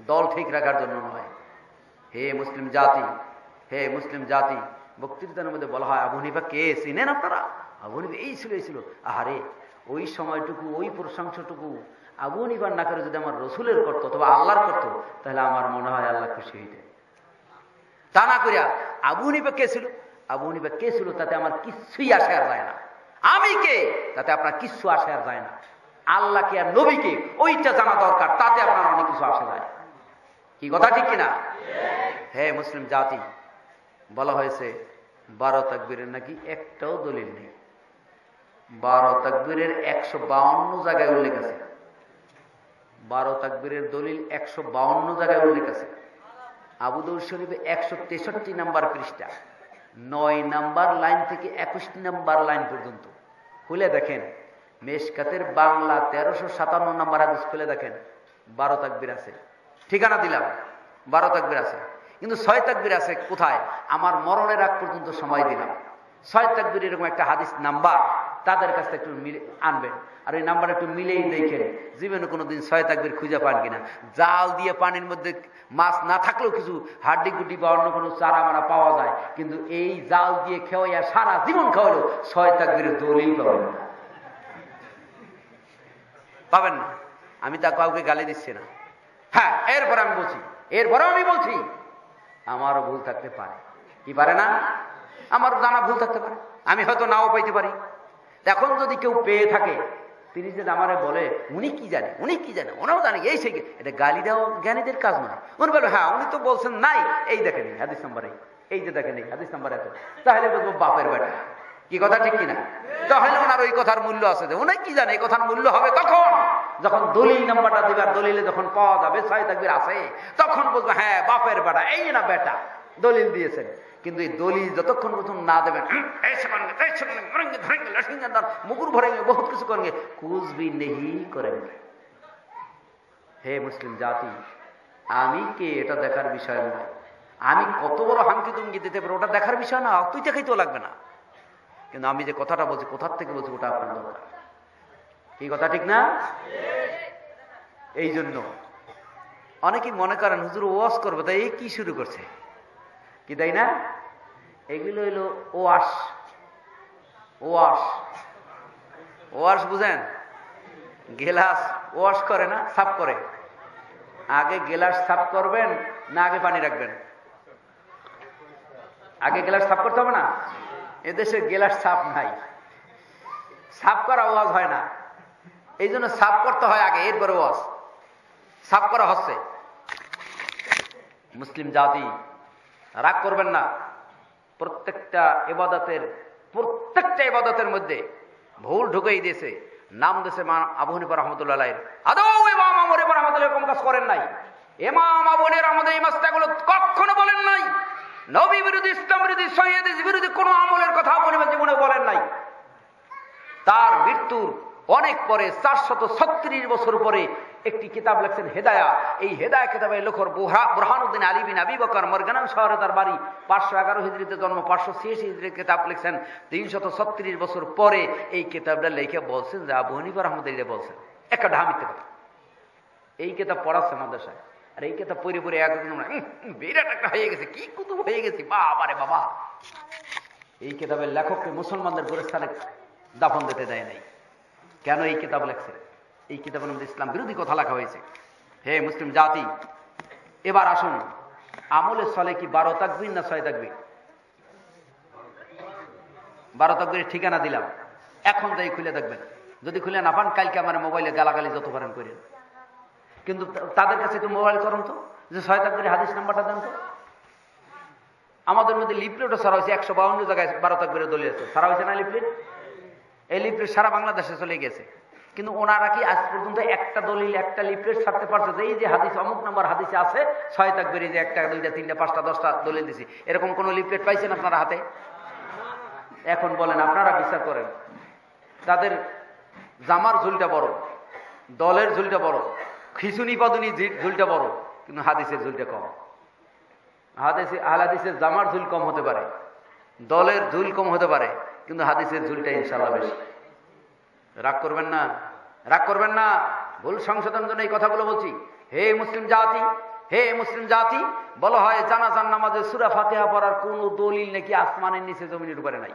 দল ঠিক রাখার জন্য নয়। হে মুসলিম জাতি, হে মুসলিম জাতি, বক্তৃতার মধ্যে বলা হয়, আবু হানিফা কে চিনেন আপনারা? আবু হানিফা এই ছিল এই ছিল। আহারে, ওই সময়টুকু, ওই প্রশংসাটুকু আবু হানিফার না করে যদি আমার রসুলের করতো, অথবা আল্লাহর করতো, তাহলে আমার মনে হয় আল্লাহ খুশি হইতেন। তা না করিয়া আবু হানিফা কে ছিল? আবু হানিফা কে ছিল তাতে আমার কিচ্ছুই আসে আর যায় না। আমি কে? তাতে আপনার কিচ্ছু আসে আর যায় না। আল্লাহকে আর নবীকে ওইটা জানা দরকার, তাতে আপনার অনেক কিছু আসে যায়। কি কথা ঠিক কিনা? হ্যাঁ মুসলিম জাতি, বলা হয়েছে, বারো তাকবীরের নাকি একটাও দলিল নেই। বারো তাকবীরের একশো বাউন্ন জায়গায় উল্লেখ আছে। বারো তাকবীরের দলিল একশো বাউন্ন জায়গায় উল্লেখ আছে। আবুদৌর শরীফে একশো তেষট্টি নাম্বার পৃষ্ঠা, নয় নাম্বার লাইন থেকে একুশটি নাম্বার লাইন পর্যন্ত। খুলে দেখেন, মেশকাতের বাংলা তেরোশো সাতান্ন নাম্বার হাদিস খুলে দেখেন, বারো তাকবির আছে। ঠিকানা দিলাম, বারো তাকবির আছে। কিন্তু ছয় তাকবির আছে কোথায়? আমার মরণের আগ পর্যন্ত সময় দিলাম। ছয় তাকবির এরকম একটা হাদিস নাম্বার। তাদের কাছে একটু মিলে আনবেন। আর এই নাম্বার একটু মিলেই দেখেন। জীবনে কোনোদিন ছয় তাকবির খুঁজে পান কিনা। জাল দিয়ে পানির মধ্যে মাছ না থাকলেও কিছু হাড্ডি গুড্ডি বা অন্য কোনো চারা মারা পাওয়া যায়। কিন্তু এই জাল দিয়ে খেওয়াইয়া সারা জীবন খাওয়ালো ছয় তাকবিরের দলিল পাবেন পাবেন না। আমি তা কাউকে গালি দিচ্ছি না। হ্যাঁ এরপর আমি বলছি। এরপরেও আমি বলছি। আমারও ভুল থাকতে পারে। কি পারে না? আমার জানা ভুল থাকতে পারে। আমি হয়তো নাও পাইতে পারি। এখন যদি কেউ পেয়ে থাকে, তিনি যদি আমারে বলে, উনি কি জানে? উনি কি জানে? ওনাও জানে, এই সে এটা গালি দেওয়া জ্ঞানীদের কাজ নয়। উনি বলবে হ্যাঁ উনি তো বলছেন নাই। এই দেখেন হাদিস নাম্বারে এই যে দেখেন এই হাদিস নাম্বার এত। তাহলে বলব বাপের বেটা। কি কথা ঠিক কিনা? তাহলে ওনার ওই কথার মূল্য আছে যে, উনি কি জানে? এই কথার মূল্য হবে তখন যখন দলিল নাম্বারটা দিবার দলিলে যখন পাওয়া যাবে ছয় তাকবির আছে, তখন বলব হ্যাঁ বাপের বেটা, এই না বেটা। দলিল দিয়েছেন। কিন্তু এই দলিল যতক্ষণ প্রথম না দেবেন মুকুর ভরে বহুত কিছু করেন কুচবি নেহি করেন হে মুসলিম জাতি, আমি কে এটা দেখার বিষয় নয়। আমি কত বড় হাঙ্কি তুঙ্গি দিতে পারব, ওটা দেখার বিষয় না, তুই দেখাইতেও লাগবে না। কিন্তু আমি যে কথাটা বলছি, কোথার থেকে বলছি, ওটা আপনার দরকার। কি কথা, ঠিক না? এই জন্য অনেকেই মনে করেন, হুজুর ওয়াশ করবে তাই এই কি শুরু করছে? কি, তাই না? এগুলো হইল ওয়াশ। ওয়াশ। ওয়াশ বুঝেন? গেলাস ওয়াশ করে না, সাফ করে। আগে গেলাস সাফ করবেন, না আগে পানি রাখবেন। আগে গেলাস সাফ করতে হবে না? এদেশে গেলাস সাফ নাই। সাফ করা ওয়াজ হয় না। এই জন্য সাফ করতে হয় আগে, এরপরে ওয়াজ। সাফ করা হচ্ছে। মুসলিম জাতি, রাগ করবেন না। প্রত্যেকটা এবাদতের প্রত্যেকটা এবাদতের মধ্যে ভুল ঢুকেই দিয়েছে। নাম দেশে মা আবু হানিফা রহমতুল্লাহ আদৌ ইমাম আমর এবার আমাদের এরকম কাজ করেন নাই? এমাম আবনের আমাদের এই মাস্টারগুলো কখনো বলেন নাই? নবী বিরোধী, ইসলাম বিরোধী, সৈয়দ বিরোধী কোনো আমলের কথা আপনি জীবনে বলেন নাই। তার মৃত্যুর অনেক পরে চারশত ছত্রিশ বছর পরে একটি কিতাব লেখছেন হেদায়া। এই হেদায়া কিতাবে লেখর বুরহানুদ্দিন আলী বিন আবি বকর মরগানাম শহরে তার বাড়ি। পাঁচশো এগারো হিজড়িতে জন্ম, পাঁচশো ছিয়াশি হিজড়ির কিতাব লিখছেন। তিনশত ছত্রিশ বছর পরে এই কিতাবটা লেখে বলছেন যে আবু হানিফা রহমদুল্লাহ বলছেন। একটা ঢামিতে কথা। এই কিতাব পড়াচ্ছে মাদ্রাসায়। আর এই কিতাব পড়ে পড়ে একদিন বিরাট একটা হয়ে গেছে, কি কুতুব হয়ে গেছি, বাবা রে বাবা। এই কিতাবের লেখককে মুসলমানদের গোরস্থানে দাফন দিতে দেয় নাই। কেন এই কিতাব লেখছে? এই কিতাবের মধ্যে ইসলাম বিরোধী কথা লেখা হয়েছে। হে মুসলিম জাতি, এবার আসুন, আমলে চলে কি বারো তাকবির না ছয় তাকবির? বারো তাকবির ঠিকানা দিলাম। এখন যাই খুলে দেখবেন। যদি খুলে না পান, কালকে আমার মোবাইলে গালাগালি যত পারেন করেন। কিন্তু তাদের কাছে একটু মোবাইল করুন তো, যে ছয় তাকবির হাদিস নাম্বারটা দেন তো। আমাদের মধ্যে লিপলেটও সারা হয়েছে, একশো বাউন্ন জায়গায় বারো তাকবিরের দলিল আছে। সারা হয়েছে না লিপলেট এই লিফলেট সারা বাংলাদেশে চলে গেছে। কিন্তু ওনারা কি আজ পর্যন্ত একটা দলিল, একটা লিফলেট ছাড়তে পারছে? যে এই যে হাদিস, অমুক নম্বর হাদিসে আছে ছয় তাকবির যে একটা, দুইটা, তিনটা, পাঁচটা, দশটা দলিল দিছি। এরকম কোন লিফলেট পাইছেন আপনারা হাতে? এখন বলেন, আপনারা বিচার করেন। তাদের জামার ঝুলটা বড়, দলের ঝুলটা বড়, খিচুনি পাদুনি ঝুলটা বড়, কিন্তু হাদিসের ঝুলটা কম। হাদিসে হাদিসের জামার ঝুল কম হতে পারে। দলের ঝুল কম হতে পারে, কিন্তু হাদিসের ঝুলটা ইনশাল্লাহ বেশি। রাগ করবেন না, রাগ করবেন না, ভুল সংশোধন জন্য এই কথাগুলো বলছি। হে মুসলিম জাতি, হে মুসলিম জাতি, বলা হয় জানাজান নামাজে সুরা ফাতেহা পড়ার কোন দলিল নাকি আসমানের নিচে জমিনের উপরে নাই।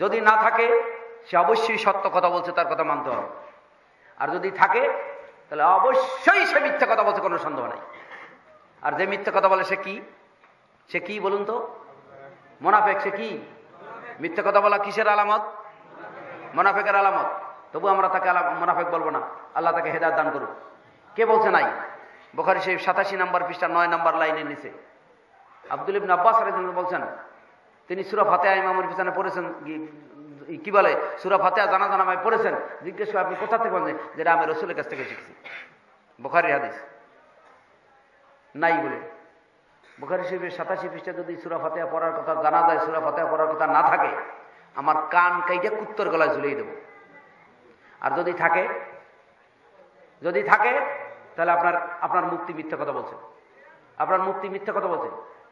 যদি না থাকে, সে অবশ্যই সত্য কথা বলছে, তার কথা মানতে হবে। আর যদি থাকে, তাহলে অবশ্যই সে মিথ্যা কথা বলছে, কোনো সন্দেহ নাই। আর যে মিথ্যা কথা বলে, সে কি? সে কি বলুন তো? মোনাফেক, সে কি? মিথ্যা কথা বলা কিসের আলামত? মোনাফেকের আলামত। তবু আমরা তাকে মোনাফেক বলব না। আল্লাহ তাকে হেদায়ত দান করুক। কে বলছে নাই? বোখারি শরীফ সাতাশি নাম্বার পৃষ্ঠা নয় নাম্বার লাইনে নিচে। আব্দুল ইবিন আব্বাস বলছেন, তিনি সুরা ফাতেহা ইমামের পিছনে পড়েছেন, কি বলে? সুরা ফাতেহা জানা জানামায় পড়েছেন। জিজ্ঞেস আপনি কোথা থেকে বলছেন? যেটা আমি রসুলের কাছ থেকে শিখছি। বোখারি হাদিস। নাই বলে। বুখারি শরীফের সাতাশি পৃষ্ঠা যদি সুরা ফাতেহা পড়ার কথা জানা যায়, সুরা ফাতেহা পড়ার কথা না থাকে, আমার কান কাইটা কুত্তর গলায় ঝুলিয়ে দেব। আর যদি থাকে যদি থাকে, তাহলে আপনার আপনার মুক্তি মিথ্যা কথা বলছে। আপনার মুক্তি মিথ্যা কথা বলছে।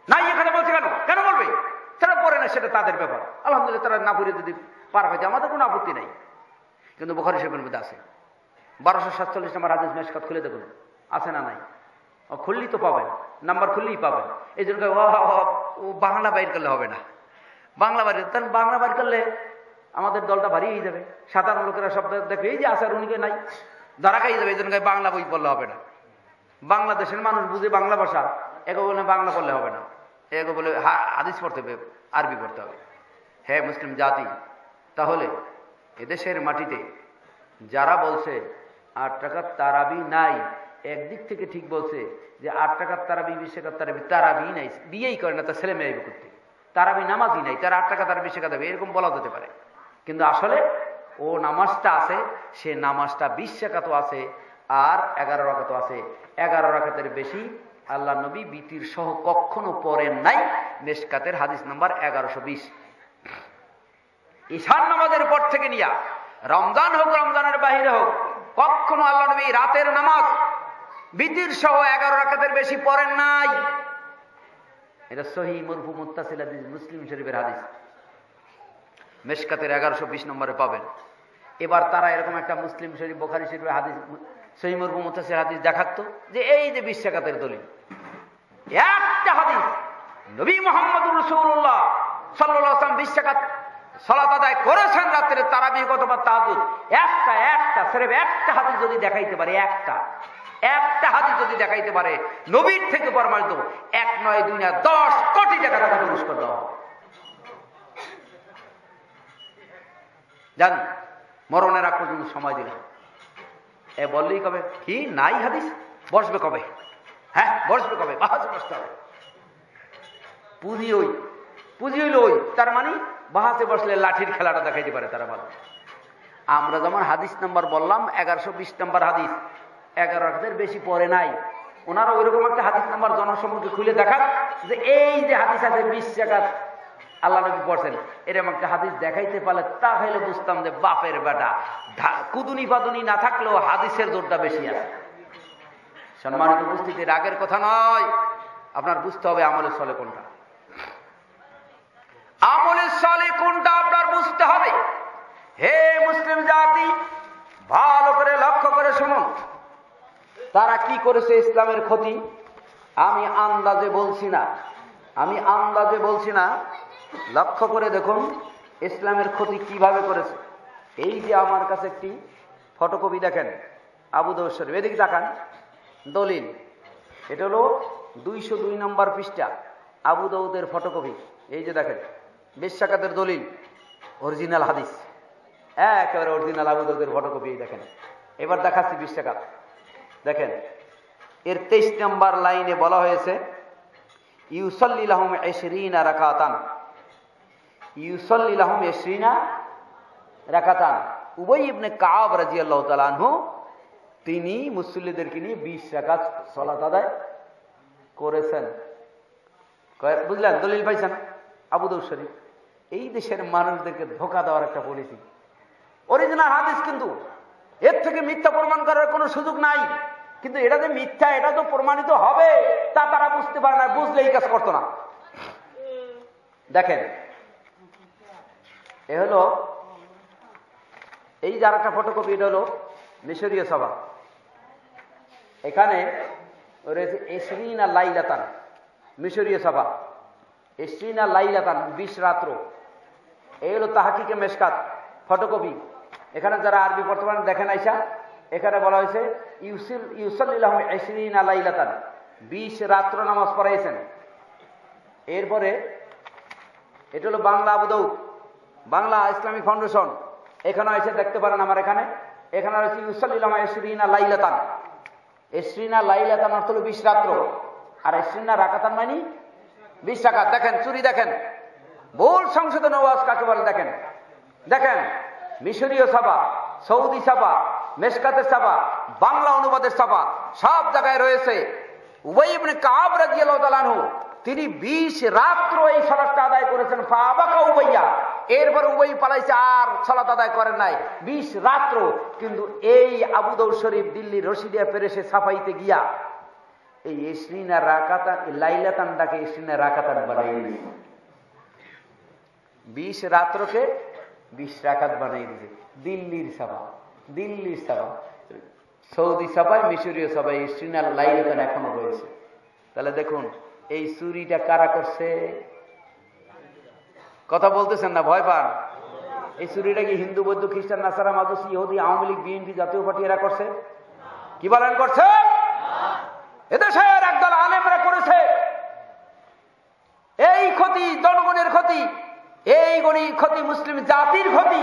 নাই এখানে বলছে কেন? কেন বলবে? তারা পড়ে না, সেটা তাদের ব্যাপার। আলহামদুলিল্লাহ, তারা না পড়ে যদি পার হয়েছে আমাদের কোনো আপত্তি নাই। কিন্তু বুখারি শরীফের মধ্যে আছে। বারোশো সাতচল্লিশ নম্বর হাদিস মেশকাত খুলে দেখুন। আছে না নাই? খুললেই তো পাবেন, নাম্বার খুললেই পাবেন। এই জন্য ও বাংলা বাইর করলে হবে না। বাংলা বাইর তাহলে বাংলা বাইর করলে আমাদের দলটা ভারী হয়ে যাবে। সাধারণ লোকেরা সব দেখবে, এই যে আসার উনিকে নাই, ধরা খাই যাবে, এই জন্য বাংলা বই পড়লে হবে না। বাংলাদেশের মানুষ বুঝে বাংলা ভাষা এগো বলে বাংলা পড়লে হবে না। এগো বলে হাদিস পড়তে হবে, আরবি পড়তে হবে। হ্যাঁ মুসলিম জাতি, তাহলে এদেশের মাটিতে যারা বলছে, আট টাকার তারাবি নাই একদিক থেকে ঠিক বলছে যে আট টাকার তারাবি, বিশ টাকার তারাবি তারাবি নাই। বিয়েই করে না, তার ছেলে মেয়ে করতে তারাবি নামাজই নাই, তার আট টাকা তার বিশ টাকা দেবে এরকম বলা যেতে পারে। কিন্তু আসলে ও নামাজটা আছে, সে নামাজটা বিশ টাকাতো আছে আর এগারো রাখাতো আছে। এগারো রাখাতের বেশি আল্লাহ নবী বিতির সহ কখনো পড়েন নাই। মেশকাতের হাদিস নাম্বার এগারোশো বিশ। ঈশান নামাজের পর থেকে নিয়া, রমজান হোক, রমজানের বাহিরে হোক, কখনো আল্লাহ নবী রাতের নামাজ বিতির সহ এগারো রাখাতের বেশি পড়েন নাই। এটা সহি মরফু মুতাসিল হাদিস, মুসলিম শরীফের হাদিস। মেশকাতের এগারোশো বিশ নম্বরে পাবেন। এবার তারা এরকম একটা মুসলিম শরীফ, বোখারি শরীফের হাদিস সহি মরফু মুতাসিল হাদিস দেখাতো যে এই যে বিশ্বাকাতের দলিল। একটা হাদিস, নবী মোহাম্মদ রসুল্লাহ সাল্লাম বিশ্বাকাত সলাত আদায় করেছেন রাত্রে তারাবি অথবা তাজুদ। একটা একটা সেরেফ একটা হাদিস যদি দেখাইতে পারে, একটা। একটা হাদিস যদি দেখাইতে পারে, নবীর থেকে প্রমাণিত এক নয় দুই না, দশ কোটি টাকা টাকা পুরস্কার দেওয়া জান, মরণের আগ পর্যন্ত সময় দিলাম। এ বললেই কবে? কি? নাই হাদিস? বসবে কবে? হ্যাঁ বসবে কবে? বাহাজে বসতে হবে। পুঁজি ওই, পুঁজি হইল ওই, তার মানে বাহাতে বসলে লাঠির খেলাটা দেখাইতে পারে তারা ভালো। আমরা যেমন হাদিস নাম্বার বললাম, এগারোশো বিশ নাম্বার হাদিস এগারো হাজার বেশি পরে নাই। ওনারা ওইরকম একটা হাদিস নাম্বার জনসম্মুখে খুলে দেখান যে এই যে হাদিস আছে বিশ টাকা আল্লাহ নবী পড়ছেন, এরকম একটা হাদিস দেখাইতে পারলে তাহলে বুঝতাম যে বাপের বেটা। কুদুনি পাদুনি না থাকলেও হাদিসের জোরটা বেশি আছে। সম্মানিত উপস্থিতি, রাগের কথা নয়। আপনার বুঝতে হবে আমলের চলে কোনটা। আমলের সলে কোনটা আপনার বুঝতে হবে। হে মুসলিম জাতি, ভালো করে লক্ষ্য করে শুনুন। তারা কি করেছে ইসলামের ক্ষতি? আমি আন্দাজে বলছি না। আমি আন্দাজে বলছি না। লক্ষ্য করে দেখুন, ইসলামের ক্ষতি কীভাবে করেছে। এই যে আমার কাছে একটি ফটোকপি দেখেন, আবু দৌসর এদিকে দেখান দলিল। এটা হলো দুইশো দুই নম্বর পৃষ্ঠা, আবু দৌদের ফটোকপি। এই যে দেখেন বিশ্বাকাতের দলিল, অরিজিনাল হাদিস। একেবারে অরিজিনাল আবু দৌদের ফটোকপি দেখেন। এবার দেখাচ্ছি বিশ্বাকাত দেখেন, এর তেইশ নম্বর লাইনে বলা হয়েছে ইউসল্লিলাহম রাকাতান। ইউসল্লিলাহম রাকাতান। ইবনে কাব রাজি আল্লাহ তালানহু তিনি মুসল্লিদেরকে নিয়ে বিশ রাকাত সলাত আদায় করেছেন। বুঝলেন? দলিল পাইছেন? আবুদৌ শরীফ। এই দেশের মানুষদেরকে ধোকা দেওয়ার একটা পলিসি। অরিজিনাল হাদিস কিন্তু। এর থেকে মিথ্যা প্রমাণ করার কোনো সুযোগ নাই। কিন্তু এটা যে মিথ্যা, এটা তো প্রমাণিত হবে, তা তারা বুঝতে পারে না, বুঝলে এই কাজ করতো না। দেখেন, এ হলো, এই যার একটা ফটোকপি এটা হলো মিশরীয় সভা। এখানে রয়েছে এসরিনা লাইলাতান, মিশরীয় সভা। এসরিনা লাইলাতান, বিশ রাত্র। এই হলো তাহাকিকে মেশকাত ফটোকপি এখানে যারা আরবি বর্তমানে দেখেন আইসা, এখানে বলা হয়েছে, ইউসিল ইউসল্লাহ এসরিনা লাইলাতান বিশ রাত্র নামাজ পড়াইছেন। এরপরে, এটা হলো বাংলা আবুদৌদ বাংলা ইসলামিক ফাউন্ডেশন। এখানে এসে দেখতে পারেন আমার এখানে এখানে রয়েছে ইউসাল্লিলামা এসরিনা লাইলাতান এসরিনা লাইলাতান অর্থ হলো বিশ রাত্র। আর এসরিনা রাকাতান মানে বিশ টাকা দেখেন, চুরি দেখেন। ভুল সংশোধন ওয়াজ কাকে বলে? দেখেন দেখেন। মিশরীয় সাবা, সৌদি সাবা মেশকাতের সাবা, বাংলা অনুবাদের সাবা, সব জায়গায় রয়েছে। তিনি বিশ রাত্র এই সালাতটা আদায় করেছেন। এরপর উবাই পালাইছে আর সালাত আদায় করেন নাই। বিশ রাত্র, কিন্তু এই আবুদৌর শরীফ দিল্লি রশিদিয়া পেরেসে সাফাইতে গিয়া, এই ইসরিনা রাকাতা লাইলাতানটাকে ইসরিনা রাকাতান দিয়েছে বিশ রাত্রকে বিশ রাকাত বানাই দিয়েছে দিল্লির সভা দিল্লির সভা সৌদি সভায় মিশরীয় সভায় ইসরিনা লাইলাতান এখনও রয়েছে। তাহলে দেখুন, এই চুরিটা কারা করছে? কথা বলতেছেন না, ভয় পান? এই চুরিটা কি হিন্দু, বৌদ্ধ, খ্রিস্টান, নাসারা, মাদুসি, ইহুদি, আওয়ামী লীগ, বিএনপি, জাতীয় পার্টি এরা করছে? কি বলেন করছে? এদেশের একদল আলেমরা করেছে। এই ক্ষতি, জনগণের ক্ষতি এই গণি ক্ষতি মুসলিম জাতির ক্ষতি।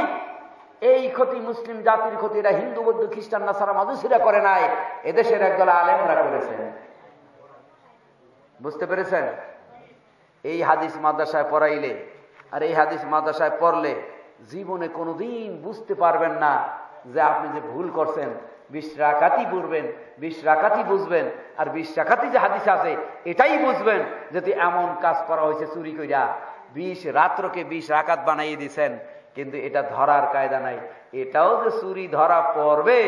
এই ক্ষতি মুসলিম জাতির ক্ষতি, এরা হিন্দু, বৌদ্ধ, খ্রিস্টান, নাসারা, মাদুসিরা করে নাই। এদেশের একদল আলেমরা করেছে বুঝতে পেরেছেন? এই হাদিস মাদ্রাসায় পড়াইলে আর এই হাদিস মাদ্রাসায় পড়লে জীবনে কোনোদিন বুঝতে পারবেন না যে আপনি যে ভুল করছেন, বিশ রাকাতি পড়বেন, বিশ রাকাতি বুঝবেন, আর বিশ যে হাদিস আছে, এটাই বুঝবেন যদি এমন কাজ করা হয়েছে চুরি কইরা। বিশ রাত্রকে বিশ রাকাত বানাইয়ে দিছেন, কিন্তু এটা ধরার কায়দা নাই। এটাও যে চুরি ধরা পড়বে,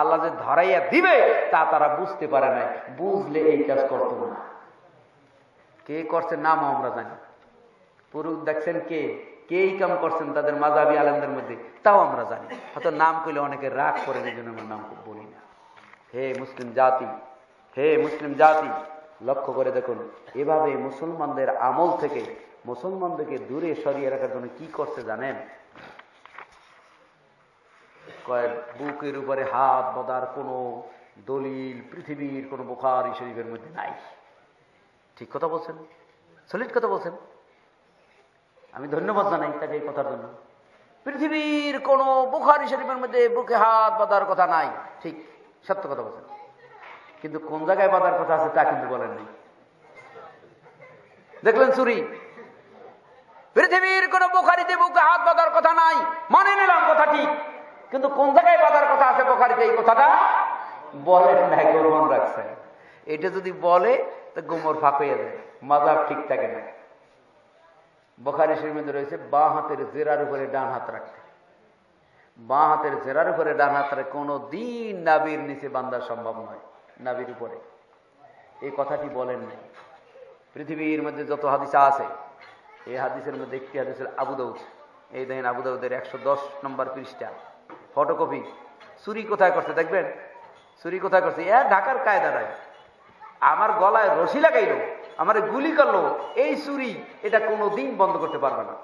আল্লাহ যে ধরাইয়া দিবে, তা তারা বুঝতে পারে নাই। বুঝলে এই কাজ করতো না। কে করছে নামও আমরা জানি পুরুষ দেখছেন কে? কে এই কাম করছেন তাদের মাজাবি আলমদের মধ্যে? তাও আমরা জানি হয়তো নাম কইলে অনেকে রাগ করেন, এই জন্য আমরা নাম বলি না। হে মুসলিম জাতি, হে মুসলিম জাতি, লক্ষ্য করে দেখুন, এভাবে মুসলমানদের আমল থেকে মুসলমানদেরকে দূরে সরিয়ে রাখার জন্য কি করছে জানেন? কয়েক বুকের উপরে হাত বদার কোনো দলিল পৃথিবীর কোনো বোখারি শরীফের মধ্যে নাই। ঠিক কথা বলছেন? সলিড কথা বলছেন? আমি ধন্যবাদ জানাই তাকে এই কথার জন্য। পৃথিবীর কোন বুখারি শরীফের মধ্যে বুকে হাত বাঁধার কথা নাই। ঠিক, সত্য কথা বলছেন। কিন্তু কোন জায়গায় বাঁধার কথা আছে তা কিন্তু বলেন নাই দেখলেন চুরি? পৃথিবীর কোন বোখারিতে বুকে হাত বাঁধার কথা নাই। মানে নিলাম কথা ঠিক। কিন্তু কোন জায়গায় বাঁধার কথা আছে বুখারিতে? এই কথাটা বলেন না গোপন রাখছেন এটা যদি বলে, তো গোমর ফাঁক হয়ে যায় মাজাব ঠিক থাকে না। বখারি শরীর রয়েছে, বাঁ হাতের জেরার উপরে ডান হাত রাখতে। বাঁ হাতের জেরার উপরে ডান হাত রাখে কোনো দিন নাবির নিচে বান্ধা সম্ভব নয়, নাবির উপরে। এই কথাটি বলেন নাই। পৃথিবীর মধ্যে যত হাদিসা আছে এই হাদিসের মধ্যে একটি হাদিসের আবুদাউদ এই দেখেন আবুদাউদের একশো দশ নম্বর পৃষ্ঠা। ফটোকপি। চুরি কোথায় করছে দেখবেন? চুরি কোথায় করছে? এ ঢাকার কায়দা নাই আমার গলায় রশি লাগাইলো, আমার গুলি করল, এই চুরি এটা কোনো দিন বন্ধ করতে পারবে না।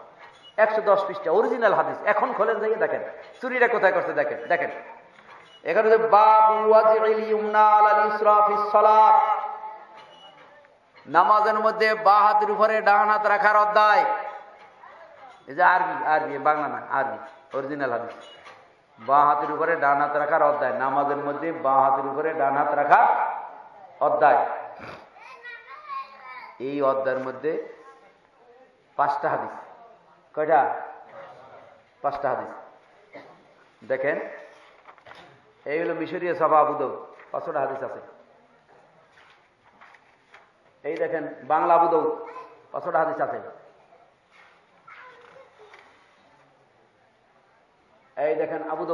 একশো দশ পৃষ্ঠা, অরিজিনাল হাদিস। এখন খোলেন যাইয়ে দেখেন। চুরিটা কোথায় করছে, দেখেন দেখেন। এখানে নামাজের মধ্যে বা হাতের উপরে ডান হাত রাখার অধ্যায়। এই যে আরবি আরবি, বাংলা না, আরবি অরিজিনাল হাদিস বা হাতের উপরে ডান হাত রাখার অধ্যায়, নামাজের মধ্যে বা হাতের উপরে ডান হাত রাখার অধ্যায়। এই অধ্যায়ের মধ্যে পাঁচটা হাদিস। কয়টা? পাঁচটা হাদিস। দেখেন, এই হলো মিশরীয় সভা আবুদৌ পাঁচটা হাদিস আছে। এই দেখেন, বাংলা বুদৌ পাঁচশোটা হাদিস আছে। এই দেখেন, আবু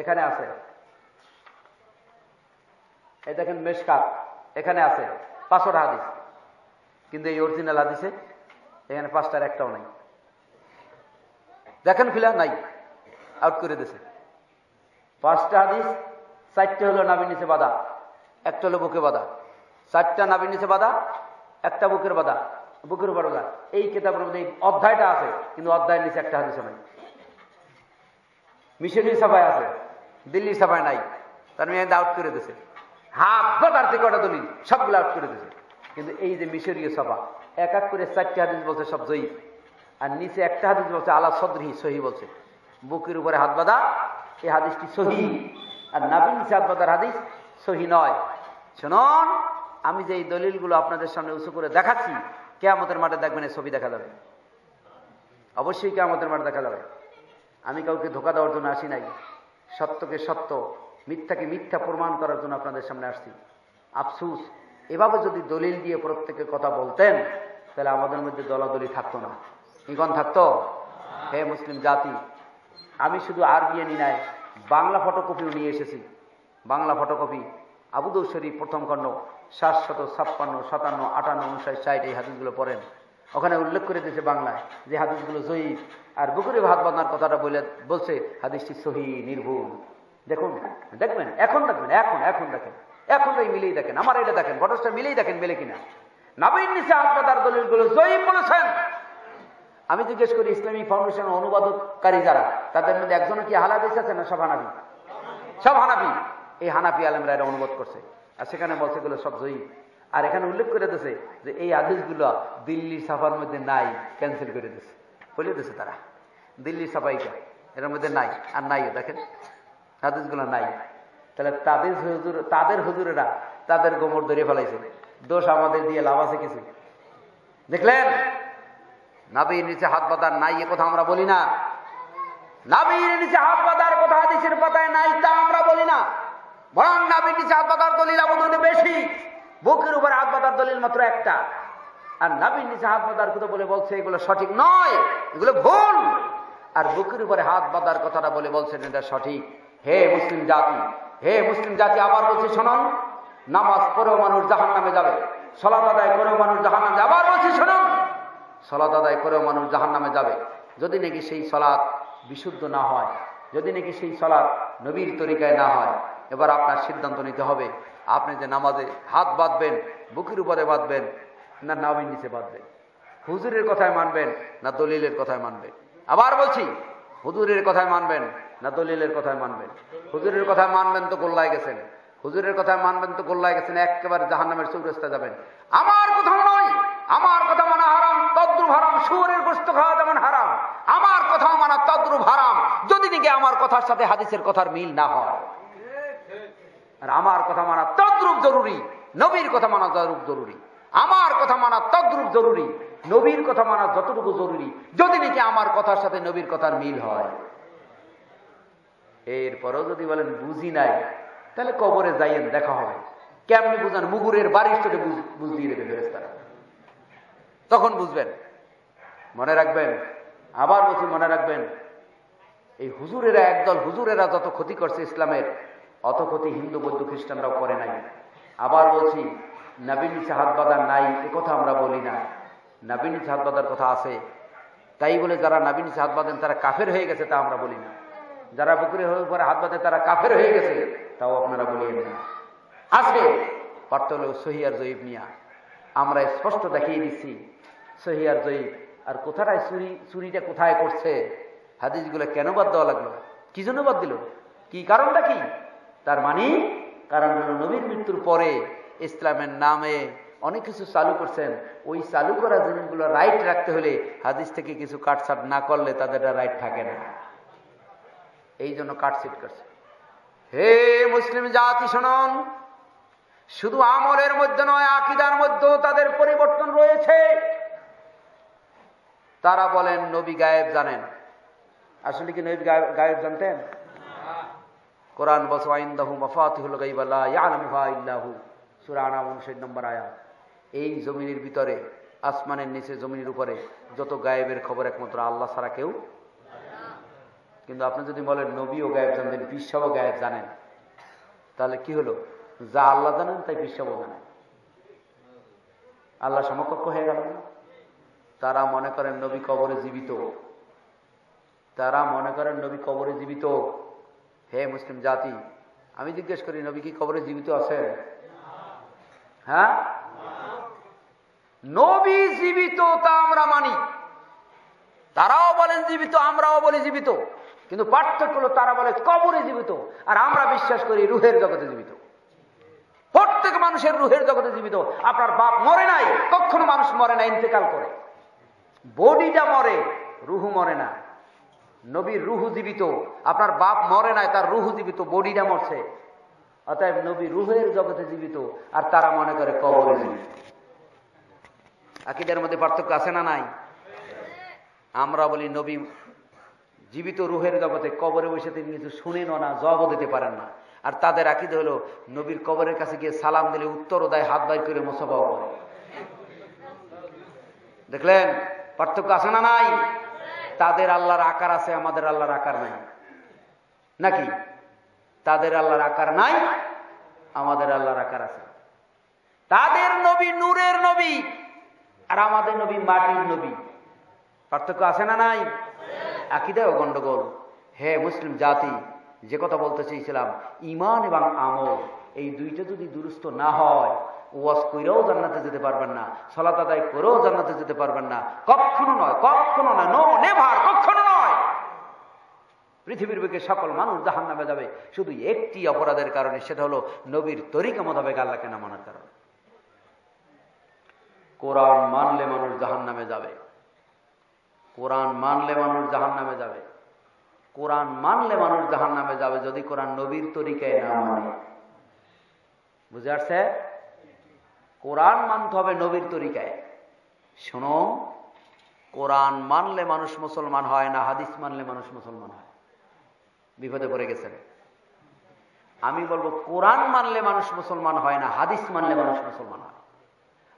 এখানে আছে। এই দেখেন, মেশকাত এখানে আছে, পাঁচশোটা হাদিস। কিন্তু এই অরিজিনাল হাদিসে এখানে পাঁচটার একটাও নাই। দেখেন ফিলা নাই। আউট করে দিছে। পাঁচটা হাদিস, চারটে হলো নাবির নিচে বাধা, একটা হলো বুকে বাধা। চারটা নাবির নিচে বাধা একটা বুকের বাধা, বুকের উপর এই কেতাবের মধ্যে অধ্যায়টা আছে, কিন্তু অধ্যায়ের নিচে একটা হাদিস নাই মিশরি সভায় আছে দিল্লি সভায় নাই। তার মেয়ে আউট করে হাত বাটার থেকে ওটা দলিল, সবগুলো আউট করে কিন্তু এই যে মিশরীয় সভা এক এক করে চারটে হাদিস বলছে সব জয়ী। আর নিচে একটা হাদিস বলছে, আলা সদরি সহি বলছে। বুকের উপরে হাত বাঁধা, এই হাদিসটি সহি। আর নাবিন হাত বাঁধার হাদিস সহি নয়। আমি যে এই দলিলগুলো আপনাদের সামনে উঁচু করে দেখাচ্ছি, কেয়ামতের মাঠে দেখবেন এই ছবি দেখা যাবে। অবশ্যই কেয়ামতের মাঠে দেখা যাবে। আমি কাউকে ধোকা দেওয়ার জন্য আসি নাই। সত্যকে সত্য, মিথ্যাকে মিথ্যা প্রমাণ করার জন্য আপনাদের সামনে আসছি। আফসুস, এভাবে যদি দলিল দিয়ে প্রত্যেকে কথা বলতেন, তাহলে আমাদের মধ্যে দলাদলি থাকতো না। ইগন থাকতো? হে মুসলিম জাতি, আমি শুধু আরবি আনি নাই, বাংলা ফটোকপিও নিয়ে এসেছি। বাংলা ফটোকপি আবুদৌ শরীফ প্রথম খণ্ড সাতশত ছাপ্পান্ন, সাতান্ন, আটান্ন, উনষাট, ষাট এই হাদিসগুলো পড়েন। ওখানে উল্লেখ করে দিয়েছে বাংলায় যে হাদিসগুলো জয়ী আর বুকুরে ভাত বাঁধার কথাটা বলে, বলছে, হাদিসটি সহি, নির্ভুল। দেখুন, দেখবেন, এখন দেখবেন, এখন এখন দেখেন। এখন এই মিলেই দেখেন, আমার এটা দেখেন ফটোসটা মিলেই দেখেন, মেলে কিনা। নবীন নিচে আত্মাদার দলিলগুলো জয়ী বলেছেন। আমি জিজ্ঞেস করি, ইসলামী ফাউন্ডেশন অনুবাদকারী যারা, তাদের মধ্যে একজনও কি হালাদিস আছে না সব হানাবি সব হানাবি এই হানাফি আলমরা এরা অনুবাদ করছে। আর সেখানে বলছে এগুলো সব জয়ী। আর এখানে উল্লেখ করে দিয়েছে যে এই আদেশগুলো দিল্লির সাফার মধ্যে নাই ক্যান্সেল করে দিয়েছে। বলে দিয়েছে তারা। দিল্লির সাফাইটা এর মধ্যে নাই, আর নাই দেখেন। হাদিসগুলো নাই। তাহলে তাদের হুজুর তাদের হুজুরেরা তাদের গোমর ধরে ফেলাইছে। দোষ আমাদের দিয়ে লাভ আছে কিছু? দেখলেন? নাবির নিচে হাত বাঁধার নাই এ কথা আমরা বলি না। নাবির নিচে হাত পাতার কথা হাদিসের পাতায় নাই তা আমরা বলি না। বরং নাবির নিচে হাত বাঁধার দলিল আমাদের বেশি। বুকের উপরে হাত বাঁধার দলিল মাত্র একটা। আর নাবির নিচে হাত বাঁধার কথা বলে বলছে, এগুলো সঠিক নয়, এগুলো ভুল। আর বুকের উপরে হাত বাঁধার কথাটা বলে বলছেন এটা সঠিক। হে মুসলিম জাতি, হে মুসলিম জাতি, আবার বলছে, শোনন, নামাজ পড়েও মানুষ জাহান নামে যাবে। সলাত আদায় করেও মানুষ জাহান নামে আবার বলছে, শোনন, সলাত আদায় করেও মানুষ জাহান নামে যাবে। যদি নাকি সেই সলাৎ বিশুদ্ধ না হয়, যদি নাকি সেই সলাৎ নবীর তরিকায় না হয় এবার আপনার সিদ্ধান্ত নিতে হবে। আপনি যে নামাজে হাত বাঁধবেন, বুকের উপরে বাঁধবেন, না নাবির নিচে বাঁধবেন। হুজুরের কথায় মানবেন, না দলিলের কথায় মানবেন। আবার বলছি, হুজুরের কথায় মানবেন, না দলিলের কথায় মানবেন। হুজুরের কথায় মানবেন তো গোল্লায় গেছেন। হুজুরের কথায় মানবেন তো গোল্লায় গেছেন, একেবারে জাহান নামের চৌরাস্তা যাবেন। আমার কথা নয়, আমার কথা মানা হারাম, তদ্রুপ হারাম সুরের গোস্ত খাওয়া যেমন হারাম। আমার কথা মানা তদ্রুপ হারাম, যদি নাকি আমার কথার সাথে হাদিসের কথার মিল না হয়। আর আমার কথা মানা তদ্রুপ জরুরি, নবীর কথা মানা তদ্রুপ জরুরি। আমার কথা মানা তদ্রুপ জরুরি, নবীর কথা মানা যতটুকু জরুরি, যদি নাকি আমার কথার সাথে নবীর কথার মিল হয়। এরপরেও যদি বলেন, বুঝি নাই, তাহলে কবরে যাইয়েন, দেখা হবে। কেমনি বুঝান? মুগুরের বাড়ির সাথে বুঝ দিয়ে দেবে ফেরেস্তারা তখন বুঝবেন। মনে রাখবেন, আবার বলছি মনে রাখবেন, এই হুজুরেরা একদল, হুজুরেরা যত ক্ষতি করছে ইসলামের অত ক্ষতি হিন্দু, বৌদ্ধ, খ্রিস্টানরাও করে নাই। আবার বলছি নাবিনিসে হাত বাঁধার নাই কথা আমরা বলি না। নাবিনিসে হাত বাঁধার কথা আছে। তাই বলে যারা নাবিনিসে হাত বাঁধেন তারা কাফের হয়ে গেছে তা আমরা বলি না। যারা বুকুরের উপরে হাত বাঁধে তারা কাফের হয়ে গেছে, তাও আপনারা বলিয়েন না। আছে পারত হলেও সহিয়ার জয়ীব নিয়া আমরা স্পষ্ট দেখিয়ে দিচ্ছি, সহিয়ার জয়ীব, আর কোথায় চুরি, চুরিটা কোথায় করছে? হাদিসগুলো কেন বাদ দেওয়া লাগল? কি জন্য বাদ দিল? কি কারণটা কি? তার মানে কারণ হলো নবীর মৃত্যুর পরে ইসলামের নামে অনেক কিছু চালু করছেন। ওই চালু করা জিনিসগুলো রাইট রাখতে হলে হাদিস থেকে কিছু কাটছাট না করলে তাদের রাইট থাকে না। এই জন্য কাটছিট করছে। হে মুসলিম জাতি, শোনন, শুধু আমলের মধ্যে নয়, আকিদার মধ্যেও তাদের পরিবর্তন রয়েছে। তারা বলেন, নবী গায়েব জানেন। আসলে কি নবী গায়েব জানতেন? কোরআন বসু আইন্দাহু মফাতিহুল গাইবাল্লাহ ইয়ালামুহা ইল্লাহু। সূরা আনাম 59 নম্বর আয়াত। এই জমিনের ভিতরে, আসমানের নিচে জমিনের উপরে যত গায়েবের খবর একমাত্র আল্লাহ ছাড়া কেউ কিন্তু আপনি যদি বলেন, নবীও গায়েব জানতেন পিসাবও গায়েব জানেন, তাহলে কি হলো? যা আল্লাহ জানেন, তাই পিসাবও জানেন। আল্লাহ সমকক্ষ হয়ে গেল তারা মনে করেন নবী কবরে জীবিত। তারা মনে করেন নবী কবরে জীবিত। হে মুসলিম জাতি, আমি জিজ্ঞেস করি, নবী কি কবরে জীবিত আছে হ্যাঁ? নবী জীবিত তা আমরা মানি। তারাও বলেন জীবিত, আমরাও বলি জীবিত। কিন্তু পার্থক্য হলো, তারা বলে কবরে জীবিত। আর আমরা বিশ্বাস করি, রুহের জগতে জীবিত। প্রত্যেক মানুষের রুহের জগতে জীবিত। আপনার বাপ মরে নাই, কখনো মানুষ মরে না, ইন্তেকাল করে। বডিটা মরে, রুহু মরে না। নবীর রুহু জীবিত। আপনার বাপ মরে নাই, তার রুহু জীবিত, বডিটা মরছে। অতএব নবী রুহের জগতে জীবিত, আর তারা মনে করে কবরে জীবিত আকিদের মধ্যে পার্থক্য আছে না নাই? আমরা বলি নবী জীবিত রুহের জগতে কবরে বসে তিনি কিছু শুনেনও না জবও দিতে পারেন না। আর তাদের আকিদ হলো, নবীর কবরের কাছে গিয়ে সালাম দিলে উত্তরও দেয় হাত বাই করে মোসাফাও করে দেখলেন? পার্থক্য আছে না নাই? তাদের আল্লাহর আকার আছে, আমাদের আল্লাহর আকার নাই। নাকি? তাদের আল্লাহর আকার নাই, আমাদের আল্লাহর আকার আছে। তাদের নবী নূরের নবী আর আমাদের নবী মাটির নবী। পার্থক্য আছে না নাই? আকিদেও গন্ডগোল। হে মুসলিম জাতি, যে কথা বলতে চেয়েছিলাম ইমান এবং আমল এই দুইটা যদি দুরুস্ত না হয়, ওয়াজ কইরেও জান্নাতে যেতে পারবেন না, সলাত আদায় করেও জান্নাতে যেতে পারবেন না। কখনো নয়, কখনো না, নো, নেভার, কখনো নয়। পৃথিবীর বুকে সকল মানুষ জাহান নামে যাবে। শুধু একটি অপরাধের কারণে, সেটা হলো নবীর তরিকা মোতাবেক আল্লাহকে না মানার কারণে। কোরআন মানলে মানুষ জাহান নামে যাবে। কোরআন মানলে মানুষ জাহান নামে যাবে। কোরআন মানলে মানুষ জাহান নামে যাবে যদি কোরআন নবীর তরিকায় না মানে। বুঝে আসছে? কোরআন মানতে হবে নবীর তরিকায়। শোনো, কোরআন মানলে মানুষ মুসলমান হয় না, হাদিস মানলে মানুষ মুসলমান হয়। বিপদে পড়ে গেছেন। আমি বলব, কোরআন মানলে মানুষ মুসলমান হয় না, হাদিস মানলে মানুষ মুসলমান হয়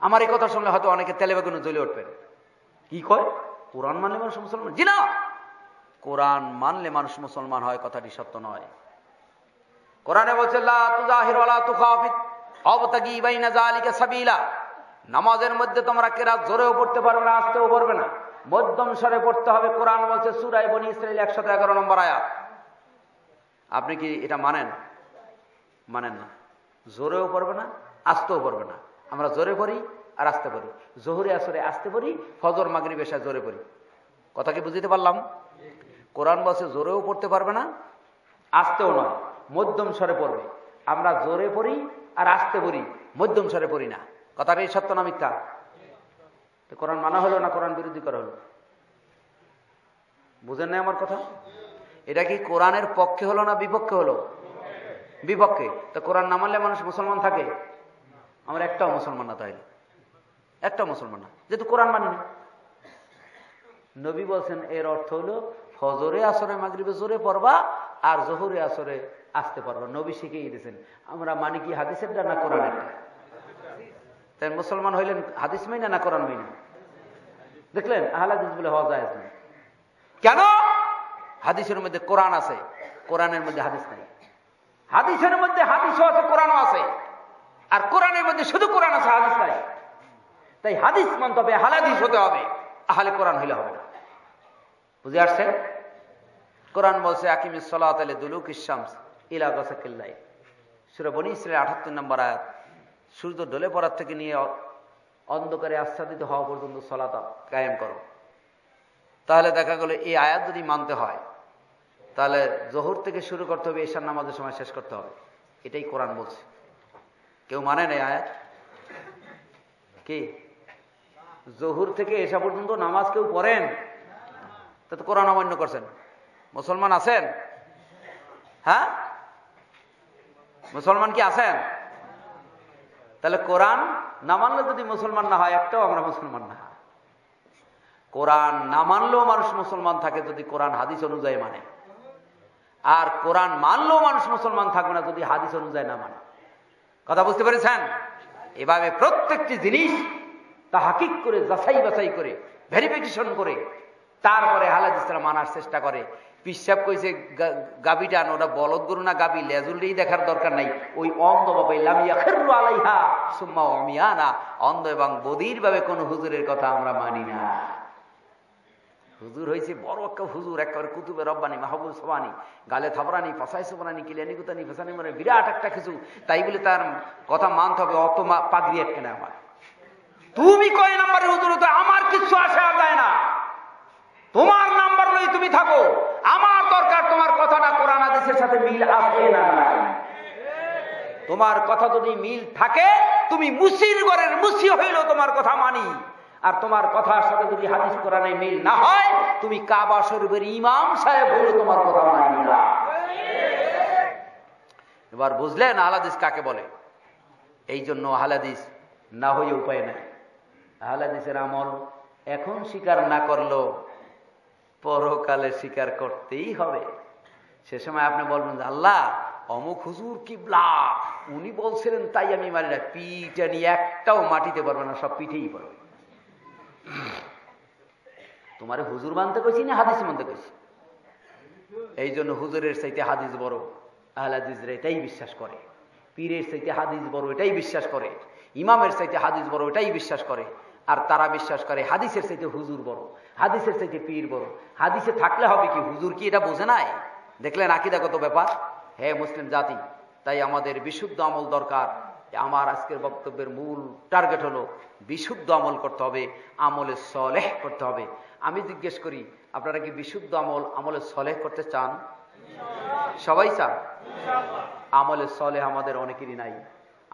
আমার এই কথা শুনলে হয়তো অনেকে তেলে বেগুনে জ্বলে উঠবেন কি কয়? কোরআন মানলে মানুষ মুসলমান জি না! কোরআন মানলে মানুষ মুসলমান হয়, কথাটি সত্য নয়। কোরআনে বলছে নামাজের মধ্যে তোমরা কেরাত জোরেও পড়তে পারবে না, আসতেও পারবে না। মধ্যম স্বরে পড়তে হবে। কোরআন বলছে সুরাই বনি ইসরাইল একশত এগারো নম্বর আয়াত। আপনি কি এটা মানেন? মানেন না। জোরেও পড়বে না, আসতেও পড়বে না। আমরা জোরে পড়ি আর আসতে পারি জোহরে আসরে আসতে পড়ি, ফজর মাগরি বেশা জোরে পড়ি। কথা কি বুঝতে পারলাম? কোরআন বলছে, জোরেও পড়তে পারবে না, আসতেও নয়। মধ্যম স্বরে পড়বে। আমরা জোরে পড়ি আর আসতে পড়ি, মধ্যম স্বরে পড়ি না। কথাটা এই সত্য না মিথ্যা? তো কোরআন মানা হলো না কোরআন বিরোধী করা হলো? বুঝেন না আমার কথা? এটা কি কোরআনের পক্ষে হলো না বিপক্ষে হলো? বিপক্ষে। তো কোরআন না মানলে মানুষ মুসলমান থাকে? আমরা একটাও মুসলমান না তাইলে। একটাও মুসলমান না। যেহেতু কোরআন মানি না। নবী বলছেন, এর অর্থ হলো, ফজরে, আসরে, মাগরিবে জোরে পড়বা আর জহুরে, আসরে আসতে পারবা। নবী শিখেই দিয়েছেন। আমরা মানি কি, হাদিসের না কোরআনের? তাই মুসলমান হইলেন হাদিস মাইনা না কোরআন মাইনা? দেখলেন আহলাদিস বলে হওয়া যায় না। কেন? হাদিসের মধ্যে কোরআন আছে, কোরআনের মধ্যে হাদিস নাই। হাদিসের মধ্যে হাদিসও আছে, কোরআনও আছে। আর কোরআনের মধ্যে শুধু কোরআন আছে, হাদিস নাই। তাই হাদিস মানতে হবে হালাদিস হতে হবে। আহলে কোরআন হইলে হবে না। বুঝে আসছে কোরআন বলছে, আকিমিস সলাত আলে দুলুক ইসামস ইলা গসাকিল্লাই সুরে বনি ইসরায়েল আটাত্তর নম্বর আয়াত। সূর্য ডলে পড়ার থেকে নিয়ে অন্ধকারে আচ্ছাদিত হওয়া পর্যন্ত সলাত কায়েম করো। তাহলে দেখা গেল এই আয়াত যদি মানতে হয়, তাহলে জহুর থেকে শুরু করতে হবে ঈশান নামাজের সময় শেষ করতে হবে। এটাই কোরআন বলছে। কেউ মানে নেই আয়াত? কি? জহুর থেকে এসা পর্যন্ত নামাজ কেউ পড়েন? তা তো কোরআন অমান্য করছেন। মুসলমান আছেন? হ্যাঁ? মুসলমান কি আছেন? তাহলে কোরআন না মানলে যদি মুসলমান না হয়, একটাও আমরা মুসলমান না। কোরআন না মানলেও মানুষ মুসলমান থাকে যদি কোরআন হাদিস অনুযায়ী মানে। আর কোরআন মানলেও মানুষ মুসলমান থাকবে না যদি হাদিস অনুযায়ী না মানে। কথা বুঝতে পেরেছেন? এভাবে প্রত্যেকটি জিনিস তা হাকিক করে যাচাই বাছাই করে ভেরিফিকেশন করে, তারপরে হালাদ ইসলাম মানার চেষ্টা করে। পিসাব কইছে, গা- গাবি ওটা বলদ গরু না গাবি লেজুলটাই দেখার দরকার নাই। ওই অন্ধ বাবা লামিয়া খেরু আলাইহা, সুম্মা অমিয়ানা অন্ধ এবং বদির ভাবে কোন হুজুরের কথা আমরা মানি না। হুজুর হয়েছে বড় একটা হুজুর, একেবারে কুতুবে রব্বানি, মাহবুব সবানি। গালে থাবরানি, ফাঁসাই সবানি, কিলিয়ানি গুতানি, ফাঁসানি মানে বিরাট একটা কিছু। তাই বলে তার কথা মানতে হবে, অত পাগড়ি আটকে না আমার। তুমি কয় নাম্বারে হুজুর তো আমার কিছু আসা যায় না। তোমার নাম্বার লই তুমি থাকো। আমার দরকার তোমার কথাটা কোরআন হাদিসের সাথে মিল আছে না তোমার কথা যদি মিল থাকে, তুমি মুসির ঘরের মুসি হইলেও তোমার কথা মানি। আর তোমার কথার সাথে যদি হাদিস কোরআনে মিল না হয়, তুমি কাবা শরীফের ইমাম সাহেব হইলেও তোমার কথা মানি না। এবার বুঝলেন আহলাদিস কাকে বলে? এই জন্য আহলাদিস না হয়ে উপায় নাই। আহলাদিসের আমল এখন স্বীকার না করল পরকালে স্বীকার করতেই হবে। সে সময় আপনি বলবেন যে, আল্লাহ অমুক হুজুর কিবলা উনি বলছিলেন তাই আমি মারি না। পিঠে নিয়ে একটাও মাটিতে পারবে না সব পিঠেই পারবে তোমার হুজুর মানতে কইছি না হাদিস মানতে কইছি? এই জন্য হুজুরের চাইতে হাদিস বড় আহলাদিসরা এটাই বিশ্বাস করে। পীরের চাইতে হাদিস বড় এটাই বিশ্বাস করে। ইমামের চাইতে হাদিস বড় এটাই বিশ্বাস করে। আর তারা বিশ্বাস করে, হাদিসের চাইতে হুজুর বড়, হাদিসের চাইতে পীর বড়। হাদিসে থাকলে হবে কি, হুজুর কি এটা বোঝে নাই? দেখলেন আকিদাগত ব্যাপার? হ্যাঁ মুসলিম জাতি, তাই আমাদের বিশুদ্ধ আমল দরকার। আমার আজকের বক্তব্যের মূল টার্গেট হলো, বিশুদ্ধ আমল করতে হবে, আমলে সলেহ করতে হবে। আমি জিজ্ঞেস করি, আপনারা কি বিশুদ্ধ আমল, আমলে সলেহ করতে চান? সবাই চান? আমলে সলে আমাদের অনেকেরই নাই।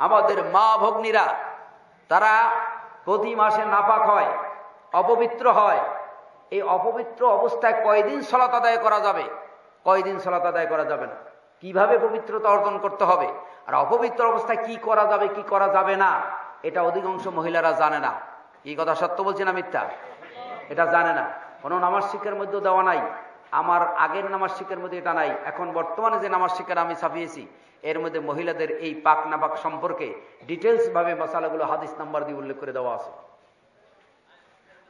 আমাদের মা ভগ্নীরা তারা প্রতি মাসে নাপাক হয়, অপবিত্র হয়। এই অপবিত্র অবস্থায় কয়দিন সলাত আদায় করা যাবে? কয়দিন সলাত আদায় করা যাবে না? কীভাবে পবিত্রতা অর্জন করতে হবে? আর অপবিত্র অবস্থায় কি করা যাবে, কি করা যাবে না? এটা অধিকাংশ মহিলারা জানে না। এই কথা সত্য বলছি না মিথ্যা? এটা জানে না। কোনো নামাজ শিক্ষার মধ্যেও দেওয়া নাই। আমার আগের নামাজ শিক্ষার মধ্যে এটা নাই। এখন বর্তমানে যে নামাজ শিক্ষার আমি ছাপিয়েছি এর মধ্যে মহিলাদের এই পাক নাপাক সম্পর্কে ডিটেলস ভাবে মশালাগুলো হাদিস নাম্বার দিয়ে উল্লেখ করে দেওয়া আছে।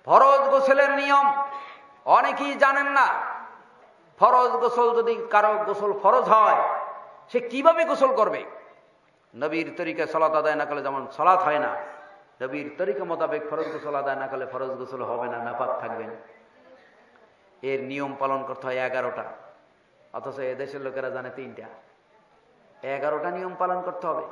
ফরজ গোসলের নিয়ম অনেকেই জানেন না। ফরজ গোসল যদি কারও গোসল ফরজ হয়, সে কীভাবে গোসল করবে? নবীর তরিকা সলাত আদায় না করলে যেমন সলাৎ হয় না, নবীর তরিকা মোতাবেক ফরজ গোসল আদায় না করলে ফরজ গোসল হবে না, নাপাক থাকবেন। এর নিয়ম পালন করতে হয় এগারোটা, অথচ এদেশের লোকেরা জানে তিনটা। এগারোটা নিয়ম পালন করতে হবে।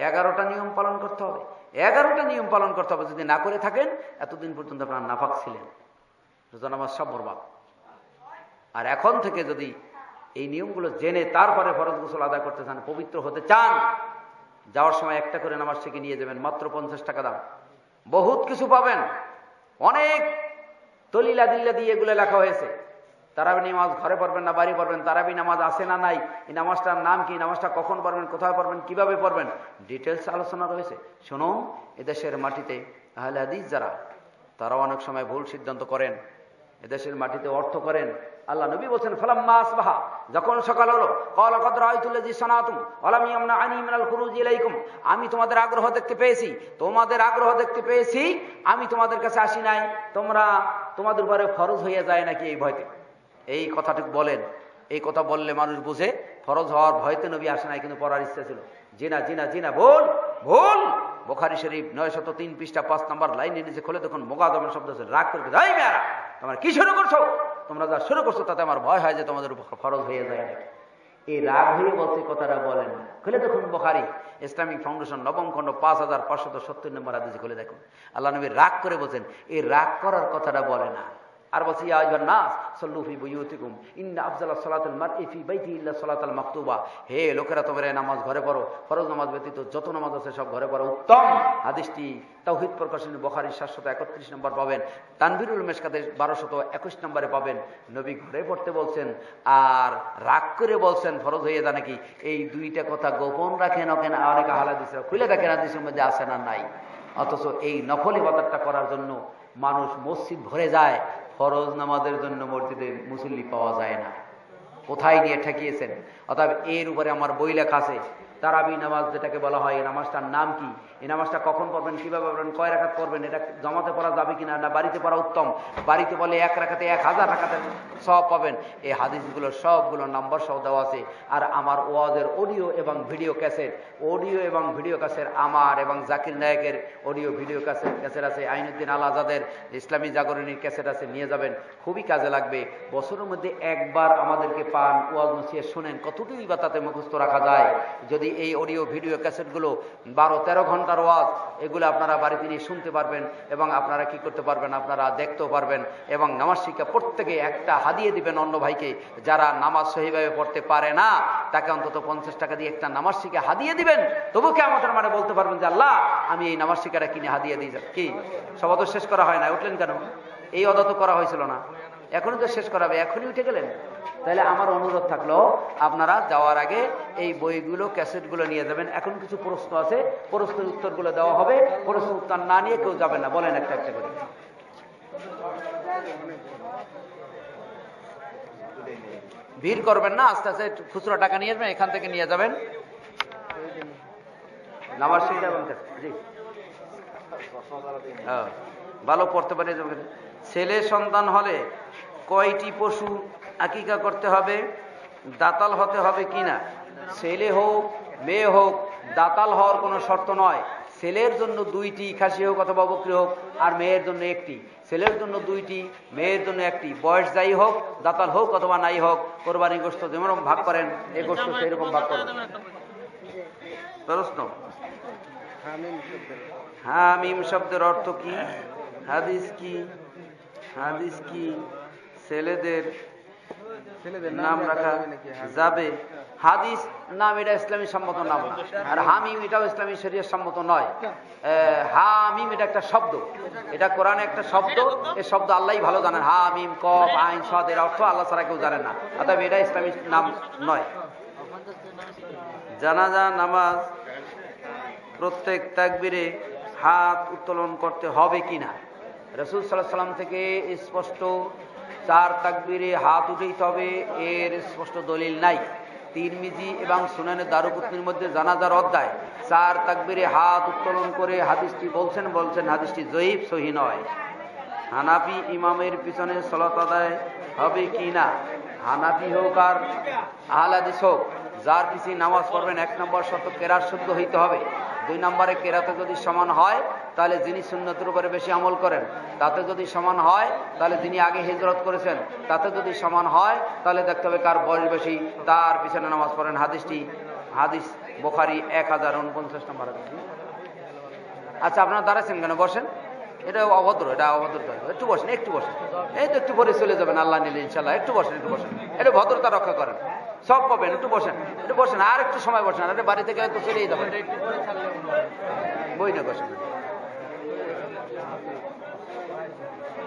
এগারোটা নিয়ম পালন করতে হবে। এগারোটা নিয়ম পালন করতে হবে। যদি না করে থাকেন, এতদিন পর্যন্ত আপনার নাফাক ছিলেন। রোজা নামাজ সব বরবাদ। আর এখন থেকে যদি এই নিয়মগুলো জেনে তারপরে ফরজ গোসল আদায় করতে চান, পবিত্র হতে চান, যাওয়ার সময় একটা করে নামাজ শিখে নিয়ে যাবেন, মাত্র পঞ্চাশ টাকা দাম। বহুত কিছু পাবেন। অনেক দলিলা দিল্লা দিয়ে এগুলো লেখা হয়েছে। তারাবি নামাজ ঘরে পড়বেন না, বাড়ি পড়বেন, তারাবি নামাজ আছে না নাই? এই নামাজটার নাম কি? নামাজটা কখন পড়বেন, কোথায় পড়বেন, কীভাবে পড়বেন? ডিটেলস আলোচনা রয়েছে। শুনুন, এদেশের মাটিতে আহলে হাদিস যারা তারা অনেক সময় ভুল সিদ্ধান্ত করেন। এদেশের মাটিতে অর্থ করেন। আল্লাহ নবী বলছেন ফালাম মাসবাহা যখন সকাল হলো কল কদর আয়তুল্লাজি সনাতুম আলাম ইয়ামনা আনি মিনাল খুরুজ ইলাইকুম। আমি তোমাদের আগ্রহ দেখতে পেয়েছি, তোমাদের আগ্রহ দেখতে পেয়েছি, আমি তোমাদের কাছে আসি নাই। তোমরা তোমাদের উপরে ফরজ হয়ে যায় নাকি এই ভয়তে? এই কথাটুকু বলেন। এই কথা বললে মানুষ বুঝে, ফরজ হওয়ার ভয়তে নবী আসে নাই, কিন্তু পড়ার ইচ্ছা ছিল। জিনা জিনা জিনা বল ভুল! বোখারি শরীফ নয় শত তিন পৃষ্ঠা পাঁচ নম্বর লাইনে নিচে খুলে তখন মোগাদমের শব্দ আছে, রাগ করে যাই মেয়ারা, তোমরা কি শুরু করছ? তোমরা যা শুরু করছ, তাতে আমার ভয় হয় যে তোমাদের উপর ফরজ হয়ে যায় এই রাগ হয়ে বলতে কথাটা বলেন খুলে দেখুন বোখারি, ইসলামিক ফাউন্ডেশন, নবম খণ্ড, পাঁচ হাজার পাঁচশত সত্তর নম্বর আদেশে খুলে দেখুন। আল্লাহ নবী রাগ করে বলছেন, এই রাগ করার কথাটা বলে না। আর বলছি, ইয়া আইয়ুহান নাস, সাল্লু বুয়ুতিকুম। ইন্না আফজালাস সালাতুল মারই ফি বাইতি ইল্লা সালাতুল মাকতুবা। হে লোকেরা, তোমরা নামাজ ঘরে পড়ো। ফরজ নামাজ ব্যতীত যত নামাজ আছে সব ঘরে পড়ো। উত্তম হাদিসটি তাওহীদ প্রকাশনী বুখারী 731 নম্বর পাবেন। তানবিরুল মেশকাতে 1221 নম্বরে পাবেন। নবী ঘরে পড়তে বলছেন, আর রাগ করে বলছেন, ফরজ হয়ে যায় নাকি? এই দুইটা কথা গোপন রাখেন ওকেন অনেক হালাদিস খুলে দেখেন হাদিসের মধ্যে আছে না নাই? অথচ এই নফল ইবাদতটা করার জন্য মানুষ মসজিদ ভরে যায়। ফরজ নামাজের জন্য মসজিদে মুসল্লি পাওয়া যায় না। কোথায় নিয়ে ঠেকিয়েছেন? অর্থাৎ এর উপরে আমার বই লেখা আছে তারাবি নামাজ যেটাকে বলা হয়, এই নামাজটার নাম কি? এই নামাজটা কখন পড়বেন, কীভাবে পড়বেন, কয় রাখাত পড়বেন, এটা জমাতে পড়া যাবে কিনা না বাড়িতে পড়া উত্তম? বাড়িতে বলে এক রাখাতে এক হাজার রাখাতে সব পাবেন। এই হাদিসগুলো সবগুলো নাম্বার সহ দেওয়া আছে। আর আমার ওয়াজের অডিও এবং ভিডিও ক্যাসেট, অডিও এবং ভিডিও ক্যাসেট আমার এবং জাকির নায়কের অডিও ভিডিও ক্যাসেট ক্যাসেট আছে আইনুদ্দিন আল আজাদের ইসলামী জাগরণীর ক্যাসেট আছে, নিয়ে যাবেন। খুবই কাজে লাগবে। বছরের মধ্যে একবার আমাদেরকে পান, ওয়াজ নসিয়ে শোনেন, কতটুকুই বা তাতে মুখস্থ রাখা যায়? যদি এই অডিও ভিডিও ক্যাসেটগুলো বারো, তেরো ঘণ্টার ওয়াজ, এগুলো আপনারা বাড়িতে নিয়ে শুনতে পারবেন এবং আপনারা কি করতে পারবেন? আপনারা দেখতেও পারবেন এবং নামাজ শিক্ষা প্রত্যেকে একটা হাদিয়ে দিবেন অন্য ভাইকে, যারা নামাজ সহিভাবে পড়তে পারে না, তাকে অন্তত পঞ্চাশ টাকা দিয়ে একটা নামাজ শিখে হাদিয়ে দিবেন। তবু কে আমাদের মানে বলতে পারবেন যে, আল্লাহ, আমি এই নামাজ শিক্ষাটা কিনে হাদিয়ে দিয়ে যাব কি? সব তো শেষ করা হয় না উঠলেন কেন? এই অদা তো করা হয়েছিল না। এখনই তো শেষ করাবে এখনই উঠে গেলেন? তাহলে আমার অনুরোধ থাকল আপনারা যাওয়ার আগে এই বইগুলো ক্যাসেটগুলো নিয়ে যাবেন। এখন কিছু প্রশ্ন আছে প্রশ্নের উত্তরগুলো দেওয়া হবে। প্রশ্ন উত্তর না নিয়ে কেউ যাবে না। বলেন একটা একটা করে। ভিড় করবেন না আস্তে আস্তে খুচরো টাকা নিয়ে যাবেন এখান থেকে নিয়ে যাবেন। হ্যাঁ, ভালো পড়তে পারে ছেলে সন্তান হলে কয়টি পশু আকিকা করতে হবে? দাতাল হতে হবে কিনা ছেলে হোক, মেয়ে হোক, দাতাল হওয়ার কোনো শর্ত নয়। ছেলের জন্য দুইটি খাসি হোক অথবা বকরি হোক, আর মেয়ের জন্য একটি। ছেলের জন্য দুইটি, মেয়ের জন্য একটি। বয়স যাই হোক, দাতাল হোক অথবা নাই হোক, কোরবানি গোষ্ঠ যেমন ভাগ করেন এ গোষ্ঠ সেইরকম ভাগ করেন। প্রশ্ন? হামিম শব্দের অর্থ কি? হাদিস কি? হাদিস কি? ছেলেদের নাম রাখা যাবে হাদিস। নাম এটা ইসলামী সম্মত নাম আর হামিম এটাও ইসলামী শরীর সম্মত নয়। হামিম এটা একটা শব্দ। এটা কোরআনে একটা শব্দ। এই শব্দ আল্লাহই ভালো জানেন। হামিম কফ আইন সদ এর অর্থ আল্লাহ ছাড়া কেউ জানেন না। এটা ইসলামী নাম নয়। জানাজা নামাজ প্রত্যেক তাকবিরে হাত উত্তোলন করতে হবে কিনা? রসুল সাল্লাহ সাল্লাম থেকে স্পষ্ট চার তাকবিরে হাত উঠেইতে হবে এর স্পষ্ট দলিল নাই। তিরমিজি এবং সুনানের দারুকুতনির মধ্যে জানাজার অধ্যায়। চার তাকবিরে হাত উত্তোলন করে হাদিসটি বলছেন বলছেন হাদিসটি জয়ীব সহি নয়। হানাফি ইমামের পিছনে সলাত আদায় হবে কি না? হানাফি হোক আর আহলাদিস হোক, যার পিছিয়ে নামাজ পড়বেন, এক নম্বর শত কেরার শুদ্ধ হইতে হবে। দুই নম্বরে কেরাতে যদি সমান হয়, তাহলে যিনি সুন্নতের উপরে বেশি আমল করেন, তাতে যদি সমান হয়, তাহলে যিনি আগে হিজরত করেছেন। তাতে যদি সমান হয়, তাহলে দেখতে হবে কার বয়স বেশি, তার পিছনে নামাজ পড়েন। হাদিসটি, হাদিস বোখারি এক হাজার উনপঞ্চাশ নম্বর। আচ্ছা আপনারা দাঁড়াচ্ছেন কেন? বসেন। এটা অভদ্র এটা অভদ্র একটু বসেন একটু বসেন। এই তো একটু পরে চলে যাবেন আল্লাহ নিলে ইনশাল্লাহ। একটু বসেন একটু বসেন। এটা ভদ্রতা রক্ষা করেন। সব পাবেন একটু বসেন। একটু বসেন আর একটু সময় বসেন। আর বাড়ি থেকে হয়তো চলেই যাবেন। বই না বসেন।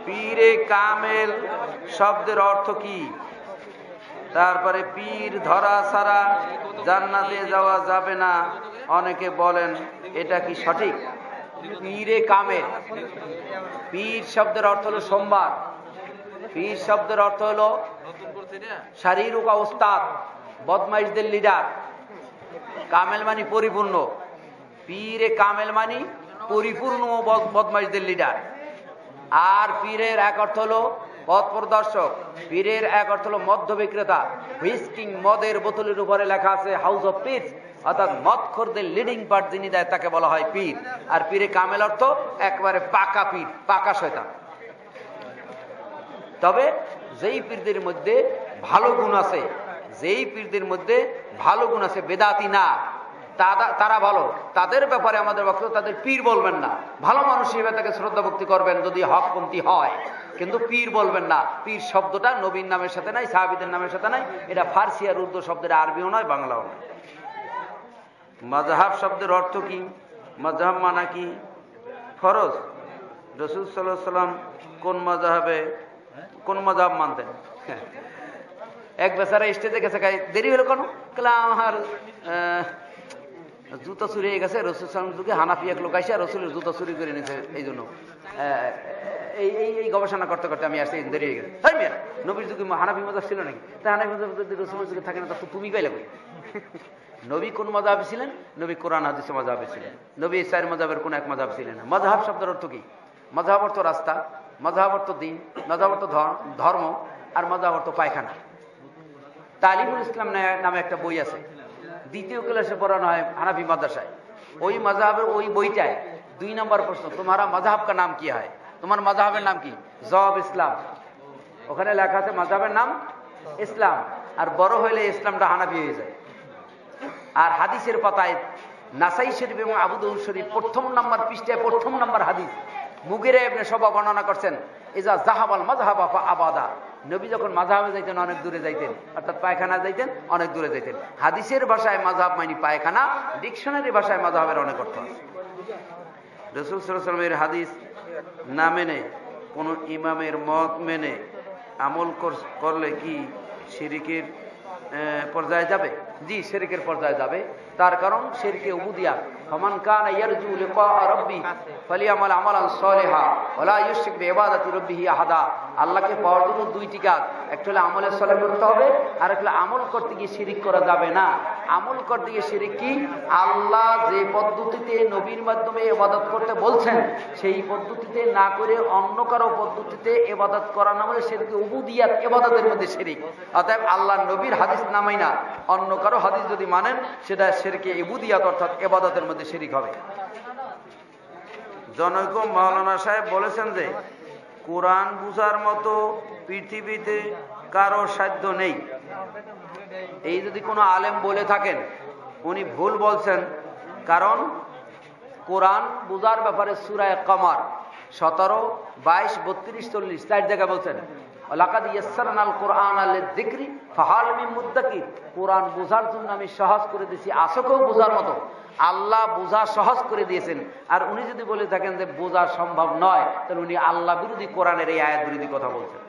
পীরে কামেল শব্দের অর্থ কি? তারপরে পীর ধরা ছাড়া জান্নাতে যাওয়া যাবে না। অনেকে বলেন এটা কি সঠিক? পীরে কামেল পীর শব্দের অর্থ হলো সোমবার। পীর শব্দের অর্থ হলো শারীরিক অবস্থাত বদমাইশদের লিডার। কামেল মানি পরিপূর্ণ। পীরে কামেল মানি পরিপূর্ণ বদ- বদমাইশদের লিডার। আর পীরের এক অর্থ হলো পথ প্রদর্শক। পীরের এক অর্থ হলো মধ্য বিক্রেতা হুইস্কিং মদের বোতলের উপরে লেখা আছে হাউস অফ পিস অর্থাৎ মদখোরদের লিডিং পার্ট যিনি দেয়, তাকে বলা হয় পীর। আর পীরে কামেল অর্থ একবারে পাকা পীর, পাকা শয়তান। তবে যেই পীরদের মধ্যে ভালো গুণ আছে, যেই পীরদের মধ্যে ভালো গুণ আছে, বেদাতি না তারা ভালো, তাদের ব্যাপারে আমাদের বক্তব্য, তাদের পীর বলবেন না। ভালো মানুষ হিসেবে তাকে শ্রদ্ধা ভক্তি করবেন যদি হকপন্থী হয়। কিন্তু পীর বলবেন না। পীর শব্দটা নবীন নামের সাথে নাই, সাহাবিদের নামের সাথে নাই। এটা ফার্সি আর উর্দু শব্দের আরবিও নয়, বাংলাও নয়। মাজাহাব শব্দের অর্থ কি? মাজাহাব মানা কি? ফরজ। রসুল সাল্লাহ সাল্লাম কোন মাজাহাবে কোন মাজাহাব মানতেন? এক বেচারা স্টেজে গেছে গাই দেরি হলো কেন? কেলা আমার জুতা চুরি হয়ে গেছে, রসুল সালাম যুগে হানাফি এক লোক আইসা রসুলের জুতা চুরি করে নিয়েছে, এই জন্য। এই এই গবেষণা করতে করতে আমি আসতে দেরি হয়ে গেছে। তাই মিয়া, নবীর যুগে হানাফি মজাব ছিল নাকি? তা হানাফি মজাব যদি রসুলের যুগে থাকে না, তা তুমি গাইলে নবী কোন মজাবে ছিলেন? নবী কোরআন, হাদিসে মজাবে ছিলেন। নবী ইসাইর মজাবের কোন এক মজাব ছিলেন না। মজাহাব শব্দের অর্থ কি? মজাহাব অর্থ রাস্তা মজাহাব অর্থ দিন মজাহাব অর্থ ধর্ম, আর মজাহাব অর্থ পায়খানা। তালিমুল ইসলাম নামে একটা বই আছে। দ্বিতীয় ক্লাসে পড়ানো হয় হানাফি মাদ্রাসায়। ওই মজাহাবের ওই বইটায় দুই নম্বর প্রশ্ন, তোমারা মজাহাব কা নাম কি হয়? তোমার মজাহাবের নাম কি? জব ইসলাম। ওখানে লেখা আছে মজাবের নাম ইসলাম। আর বড় হইলে ইসলামটা হানাফি হয়ে যায়। আর হাদিসের পাতায় নাসাই শরীফ এবং আবুদৌল শরীফ প্রথম নাম্বার পৃষ্ঠায় প্রথম নাম্বার হাদিস। মুগিরে আপনি সবা বর্ণনা করছেন এজা জাহাবাল মাজাহাবা আবাদা নবী যখন মাঝাবে যাইতেন, অনেক দূরে যাইতেন। অর্থাৎ পায়খানা যাইতেন, অনেক দূরে যাইতেন। হাদিসের ভাষায় মাঝাব মানি পায়খানা, ডিকশনারি ভাষায় মাঝাবের অনেক অর্থ আছে। রসুল সাল্লামের হাদিস না মেনে, কোন ইমামের মত মেনে আমল করলে কি শিরিকের পর্যায়ে যাবে? জি শেরিকের পর্যায়ে যাবে। তার কারণ শেরকে উবুদিয়া ইয়ারজু লিকা রাব্বি ফালিয়ামাল আমালান সালিহা ওয়ালা ইউশরিক বিইবাদাতি রাব্বিহি আহাদা আল্লাহকে পাওয়ার জন্য দুইটি কাজ। একটা হলো আমলের সলে করতে হবে, আর একটা আমল করতে গিয়ে শিরিক করা যাবে না। আমল করতে গিয়ে শিরিক কি? আল্লাহ যে পদ্ধতিতে নবীর মাধ্যমে এবাদত করতে বলছেন, সেই পদ্ধতিতে না করে অন্য কারও পদ্ধতিতে এবাদত করা না হলে সেদিকে উবুদিয়াত এবাদতের মধ্যে শিরিক। অতএব আল্লাহ নবীর হাদিস নামাই না। অন্য কারও হাদিস যদি মানেন, সেটা সেরকে ইবুদিয়াত অর্থাৎ এবাদতের মধ্যে শিরিক হবে। জনৈক মাওলানা সাহেব বলেছেন যে, কোরআন বুঝার মতো পৃথিবীতে কারও সাধ্য নেই। এই যদি কোনো আলেম বলে থাকেন, উনি ভুল বলছেন, কারণ কোরআন বুঝার ব্যাপারে সুরায় কমার সতেরো, বাইশ, বত্রিশ, চল্লিশ, চার জায়গায় বলছেন কোরআন বোঝার জন্য আমি সহজ করে দিয়েছি আসকেও বোঝার মতো। আল্লাহ বোঝা সহজ করে দিয়েছেন। আর উনি যদি বলে থাকেন যে বোঝা সম্ভব নয়, তাহলে উনি আল্লাহ বিরোধী কোরআনের এই আয়াত বিরোধী কথা বলছেন।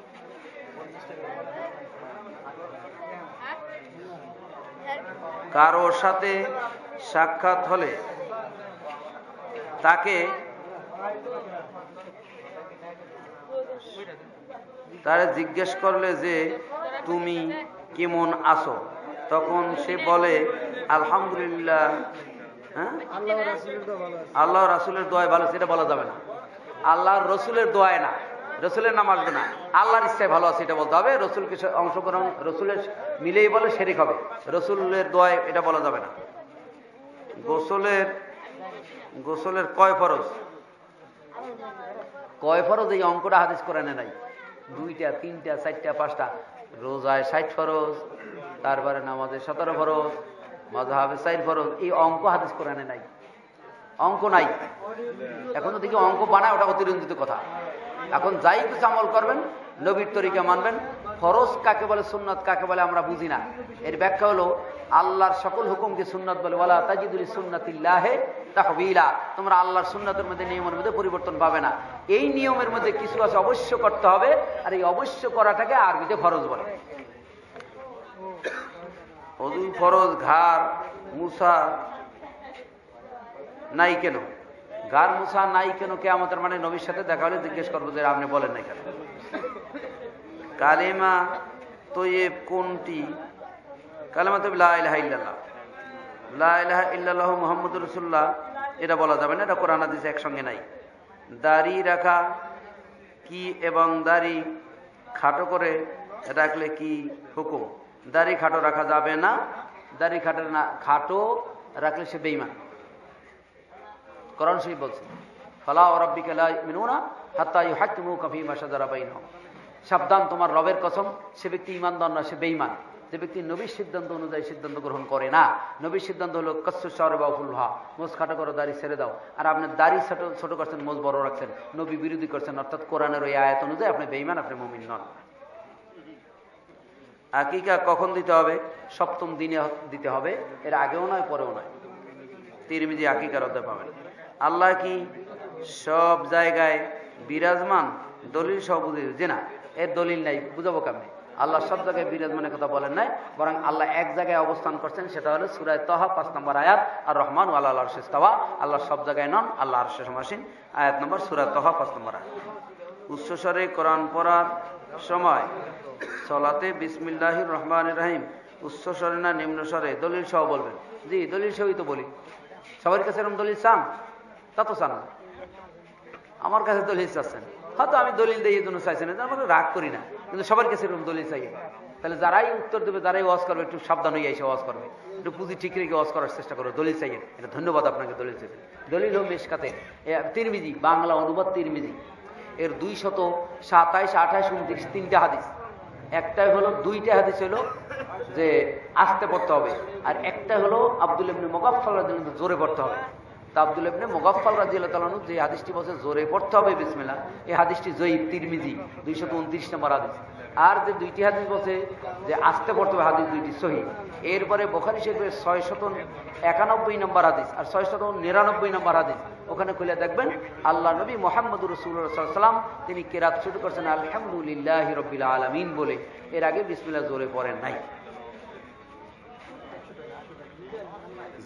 কারোর সাথে সাক্ষাৎ হলে তাকে তারা জিজ্ঞেস করলে যে, তুমি কেমন আছো? তখন সে বলে, আলহামদুলিল্লাহ হ্যাঁ? আল্লাহ রাসুলের দোয়ায় ভালো সেটা বলা যাবে না। আল্লাহর রসুলের দোয়ায় না। রসুলের নাম আসবে না। আল্লাহর ইচ্ছায় ভালো আছে এটা বলতে হবে। রসুলকে অংশগ্রহণ রসুলের মিলেই বলে শেরিক হবে। রসুলের দোয়ায় এটা বলা যাবে না। গোসলের গোসলের কয় ফরজ? কয় ফরজ? এই অঙ্কটা হাদিস করে নাই। দুইটা তিনটা চারটা পাঁচটা। রোজায় ষাট ফরজ তারপরে নামাজের সতেরো ফরজ মজাহাবে সাইড ফরজ। এই অঙ্ক হাদিস কোরআনে নাই। অঙ্ক নাই। এখন দেখি অঙ্ক বানায়, ওটা অতিরঞ্জিত কথা। এখন যাই কিছু আমল করবেন, নবীর তরিকা মানবেন। ফরজ কাকে বলে, সুন্নত কাকে বলে, আমরা বুঝি না। এর ব্যাখ্যা হলো, আল্লাহর সকল হুকুমকে সুন্নত বলে তাজিদুল সুন্নাতিল্লাহে তাহবিলা। তোমরা আল্লাহর সুন্নতের মধ্যে, নিয়মের মধ্যে পরিবর্তন পাবে না। এই নিয়মের মধ্যে কিছু আছে, অবশ্য করতে হবে, আর এই অবশ্য করাটাকে আরবিতে ফরজ বলে। অজু, ফরজ, ঘাড়, মুসা, নাই কেন? গার মুসা, নাই কেন কে আমাদের মানে নবীর সাথে দেখা হলে জিজ্ঞেস করব যে আপনি বলেন নাই কেন? কালেমা তৈব কোনটি? কালেমা তৈব লাহ ইল্লাল্লাহ। মোহাম্মদ রসুল্লাহ এটা বলা যাবে না, এটা কোরআন হাদিস একসঙ্গে নাই। দাড়ি রাখা কি এবং দাড়ি খাটো করে রাখলে কি হুকুম? দাড়ি খাটো রাখা যাবে না, দাড়ি খাটো না, খাটো রাখলে সে বেইমান করণ সেই বলছে, ফলা ও রব্বিকা মিনুনা হাত্তা ইউ হাকিমু কফি মাসাদারা বাইন সাবধান, তোমার রবের কসম, সে ব্যক্তি ইমানদার না, সে বেইমান যে ব্যক্তি নবীর সিদ্ধান্ত অনুযায়ী সিদ্ধান্ত গ্রহণ করে না, নবীর সিদ্ধান্ত হলো কচ্ছু শহরে বা ফুলহা। মোজ খাটো করো, দাড়ি ছেড়ে দাও। আর আপনি দাড়ি ছোট ছোট করছেন, মোজ বড় রাখছেন, নবী বিরোধী করছেন, অর্থাৎ কোরআনের ওই আয়াত অনুযায়ী আপনি বেইমান আপনি মমিন নন। আকিকা কখন দিতে হবে? সপ্তম দিনে দিতে হবে। এর আগেও নয়, পরেও নয়। তিরমিজি আকিকার অধ্যায় পাবেন। আল্লাহ কি সব জায়গায় বিরাজমান? দলিল সব বুঝে যে না, এর দলিল নাই, বুঝাবো কেমনি? আল্লাহ সব জায়গায় বিরাজমানের কথা বলেন নাই, বরং আল্লাহ এক জায়গায় অবস্থান করছেন, সেটা হলো সুরায় তহা পাঁচ নম্বর আয়াত, আর রহমান আল্লাহ আল্লাহ শেস্তাওয়া আল্লাহ সব জায়গায় নন, আল্লাহ আর সমাসীন। আয়াত নম্বর সুরায় তহা পাঁচ নম্বর আয়াত। উচ্চস্বরে কোরআন পড়ার সময় সলাতে বিসমিল্লাহ রহমান রাহিম। উচ্চ স্বরে না নিম্ন স্বরে? দলিল সহ বলবেন। জি, দলিল সহই তো বলি। সবার কাছে এরকম দলিল চান? তা তো চান আমার কাছে দলিল চাচ্ছেন। হয়তো আমি দলিল দিয়ে জন্য চাইছি না আমরা রাগ করি না। কিন্তু সবার কাছে এরকম দলিল চাই। তাহলে যারাই উত্তর দেবে, যারাই ওয়াজ করবে, একটু সাবধান হয়ে এসে ওয়াজ করবে। একটু পুঁজি ঠিক রেখে ওয়াজ করার চেষ্টা করো, দলিল চাইয়ে। এটা ধন্যবাদ আপনাকে দলিল চাইবে দলিল হোক মেশকাতে। তিরমিজি, বাংলা অনুবাদ তিরমিজি। এর দুই শত সাতাইশ, আঠাইশ, উনত্রিশ, তিনটা হাদিস। একটাই হলো দুইটা হাদিস হলো যে আসতে পড়তে হবে, আর একটা হলো আব্দুল ইবনে মোগাফল রাদিয়াল্লাহু জোরে পড়তে হবে। তা আব্দুল ইবনে মোগাফল রাদিয়াল্লাহু তালানু যে হাদিসটি বলছে জোরে পড়তে হবে বিসমেলা এই হাদিসটি জয়ীব তিরমিজি দুইশত উনত্রিশ নম্বর হাদিস। আর যে দুইটি হাদিস বলছে যে আসতে পড়তে হবে, হাদিস দুইটি সহি। এরপরে বোখারি শরীফের ছয় শত একানব্বই নম্বর হাদিস আর ছয় শত নিরানব্বই নম্বর হাদিস। ওখানে খুলে দেখবেন, আল্লাহ নবী মোহাম্মদ রসুল্লাহাম তিনি কেরাত শুরু করছেন, আলহামদুলিল্লাহ রবিল আলমিন বলে। এর আগে বিসমিল্লা জোরে পড়েন নাই।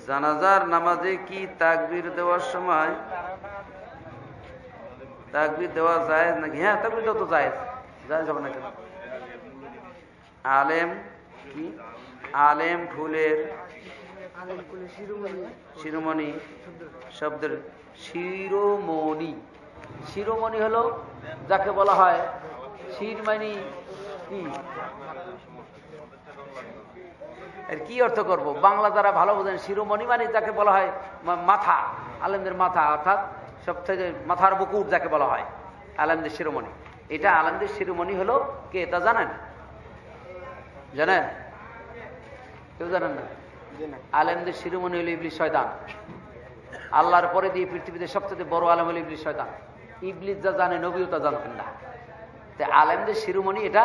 জানাজার নামাজে কি তাকবির দেওয়ার সময়? তাকবির দেওয়া যায় নাকি? হ্যাঁ তাকবির তো যায় যায় যখন না কেন? আলেম কি? আলেম ফুলের শিরোমণি। শব্দের শিরোমণি। শিরোমণি হলো যাকে বলা হয় শিরমানি কি? এর কি অর্থ করব? বাংলা যারা ভালো বোঝেন শিরোমণি মানে যাকে বলা হয় মাথা আলেমদের মাথা অর্থাৎ সব থেকে মাথার বুকুর যাকে বলা হয় আলেমদের শিরোমণি। এটা আলেমদের শিরোমণি হলো কে তা জানেন? জানেন? কেউ জানেন না? আলেমদের শিরোমণি হলো ইবলিশ শয়তান। আল্লাহর পরে দিয়ে পৃথিবীতে সবচেয়ে বড় আলেম হলো ইবলিশ শয়তান। ইবলিশ যা জানে নবীও তা জানতেন না। তো আলেমদের শিরোমণি এটা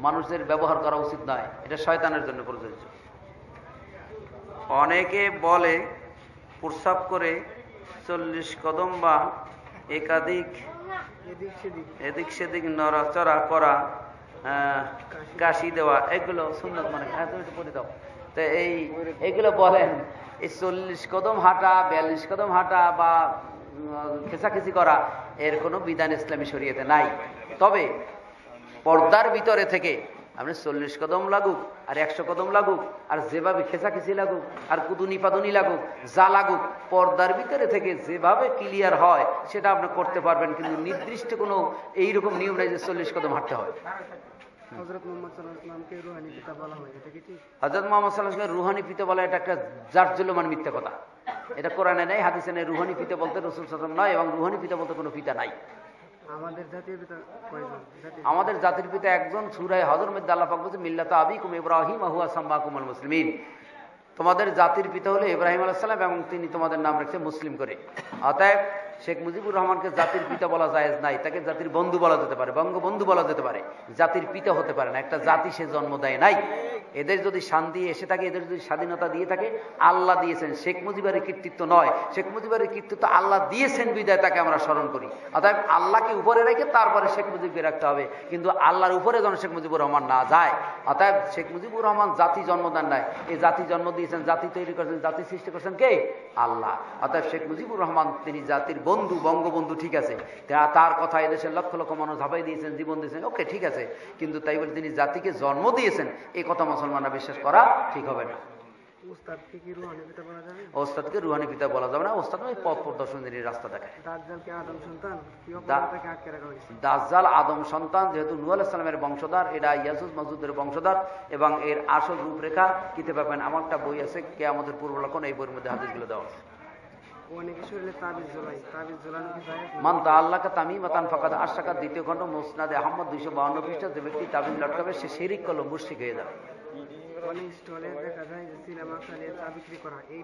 মানুষদের ব্যবহার করা উচিত নয়। এটা শয়তানের জন্য প্রযোজ্য। অনেকে বলে প্রস্রাব করে চল্লিশ কদম বা একাধিক এদিক সেদিক নড়াচড়া করা আহ, কাশি দেওয়া এগুলো সুন্নত মানে হ্যাঁ তুমি একটু পড়ে দাও। তো এই, এগুলো বলেন, এই চল্লিশ কদম হাঁটা, বিয়াল্লিশ কদম হাঁটা বা খেসাখেসি করা, এর কোনো বিধান ইসলামী শরীয়তে নাই। তবে পর্দার ভিতরে থেকে আপনি চল্লিশ কদম লাগুক, আর একশো কদম লাগুক, আর যেভাবে খেসাখেসি লাগুক, আর কুদুনি পাদুনি লাগুক, যা লাগুক, পর্দার ভিতরে থেকে যেভাবে ক্লিয়ার হয়, সেটা আপনি করতে পারবেন, কিন্তু নির্দিষ্ট কোনো এইরকম নিয়ম নাই যে চল্লিশ কদম হাঁটতে হয়। মোহাম্মদ রুহানি পিতা বলা হয় এটা কি ঠিক? মোহাম্মদ রুহানি পিতে বলা এটা একটা জার্জুলমান মিথ্যা কথা। এটা কোরআনে নেই হাদিসে নেই রুহানি পিতে বলতে রসুল সাল্লাম নয় এবং রুহানি পিতা বলতে কোনো পিতা নাই। আমাদের জাতীয় পিতা কয়জন? আমাদের জাতির পিতা একজন সুরায় হজর মধ্যে আল্লাহ পাক বলছে মিল্লাত আবিকুম ইব্রাহিম মুসলিমিন। তোমাদের জাতির পিতা হলো ইব্রাহিম আলাইসাল্লাম এবং তিনি তোমাদের নাম রেখেছে মুসলিম করে। অতএব শেখ মুজিবুর রহমানকে জাতির পিতা বলা যায় নাই, তাকে জাতির বন্ধু বলা যেতে পারে, বঙ্গবন্ধু বলা যেতে পারে। জাতির পিতা হতে পারে না, একটা জাতি সে জন্ম দেয় নাই। এদের যদি শান্তি এসে থাকে, এদের যদি স্বাধীনতা দিয়ে থাকে, আল্লাহ দিয়েছেন। শেখ মুজিবের কৃতিত্ব নয়। শেখ মুজিবের কৃতিত্ব আল্লাহ দিয়েছেন বিদায় তাকে আমরা স্মরণ করি। অতএব আল্লাহকে উপরে রেখে তারপরে শেখ মুজিবকে রাখতে হবে। কিন্তু আল্লাহর উপরে যেন শেখ মুজিবুর রহমান না যায়। অতএব শেখ মুজিবুর রহমান জাতি জন্মদান নাই। এই জাতি জন্ম দিয়েছেন, জাতি তৈরি করেছেন, জাতি সৃষ্টি করেছেন কে? আল্লাহ। অতএব শেখ মুজিবুর রহমান, তিনি জাতির বন্ধু, বঙ্গবন্ধু, ঠিক আছে। তার কথা এদেশের লক্ষ লক্ষ মানুষ ঝাঁপাই দিয়েছেন, জীবন দিয়েছেন। ওকে, ঠিক আছে। কিন্তু তাই বলে তিনি জাতিকে জন্ম দিয়েছেন। এই কথা মুসলমানরা বিশ্বাস করা ঠিক হবে না। ওস্তাদকে রুহানি পিতা বলা যাবে? না। ওস্তাদ ওই পথ প্রদর্শনের রাস্তা দেখায়। দাজ্জাল আদম সন্তান? যেহেতু নূ আলাইসালামের বংশধর এরা ইয়াসুস মাসুদের বংশধর এবং এর আসল রূপরেখা কিতে পাবেন। আমার একটা বই আছে কে আমাদের পূর্ব লক্ষণ এই বইয়ের মধ্যে হাদিসগুলো দেওয়া আছে। আল্লাহকে ফাকাদ দ্বিতীয় খণ্ড মুসনাদে আহমদ দুইশো বাউন্ন যে ব্যক্তি তাবিজ লটকাবে সে শিরিক করল মুশরিক হয়ে যাবে। সিনেমা বিক্রি করা এই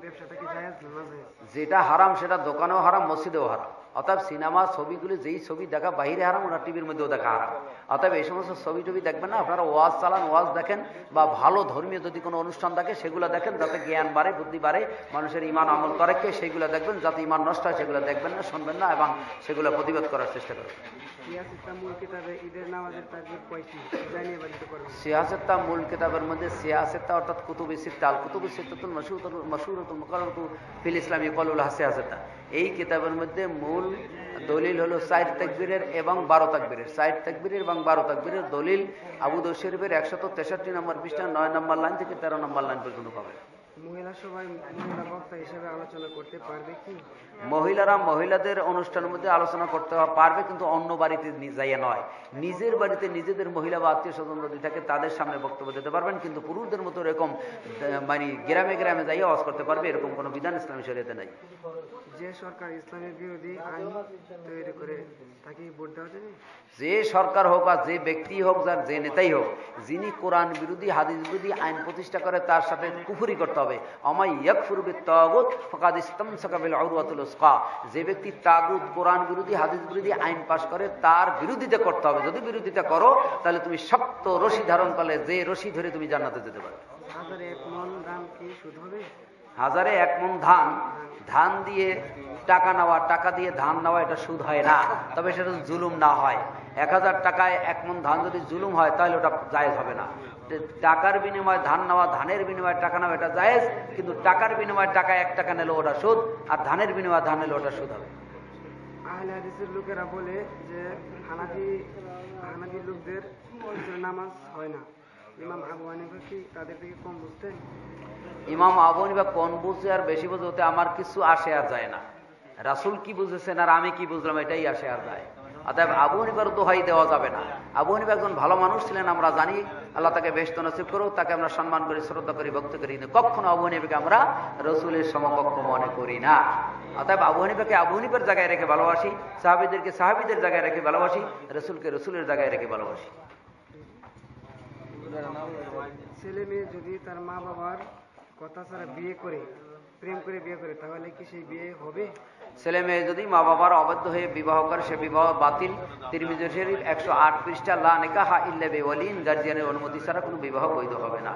যেটা হারাম সেটা দোকানেও হারাম মসজিদেও হারাম। অর্থাৎ সিনেমা ছবিগুলি যেই ছবি দেখা বাইরে হারাম, ওরা টিভির মধ্যেও দেখা হারাম। অর্থাৎ এই সমস্ত ছবি টবি দেখবেন না, আপনারা ওয়াজ চালান, ওয়াজ দেখেন, বা ভালো ধর্মীয় যদি কোনো অনুষ্ঠান থাকে, সেগুলো দেখেন, যাতে জ্ঞান বাড়ে, বুদ্ধি বাড়ে, মানুষের ইমান আমল করে কে, সেগুলো দেখবেন, যাতে ইমান নষ্ট হয়, সেগুলো দেখবেন না, শুনবেন না, এবং সেগুলো প্রতিবাদ করার চেষ্টা করবেন। সিয়াসেত্তা মূল কিতাবের মধ্যে সিয়াসেত্তা অর্থাৎ কুতুবি সিত্তা আল কুতুবি সিত্তাতুল মাসুরতুল মুকাররতু ফিল ইসলামী কলুল সিয়াসেত্তা এই কিতাবের মধ্যে মূল দলিল হলো সাইদ তাকবীরের এবং বারো তাকবীরের। সাইদ তাকবীরের এবং বারো তাকবীরের দলিল আবু দশরিফের শরীফের একশত তেষট্টি নম্বর পৃষ্ঠা, নয় নম্বর লাইন থেকে তেরো নম্বর লাইন পর্যন্ত পাবে মহিলা সবাই মহিলা বক্তা হিসেবে আলোচনা করতে পারবে কি? মহিলারা মহিলাদের অনুষ্ঠানের মধ্যে আলোচনা করতে পারবে কিন্তু অন্য বাড়িতে যাইয়া নয়। নিজের বাড়িতে নিজেদের মহিলা বা আত্মীয় স্বজন যদি থাকে তাদের সামনে বক্তব্য দিতে পারবেন কিন্তু পুরুষদের মতো এরকম মানে গ্রামে গ্রামে যাইয়া আওয়াজ করতে পারবে এরকম কোনো বিধান ইসলামী শরীয়তে নাই। যে সরকার ইসলামের বিরোধী আইন তৈরি করে তাকে ভোট দেওয়া যাবে? যে সরকার হোক আর যে ব্যক্তি হোক যার যে নেতাই হোক যিনি কোরআন বিরোধী হাদিস বিরোধী আইন প্রতিষ্ঠা করে তার সাথে কুফুরি করতে হবে। আমাই ইয়াকফুরবি তাগুত ফকাদ ইসলাম সাকাবিল উসকা যে ব্যক্তি তাগুত কোরআন বিরোধী হাদিস বিরোধী আইন পাশ করে তার বিরোধিতা করতে হবে। যদি বিরোধিতা করো তাহলে তুমি শক্ত রশি ধারণ করলে যে রশি ধরে তুমি জান্নাতে যেতে হবে? হাজারে এক মন ধান ধান দিয়ে টাকা নেওয়া টাকা দিয়ে ধান নেওয়া এটা সুদ হয় না। তবে সেটা জুলুম না হয়। এক হাজার টাকায় এক মন ধান যদি জুলুম হয় তাহলে ওটা জায়েজ হবে না। টাকার বিনিময়ে ধান নেওয়া ধানের বিনিময়ে টাকা নেওয়া এটা জায়েজ কিন্তু টাকার বিনিময়ে টাকা এক টাকা নিলে ওটা সুদ আর ধানের বিনিময়ে ধান নিলে ওটা সুদ হবে। আহলে হাদিসের লোকেরা বলে যে হানাফি হানাফি লোকদের নামাজ হয় না। ইমাম আবু হানিফা কি তাদের থেকে কম বুঝতেন? ইমাম আবনী বা কোন বুঝে আর বেশি বুঝে ওতে আমার কিছু আসে আর যায় না। রাসুল কি বুঝেছেন আর আমি কি বুঝলাম এটাই আসে আর যায়। অতএব আবু হানিফার দোহাই দেওয়া যাবে না। আবু হানিফা একজন ভালো মানুষ ছিলেন, আমরা জানি। আল্লাহ তাকে বেশ নসিব করুক, তাকে আমরা সম্মান করি, শ্রদ্ধা করি, ভক্ত করি, কিন্তু কখনো আবু হানিফাকে আমরা রসুলের সমকক্ষ মনে করি না। অতএব আবু হানিফাকে আবু হানিফার জায়গায় রেখে ভালোবাসি, সাহাবিদেরকে সাহাবিদের জায়গায় রেখে ভালোবাসি, রসুলকে রসুলের জায়গায় রেখে ভালোবাসি। ছেলে মেয়ে যদি তার মা বাবার কথা ছাড়া বিয়ে করে, প্রেম করে বিয়ে করে, তাহলে কি সেই বিয়ে হবে? ছেলে মেয়ে যদি মা বাবার অবাধ্য হয়ে বিবাহ করে সে বিবাহ বাতিল। তিরমিজ শরীফ একশো আট পৃষ্ঠা লা নিকাহা ইল্লা বেওয়ালিন। গার্জিয়ানের অনুমতি ছাড়া কোনো বিবাহ বৈধ হবে না।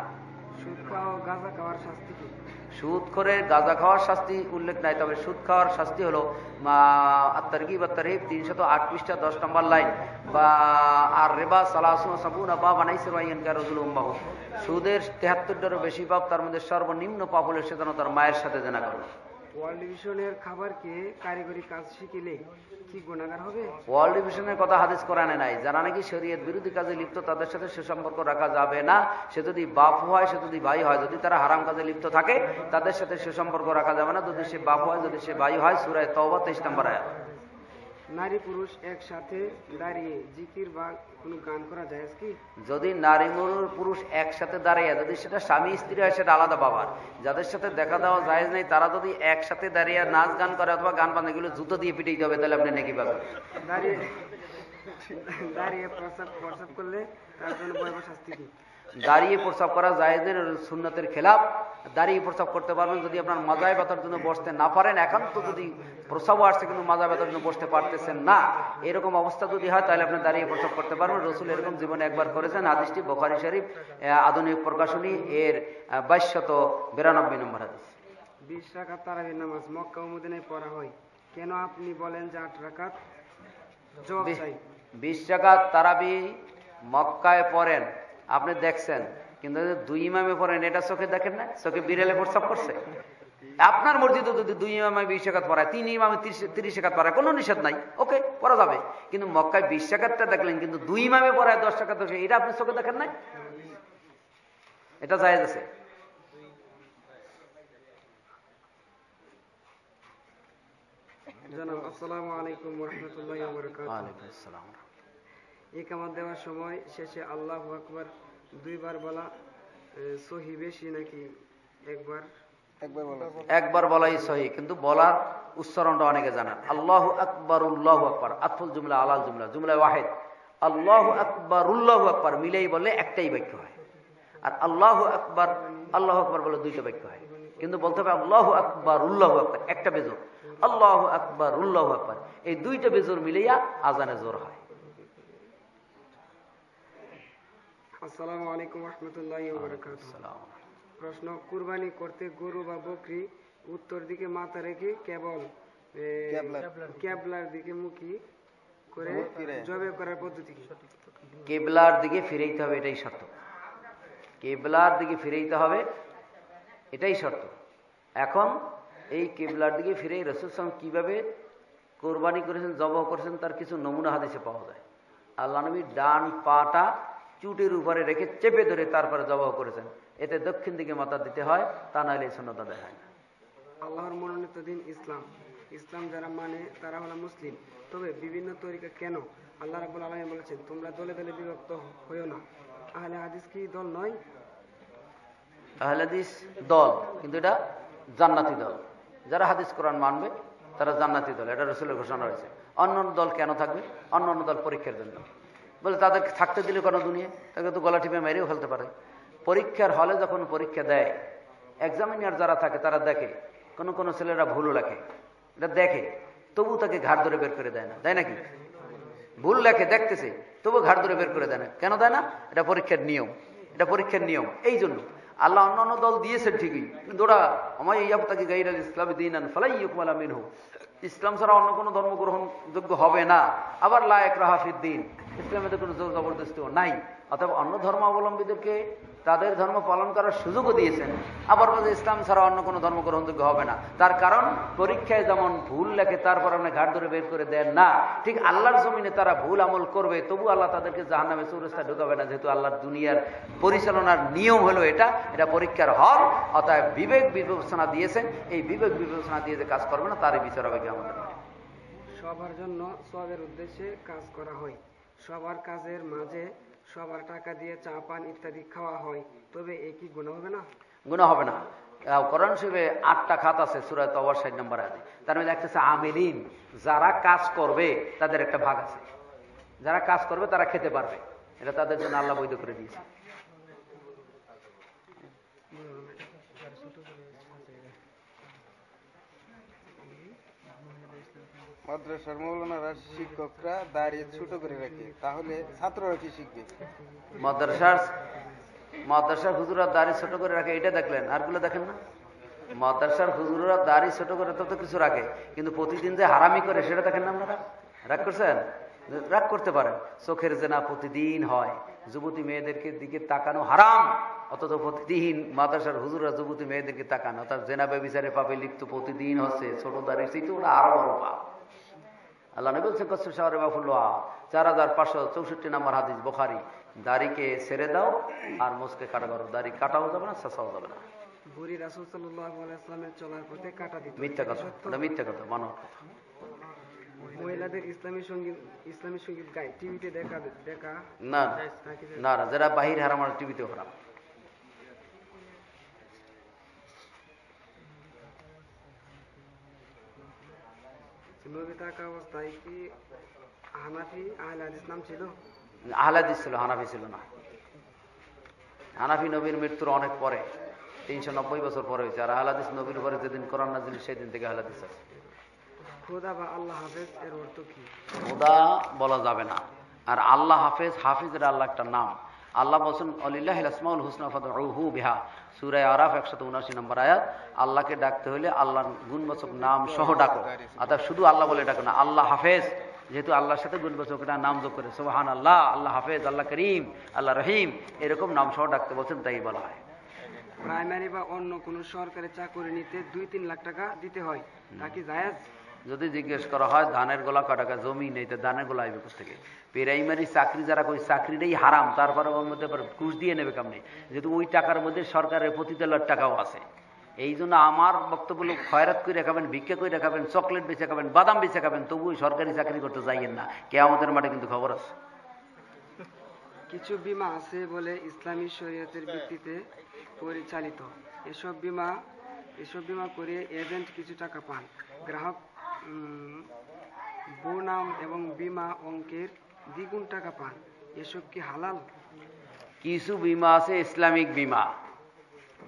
সুদ করে গাঁজা খাওয়ার শাস্তি উল্লেখ নাই তবে সুদ খাওয়ার শাস্তি হলো আত্মারগি বা তারিফ তিনশত আট পৃষ্ঠা দশ নম্বর লাইন। বা আর রেবা সালাসুন সাবুন বা বানাইছে রজুল উম্মাহ। সুদের তেহাত্তরটারও বেশি পাপ তার মধ্যে সর্বনিম্ন পাপ হলে সে যেন তার মায়ের সাথে জানা করে। ওয়ার্ল্ড ডিভিশনের খাবারকে কারিগরি কাজ শিখিলে কি গুণাগার হবে? ওয়ার্ল্ড ডিভিশনের কথা হাদিস কোরআনে নাই। যারা নাকি শরীয়ত বিরোধী কাজে লিপ্ত, তাদের সাথে সে সম্পর্ক রাখা যাবে না। সে যদি বাপ হয়, সে যদি ভাই হয়, যদি তারা হারাম কাজে লিপ্ত থাকে, তাদের সাথে সে সম্পর্ক রাখা যাবে না। যদি সে বাপ হয়, যদি সে ভাই হয়, সুরায় তওবা তেইশ নম্বর আয়াত। নারী পুরুষ একসাথে দাঁড়িয়ে জিকির বা কোনো গান করা যায় কি? যদি নারী পুরুষ একসাথে দাঁড়িয়ে যদি সেটা স্বামী স্ত্রী হয় সেটা আলাদা বাবার। যাদের সাথে দেখা দেওয়া যায় নেই তারা যদি একসাথে দাঁড়িয়ে নাচ গান করে অথবা গান বান্ধব এগুলো জুতো দিয়ে পিটিয়ে হবে তাহলে আপনি নাকি পাবেন? দাঁড়িয়ে দাঁড়িয়ে প্রস্তাব প্রস্তাব করলে তার জন্য ভয়াবহ শাস্তি কি? দাঁড়িয়ে প্রস্রাব করা জায়েজের সুন্নতের খেলাফ দাঁড়িয়ে প্রস্রাব করতে পারবেন যদি আপনার মাজায় ব্যথার জন্য বসতে না পারেন। একান্ত যদি প্রস্রাব আসছে কিন্তু মাজা ব্যথার জন্য বসতে পারতেছেন না। এরকম অবস্থা যদি হয় তাহলে আপনি দাঁড়িয়ে প্রস্রাব করতে পারবেন। রসুল এরকম জীবনে একবার করেছেন। হাদিসটি বোখারি শরীফ আধুনিক প্রকাশনী এর বাইশশত বিরানব্বই নম্বর হাদিস। বিশ তারাবির নামাজ মক্কা পড়া হয়। কেন আপনি বলেন যে আট জবাব বিশ- টাকা তারাবি মক্কায় পড়েন। আপনি দেখছেন কিন্তু দুই ইমামে পড়েন এটা চোখে দেখেন না? চোখে বিড়ালে প্রস্তাব করছে? আপনার মসজিদে যদি দুই ইমামে বিশ টাকাত পড়ায় তিন ইমামে তিরিশ টাকাত পড়ায় কোনো নিষেধ নাই। ওকে পড়া যাবে। কিন্তু মক্কায় বিশ টাকাতটা দেখলেন কিন্তু দুই ইমামে পড়ায় দশ টাকা দশ এটা আপনি চোখে দেখেন নাই? এটা জায়েজ আছে। জানাব আসসালামু আলাইকুম রহমতুল্লাহ একামত দেওয়ার সময় শেষে আল্লাহ আকবার দুইবার বলা সহি বেশি নাকি একবার? একবার বলাই সহি কিন্তু বলার উচ্চারণটা অনেকে জানেন। আল্লাহ আকবর উল্লাহ আকবর আতফুল জুমলা আলাল জুমলা জুমলা ওয়াহেদ। আল্লাহ আকবর উল্লাহ আকবর মিলেই বললে একটাই বাক্য হয়। আর আল্লাহ আকবর আল্লাহ আকবর বলে দুইটা বাক্য হয়। কিন্তু বলতে হবে আল্লাহ আকবর উল্লাহ আকবর একটা বেজোর। আল্লাহ আকবর উল্লাহ আকবর এই দুইটা বেজোর মিলাইয়া আজানে জোর হয়। আসসালামু আলাইকুম রহমতুল্লাহ প্রশ্ন কুরবানি করতে গরু বা বকরি উত্তর দিকে মাথা রেখে কেবল ক্যাবলার। দিকে মুখী করে জবে করার পদ্ধতি কেবলার দিকে ফিরাইতে হবে এটাই শর্ত। কেবলার দিকে ফিরাইতে হবে এটাই শর্ত। এখন এই কেবলার দিকে ফিরে রসুল সালাম কীভাবে কোরবানি করেছেন জবাহ করেছেন তার কিছু নমুনা হাদিসে পাওয়া যায়। আল্লাহ নবী ডান পাটা চুটের উপরে রেখে চেপে ধরে তারপরে জবাহ করেছেন। এতে দক্ষিণ দিকে মাথা দিতে হয় তা নাহলে এই সন্ন্যতা দেখায় না। আল্লাহর মনোনীত দিন ইসলাম। ইসলাম যারা মানে তারা হলো মুসলিম। তবে বিভিন্ন তরিকা কেন? আল্লাহ রাবুল আলমী বলেছেন তোমরা দলে দলে বিভক্ত হইও না। আহলে হাদিস কি দল নয়? আহলে হাদিস দল কিন্তু এটা জান্নাতি দল। যারা হাদিস কোরআন মানবে তারা জান্নাতি দল। এটা রসুলের ঘোষণা রয়েছে। অন্য অন্য দল কেন থাকবে? অন্য অন্য দল পরীক্ষার জন্য। বলে তাদের থাকতে দিলে কোনো দুনিয়া? তাকে তো গলা টিপে মেরেও ফেলতে পারে। পরীক্ষার হলে যখন পরীক্ষা দেয় এক্সামিনার যারা থাকে, তারা দেখে, কোনো কোনো ছেলেরা ভুলও লেখে। এটা দেখে তবু তাকে ঘাট ধরে বের করে দেয় না। দেয় নাকি? ভুল লেখে, দেখতেছে তবু ঘাট ধরে বের করে দেয় না। কেন দেয় না? এটা পরীক্ষার নিয়ম। এটা পরীক্ষার নিয়ম। এই জন্য আল্লাহ অন্যান্য দল দিয়েছেন ঠিকই, কিন্তু ওরা আমার ইয়াব তাকে গাইর আল ইসলামী দিন আন ফালাই ইকুমালা মিনহু। ইসলাম ছাড়া অন্য কোনো ধর্ম গ্রহণযোগ্য হবে না। আবার লায়ক রাহাফিদ্দিন ইসলামে তো কোনো জোর জবরদস্তিও নাই। অথবা অন্য ধর্মাবলম্বীদেরকে তাদের ধর্ম পালন করার সুযোগও দিয়েছেন। আবার বলছে ইসলাম ছাড়া অন্য কোনো ধর্ম গ্রহণযোগ্য হবে না। তার কারণ, পরীক্ষায় যেমন ভুল লেখে, তারপর আপনি ঘাট ধরে বের করে দেন না। ঠিক আল্লাহর জমিনে তারা ভুল আমল করবে, তবু আল্লাহ তাদেরকে জাহান নামে চৌরাস্তা ঢুকাবে না। যেহেতু আল্লাহর দুনিয়ার পরিচালনার নিয়ম হলো এটা এটা পরীক্ষার হল। অতএব বিবেক বিবেচনা দিয়েছেন। এই বিবেক বিবেচনা দিয়ে যে কাজ করবে না, তারই বিচার হবে কি আমাদের সবার জন্য সবের উদ্দেশ্যে কাজ করা হয়। সবার কাজের মাঝে সবার টাকা দিয়ে চা, পান ইত্যাদি খাওয়া হয়। তবে এ কি গুণ হবে না? গুণা হবে না। করণ হিসেবে আটটা খাত আছে সুরায় তবর ষাট নম্বর আছে তার মধ্যে একটা আমিলিন। যারা কাজ করবে, তাদের একটা ভাগ আছে। যারা কাজ করবে, তারা খেতে পারবে। এটা তাদের জন্য আল্লাহ বৈধ করে দিয়েছে। মাদ্রাসার মৌলানারা শিক্ষকরা দাঁড়িয়ে ছোট করে রাখে, তাহলে ছাত্ররা কি শিখবে? মাদ্রাসার মাদ্রাসার হুজুরা দাড়ি ছোট করে রাখে, এটা দেখলেন, আরগুলো দেখেন না? মাদ্রাসার হুজুরা দাড়ি ছোট করে তো তো কিছু রাখে, কিন্তু প্রতিদিন যে হারামি করে, সেটা দেখেন না আপনারা? রাগ করছেন? রাগ করতে পারেন। চোখের জেনা প্রতিদিন হয়, যুবতী মেয়েদেরকে দিকে তাকানো হারাম, অথচ প্রতিদিন মাদ্রাসার হুজুরা যুবতী মেয়েদেরকে তাকানো, অর্থাৎ জেনা ব্যবিচারে পাবে লিপ্ত প্রতিদিন হচ্ছে, ছোট দাড়ি সেই তো ওটা আরও বড় পাপ। আল্লাহ নবী বলছেন কসর শহরে মাহফুল্লাহ চার হাজার পাঁচশো চৌষট্টি নম্বর হাদিস বোখারি। দাড়িকে ছেড়ে দাও আর মোসকে কাটা করো। দাড়ি কাটাও যাবে না শেষাও যাবে না। বুড়ি রাসুল সাল্লাহ আলাইসলামের চলার পথে কাটা দিত। মিথ্যা কথা মিথ্যা কথা মানব কথা মহিলাদের ইসলামী সংগীত ইসলামী সংগীত গায় টিভিতে দেখা দেখা না না না যারা বাহির হারাম টিভিতে হারাম। নবী থাকা অবস্থায় কি হানাফি আহলে হাদিস নাম ছিল ছিল হানাফি ছিল না। হানাফি নবীর মৃত্যুর অনেক পরে তিনশো নব্বই বছর পরে হয়েছে। আর আহলাদিস নবীর উপরে যেদিন কোরআন নাজিল সেদিন থেকে আহলাদিস আছে। খোদা বা আল্লাহ হাফেজ এর অর্থ কি? খোদা বলা যাবে না। আর আল্লাহ হাফেজ হাফিজের আল্লাহ একটা নাম। আল্লাহ বলছেন অলিল্লাহ ইসমাউল হুসনা ফতহু বিহা। সুরায় আরাফ একশত উনাশি নম্বর আয়াত, আল্লাহকে ডাকতে হলে আল্লাহর গুণবাচক নাম সহ ডাকো। অর্থাৎ শুধু আল্লাহ বলে ডাকো না, আল্লাহ হাফেজ। যেহেতু আল্লাহর সাথে গুণবাচক নাম যোগ করে সোহান আল্লাহ আল্লাহ হাফেজ, আল্লাহ করিম, আল্লাহ রহিম, এরকম নাম সহ ডাকতে বলছেন, তাই বলা হয়। প্রাইমারি বা অন্য কোনো সরকারি চাকরি নিতে দুই তিন লাখ টাকা দিতে হয়। তা কি জায়েজ? যদি জিজ্ঞেস করা হয়, ধানের গোলা কাটাকা জমি নেই? তো ধানের গোলা আইবে থেকে? প্রাইমারি চাকরি যারা কই চাকরিটাই হারাম। তারপরে ওর মধ্যে ঘুষ দিয়ে নেবে কেমনি? যেহেতু ওই টাকার মধ্যে সরকারের প্রতিতলার টাকাও আছে। এই জন্য আমার বক্তব্য খয়রাত করে খাবেন ভিক্ষা করে খাবেন চকলেট বেচে খাবেন, বাদাম বেচে খাবেন, তবু সরকারি চাকরি করতে যাইয়েন না। কে আমাদের মাঠে কিন্তু খবর আছে। কিছু বিমা আছে বলে ইসলামী শরীয়তের ভিত্তিতে পরিচালিত। এসব বিমা এসব বিমা করে এজেন্ট কিছু টাকা পান। গ্রাহক বনাম এবং বিমা অঙ্কের দ্বিগুণ টাকা পান। এসব কি হালাল? কিছু বিমা আছে ইসলামিক বিমা।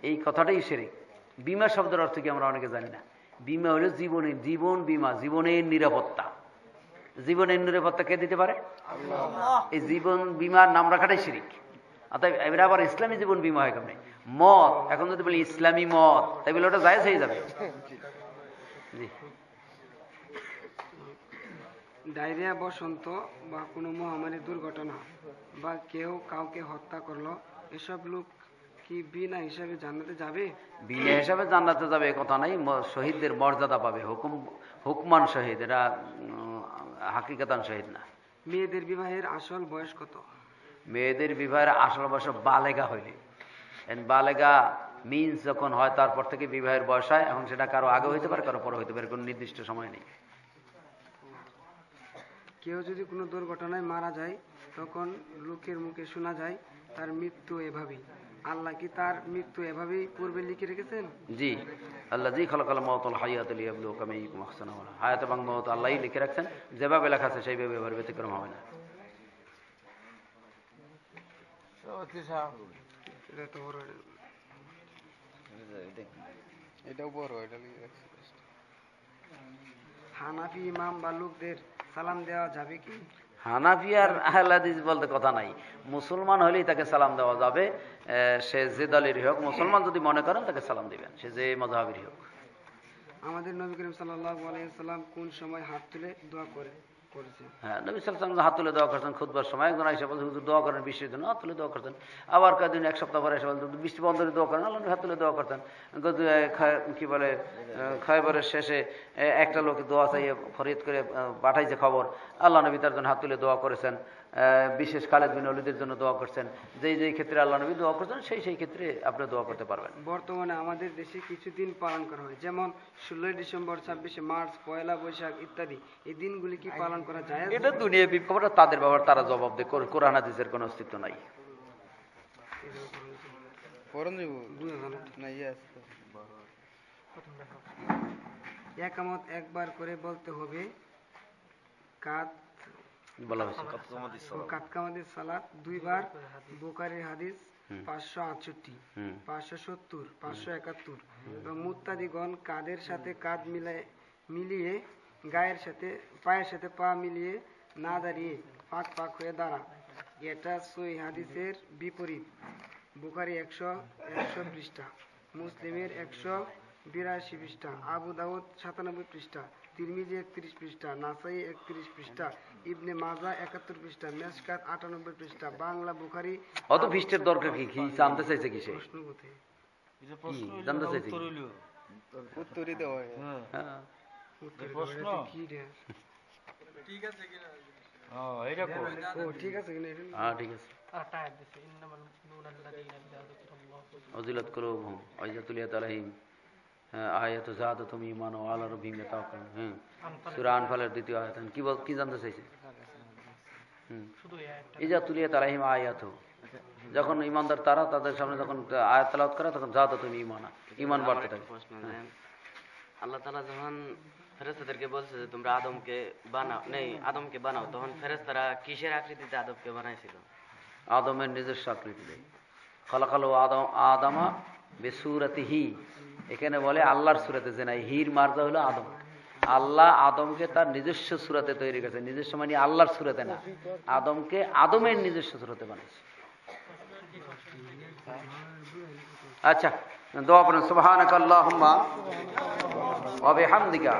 এই কথাটাই সেরে। বিমা শব্দের অর্থ কি আমরা অনেকে জানি না। বিমা হলো জীবনের জীবন বিমা জীবনের নিরাপত্তা। জীবনের নিরাপত্তা কে দিতে পারে? এই জীবন বিমার নাম রাখাটাই শিরিক। অর্থাৎ এবার আবার ইসলামী জীবন বিমা হয় কেমন? মদ। এখন যদি বলি ইসলামী মদ তাই বলে ওটা জায়েজ হয়ে যাবে। জি। ডায়রিয়া বসন্ত বা কোনো মহামারী দুর্ঘটনা বা কেউ কাউকে হত্যা করল এসব লোক কি বিনা হিসাবে জান্নাতে যাবে? বিনা হিসাবে জান্নাতে যাবে কথা নাই। শহীদদের মর্যাদা পাবে। হুকুম হুকমান শহীদ এরা হাকিকাতান শহীদ না। মেয়েদের বিবাহের আসল বয়স কত? মেয়েদের বিবাহের আসল বয়স বালেগা হইলে বালেগা মিন্স যখন হয় তারপর থেকে বিবাহের বয়স হয় এখন সেটা কারও আগে হইতে পারে কারও পরে হইতে পারে কোনো নির্দিষ্ট সময় নেই। কেউ যদি কোনো দুর্ঘটনায় মারা যায় তখন লোকের মুখে শোনা যায় তার মৃত্যু এভাবেই। আল্লাহ কি তার মৃত্যু এভাবেই পূর্বে লিখে রেখেছেন? জি। আল্লাহ জি খলকাল মহতল হায়াত আলী আবলু কামি মহসান হায়াত এবং মহত আল্লাহই লিখে রাখছেন। যেভাবে লেখা আছে সেইভাবে এবার ব্যতিক্রম হবে না। এটা তো বড় এটাও বড় এটা লিখে রাখছি। হানাফি ইমাম বা লোকদের সালাম দেওয়া যাবে কি? হানাফি আর আহলাদিস বলতে কথা নাই। মুসলমান হলেই তাকে সালাম দেওয়া যাবে। সে যে দলের হোক মুসলমান যদি মনে করেন তাকে সালাম দিবেন সে যে মজাহাবির হোক। আমাদের নবী করিম সাল্লাহ আলাইসাল্লাম কোন সময় হাত তুলে দোয়া করে? করেছেন হ্যাঁ নবী হাত তুলে দোয়া করতেন খুদবার সময়, একজন হুজুর, দোয়া করেন, বৃষ্টির জন্য হাত তুলে দোয়া করতেন। আবার কয়েকদিন, এক সপ্তাহ পরে এসে বলতেন বৃষ্টি বন্ধ দোয়া করেন, আল্লাহ হাত তুলে দোয়া করতেন। কি বলে খাইবারের শেষে একটা লোক দোয়া চাইয়ে ফরিদ করে পাঠাইছে খবর, আল্লাহ নবী তার জন্য হাত তুলে দোয়া করেছেন। বিশেষ খালেদ বিন অলিদের জন্য দোয়া করছেন। যেই যেই ক্ষেত্রে আল্লাহ নবী দোয়া করছেন সেই সেই ক্ষেত্রে আপনি দোয়া করতে পারবেন। বর্তমানে আমাদের দেশে কিছু দিন পালন করা হয়। যেমন ষোলোই ডিসেম্বর ছাব্বিশে মার্চ পয়লা বৈশাখ ইত্যাদি। এই দিনগুলি কি পালন করা যায়? এটা দুনিয়া বিপ্লবটা তাদের ব্যাপার তারা জবাব দেয়। কোরআন হাদিসের কোনো অস্তিত্ব নাই। ইয়ে। একামত একবার করে বলতে হবে কাত বলা হয়েছে। কাতকামাদের সালাত দুইবার বোকারের হাদিস পাঁচশো আটষট্টি পাঁচশো সত্তর পাঁচশো একাত্তর। এবং মুত্তাদিগণ কাদের সাথে কাঁধ মিলায় মিলিয়ে গায়ের সাথে পায়ের সাথে পা মিলিয়ে না দাঁড়িয়ে পাক পাক হয়ে দাঁড়া। এটা সই হাদিসের বিপরীত। বুখারি একশো একশো পৃষ্ঠা মুসলিমের একশো বিরাশি পৃষ্ঠা আবু দাউদ সাতানব্বই পৃষ্ঠা। তিরমিজি একত্রিশ পৃষ্ঠা নাসাই একত্রিশ পৃষ্ঠা ইবনে মাজা একাত্তর পৃষ্ঠা মেসকাত আটানব্বই পৃষ্ঠা বাংলা বুখারি অত পৃষ্ঠের দরকার কি? কি জানতে চাইছে কি সে? প্রশ্ন কোথায় জানতে চাইছে? উত্তরই দেওয়া হয়। হ্যাঁ। উত্তরে কি রে? ঠিক আছে কিনা? এটা? হ্যাঁ ঠিক আছে। অজিলত তুলিয়াত আলাইহিম। হ্যাঁ আয়াতু ঈমান ওয়া আলা রাব্বিহিম ইয়াতাওয়াক্কালুন হ্যাঁ। সূরা আনফালের দ্বিতীয় আয়াত। কি বল কি জানতে চাইছে? ইজা আলাইহিম আয়াতু। যখন ইমানদার তারা তাদের সামনে যখন আয়াত তেলাওয়াত করে তখন যাদাতুম ঈমানা ঈমান বাড়তে থাকে। হ্যাঁ। আল্লাহ তালা যখন ফেরেস্তাদেরকে বলছে যে তোমরা আদমকে বানাও নেই আদমকে বানাও তখন ফেরেস্তারা কিসের আকৃতিতে আদমকে বানাইছিল? আদমের নিজস্ব আকৃতিতে খলাকালো আদম আদামা বেসুরাতিহি। এখানে বলে আল্লাহর সুরাতে যে নাই হির মার্জা হলো আদম। আল্লাহ আদমকে তার নিজস্ব সুরাতে তৈরি করেছে। নিজস্ব মানে আল্লাহর সুরাতে না। আদমকে আদমের নিজস্ব সুরাতে বানিয়েছে। আচ্ছা দোয়া পড়েন। সুবহানাকাল্লাহুম্মা ওয়া বিহামদিকা।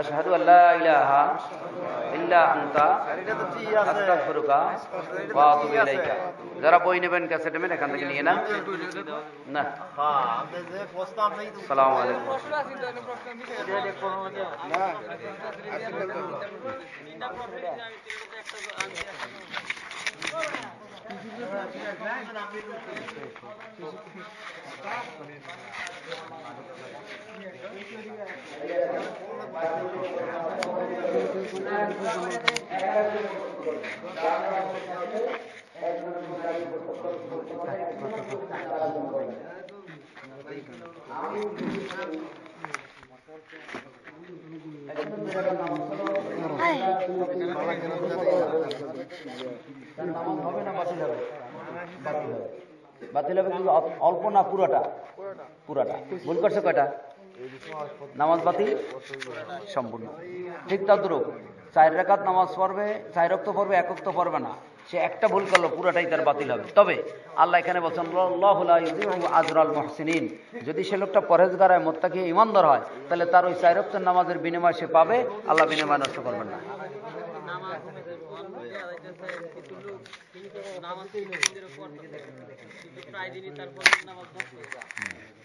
আশহাদু আল্লা ইলাহা ইল্লা আনতা আস্তাগফিরুকা ওয়া আতুবু ইলাইকা যারা বই নেবেন ক্যাসেট নেবেন এখান থেকে নিয়ে না না সালামু আলাইকুম না আসলে তো বাতিল হবে। কিন্তু অল্প না পুরোটা। পুরোটা। ভুল করছে কয়টা? নামাজ বাতিল, সম্পূর্ণ। ঠিক তদ্রুপ চার রেখাত নামাজ পড়বে, চার রক্ত পড়বে একক তো পড়বে না। সে একটা ভুল করল, পুরোটাই তার বাতিল হবে। তবে আল্লাহ এখানে বলছেন আজরাল মহসিনিন। যদি সে লোকটা পরেজগার হয় মোত্তাকি ইমানদার হয়, তাহলে তার ওই চার রক্তের নামাজের বিনিময় সে পাবে, আল্লাহ বিনিময় নষ্ট করবেন না।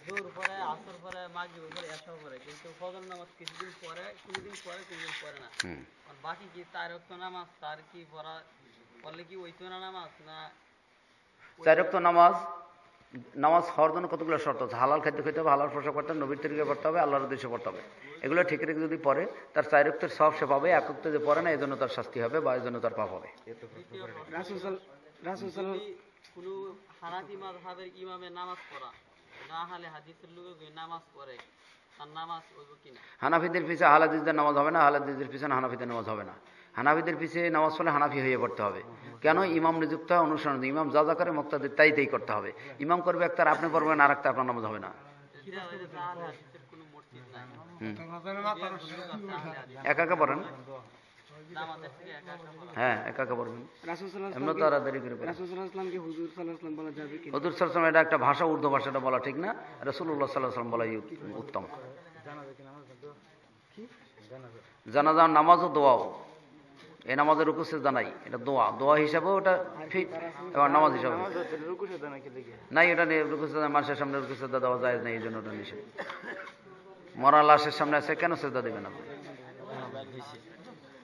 জোর পরে আসর পরে মাগরিব পরে এসব পরে। কিন্তু ফজর নামাজ কিছুদিন পরে কোনোদিন পরে কোনোদিন পরে না। আর বাকি কি তার রক্ত নামাজ? তার কি পড়া পড়লে কি ওইতো না নামাজ না চার রক্ত নামাজ নামাজ হওয়ার জন্য কতগুলো শর্ত আছে? হালাল খাদ্য খেতে হবে হালাল পোশাক পড়তে হবে নবীর তরিকে পড়তে হবে আল্লাহর উদ্দেশ্যে পড়তে হবে। এগুলো ঠিক রেখে যদি পড়ে তার চাইরক্তের সব সে পাবে এক রক্ত যে পড়ে না এই জন্য তার শাস্তি হবে বা এই জন্য তার পাপ হবে। কোনো হানাফি মাযহাবের ইমামে নামাজ পড়া না হলে হাদিসের লোক যদি নামাজ পড়ে। তার নামাজ হইব কিনা? হানাফিদের পিছে হালাদিসদের নামাজ হবে না হালাদিসদের পিছনে হানাফিদের নামাজ হবে না। হানাফিদের পিছে নামাজ পড়লে হানাফি হয়ে পড়তে হবে। কেন ইমাম নিযুক্ত হয় অনুসরণ ইমাম যা যা করে মুক্তাদের তাই তাই করতে হবে। ইমাম করবে একটা আপনি করবেন আর একটা আপনার নামাজ হবে না। একা একা পড়েন? হ্যাঁ একা একা পড়বেন এমনি তাড়াতাড়ি করে হুজুর সাল্লাম বলা যাবে কি হজুর সাল্লাম এটা একটা ভাষা উর্দু ভাষাটা বলা ঠিক না। রসুল্লাহ সাল্লাহ সাল্লাম বলাই উত- উত্তম। জানাজা নামাজ ও দোয়াও। এই নামাজের রুকু সেজদা নাই এটা দোয়া। দোয়া হিসাবে ওটা ঠিক এবার নামাজ হিসাবে নাই এটা নিয়ে রুকু সেজদা মানুষের সামনে রুকু সেজদা দেওয়া যায় না এই জন্য ওটা নিষেধ। মরা লাশের সামনে আছে কেন সেজদা দেবেন আপনি?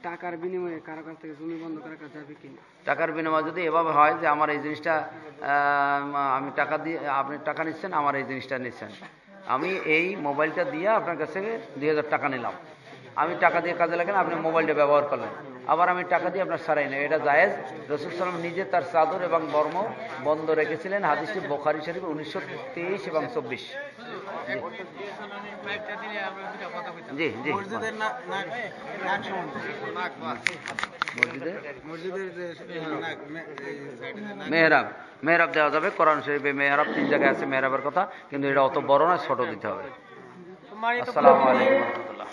টাকার বিনিময়ে কারও কাছ থেকে জমি বন্ধক রাখা যাবে কিনা? টাকার বিনিময়ে যদি এভাবে হয় যে আমার এই জিনিসটা আমি টাকা দিয়ে, আপনি টাকা নিচ্ছেন, আমার এই জিনিসটা নিচ্ছেন। আমি এই মোবাইলটা দিয়ে আপনার কাছ থেকে দুই হাজার টাকা নিলাম। আমি টাকা দিয়ে কাজে লাগেন, আপনি মোবাইলটা ব্যবহার করলেন। আবার আমি টাকা দিয়ে আপনার সারাই নেই। এটা জায়েজ। রসুল সালাম নিজে তার চাদর এবং বর্ম বন্ধ রেখেছিলেন হাদিসটি বোখারি শরীফ উনিশশো তেইশ এবং চব্বিশ। জি। জি মসজিদের না- মেহরাব। মেহরাব দেওয়া যাবে কোরআন শরীফে মেহরাব তিন জায়গায় আছে মেহরাবের কথা কিন্তু এটা অত বড় নয় ছোট দিতে হবে। আসসালামু আলাইকুম। রহমতুল্লাহ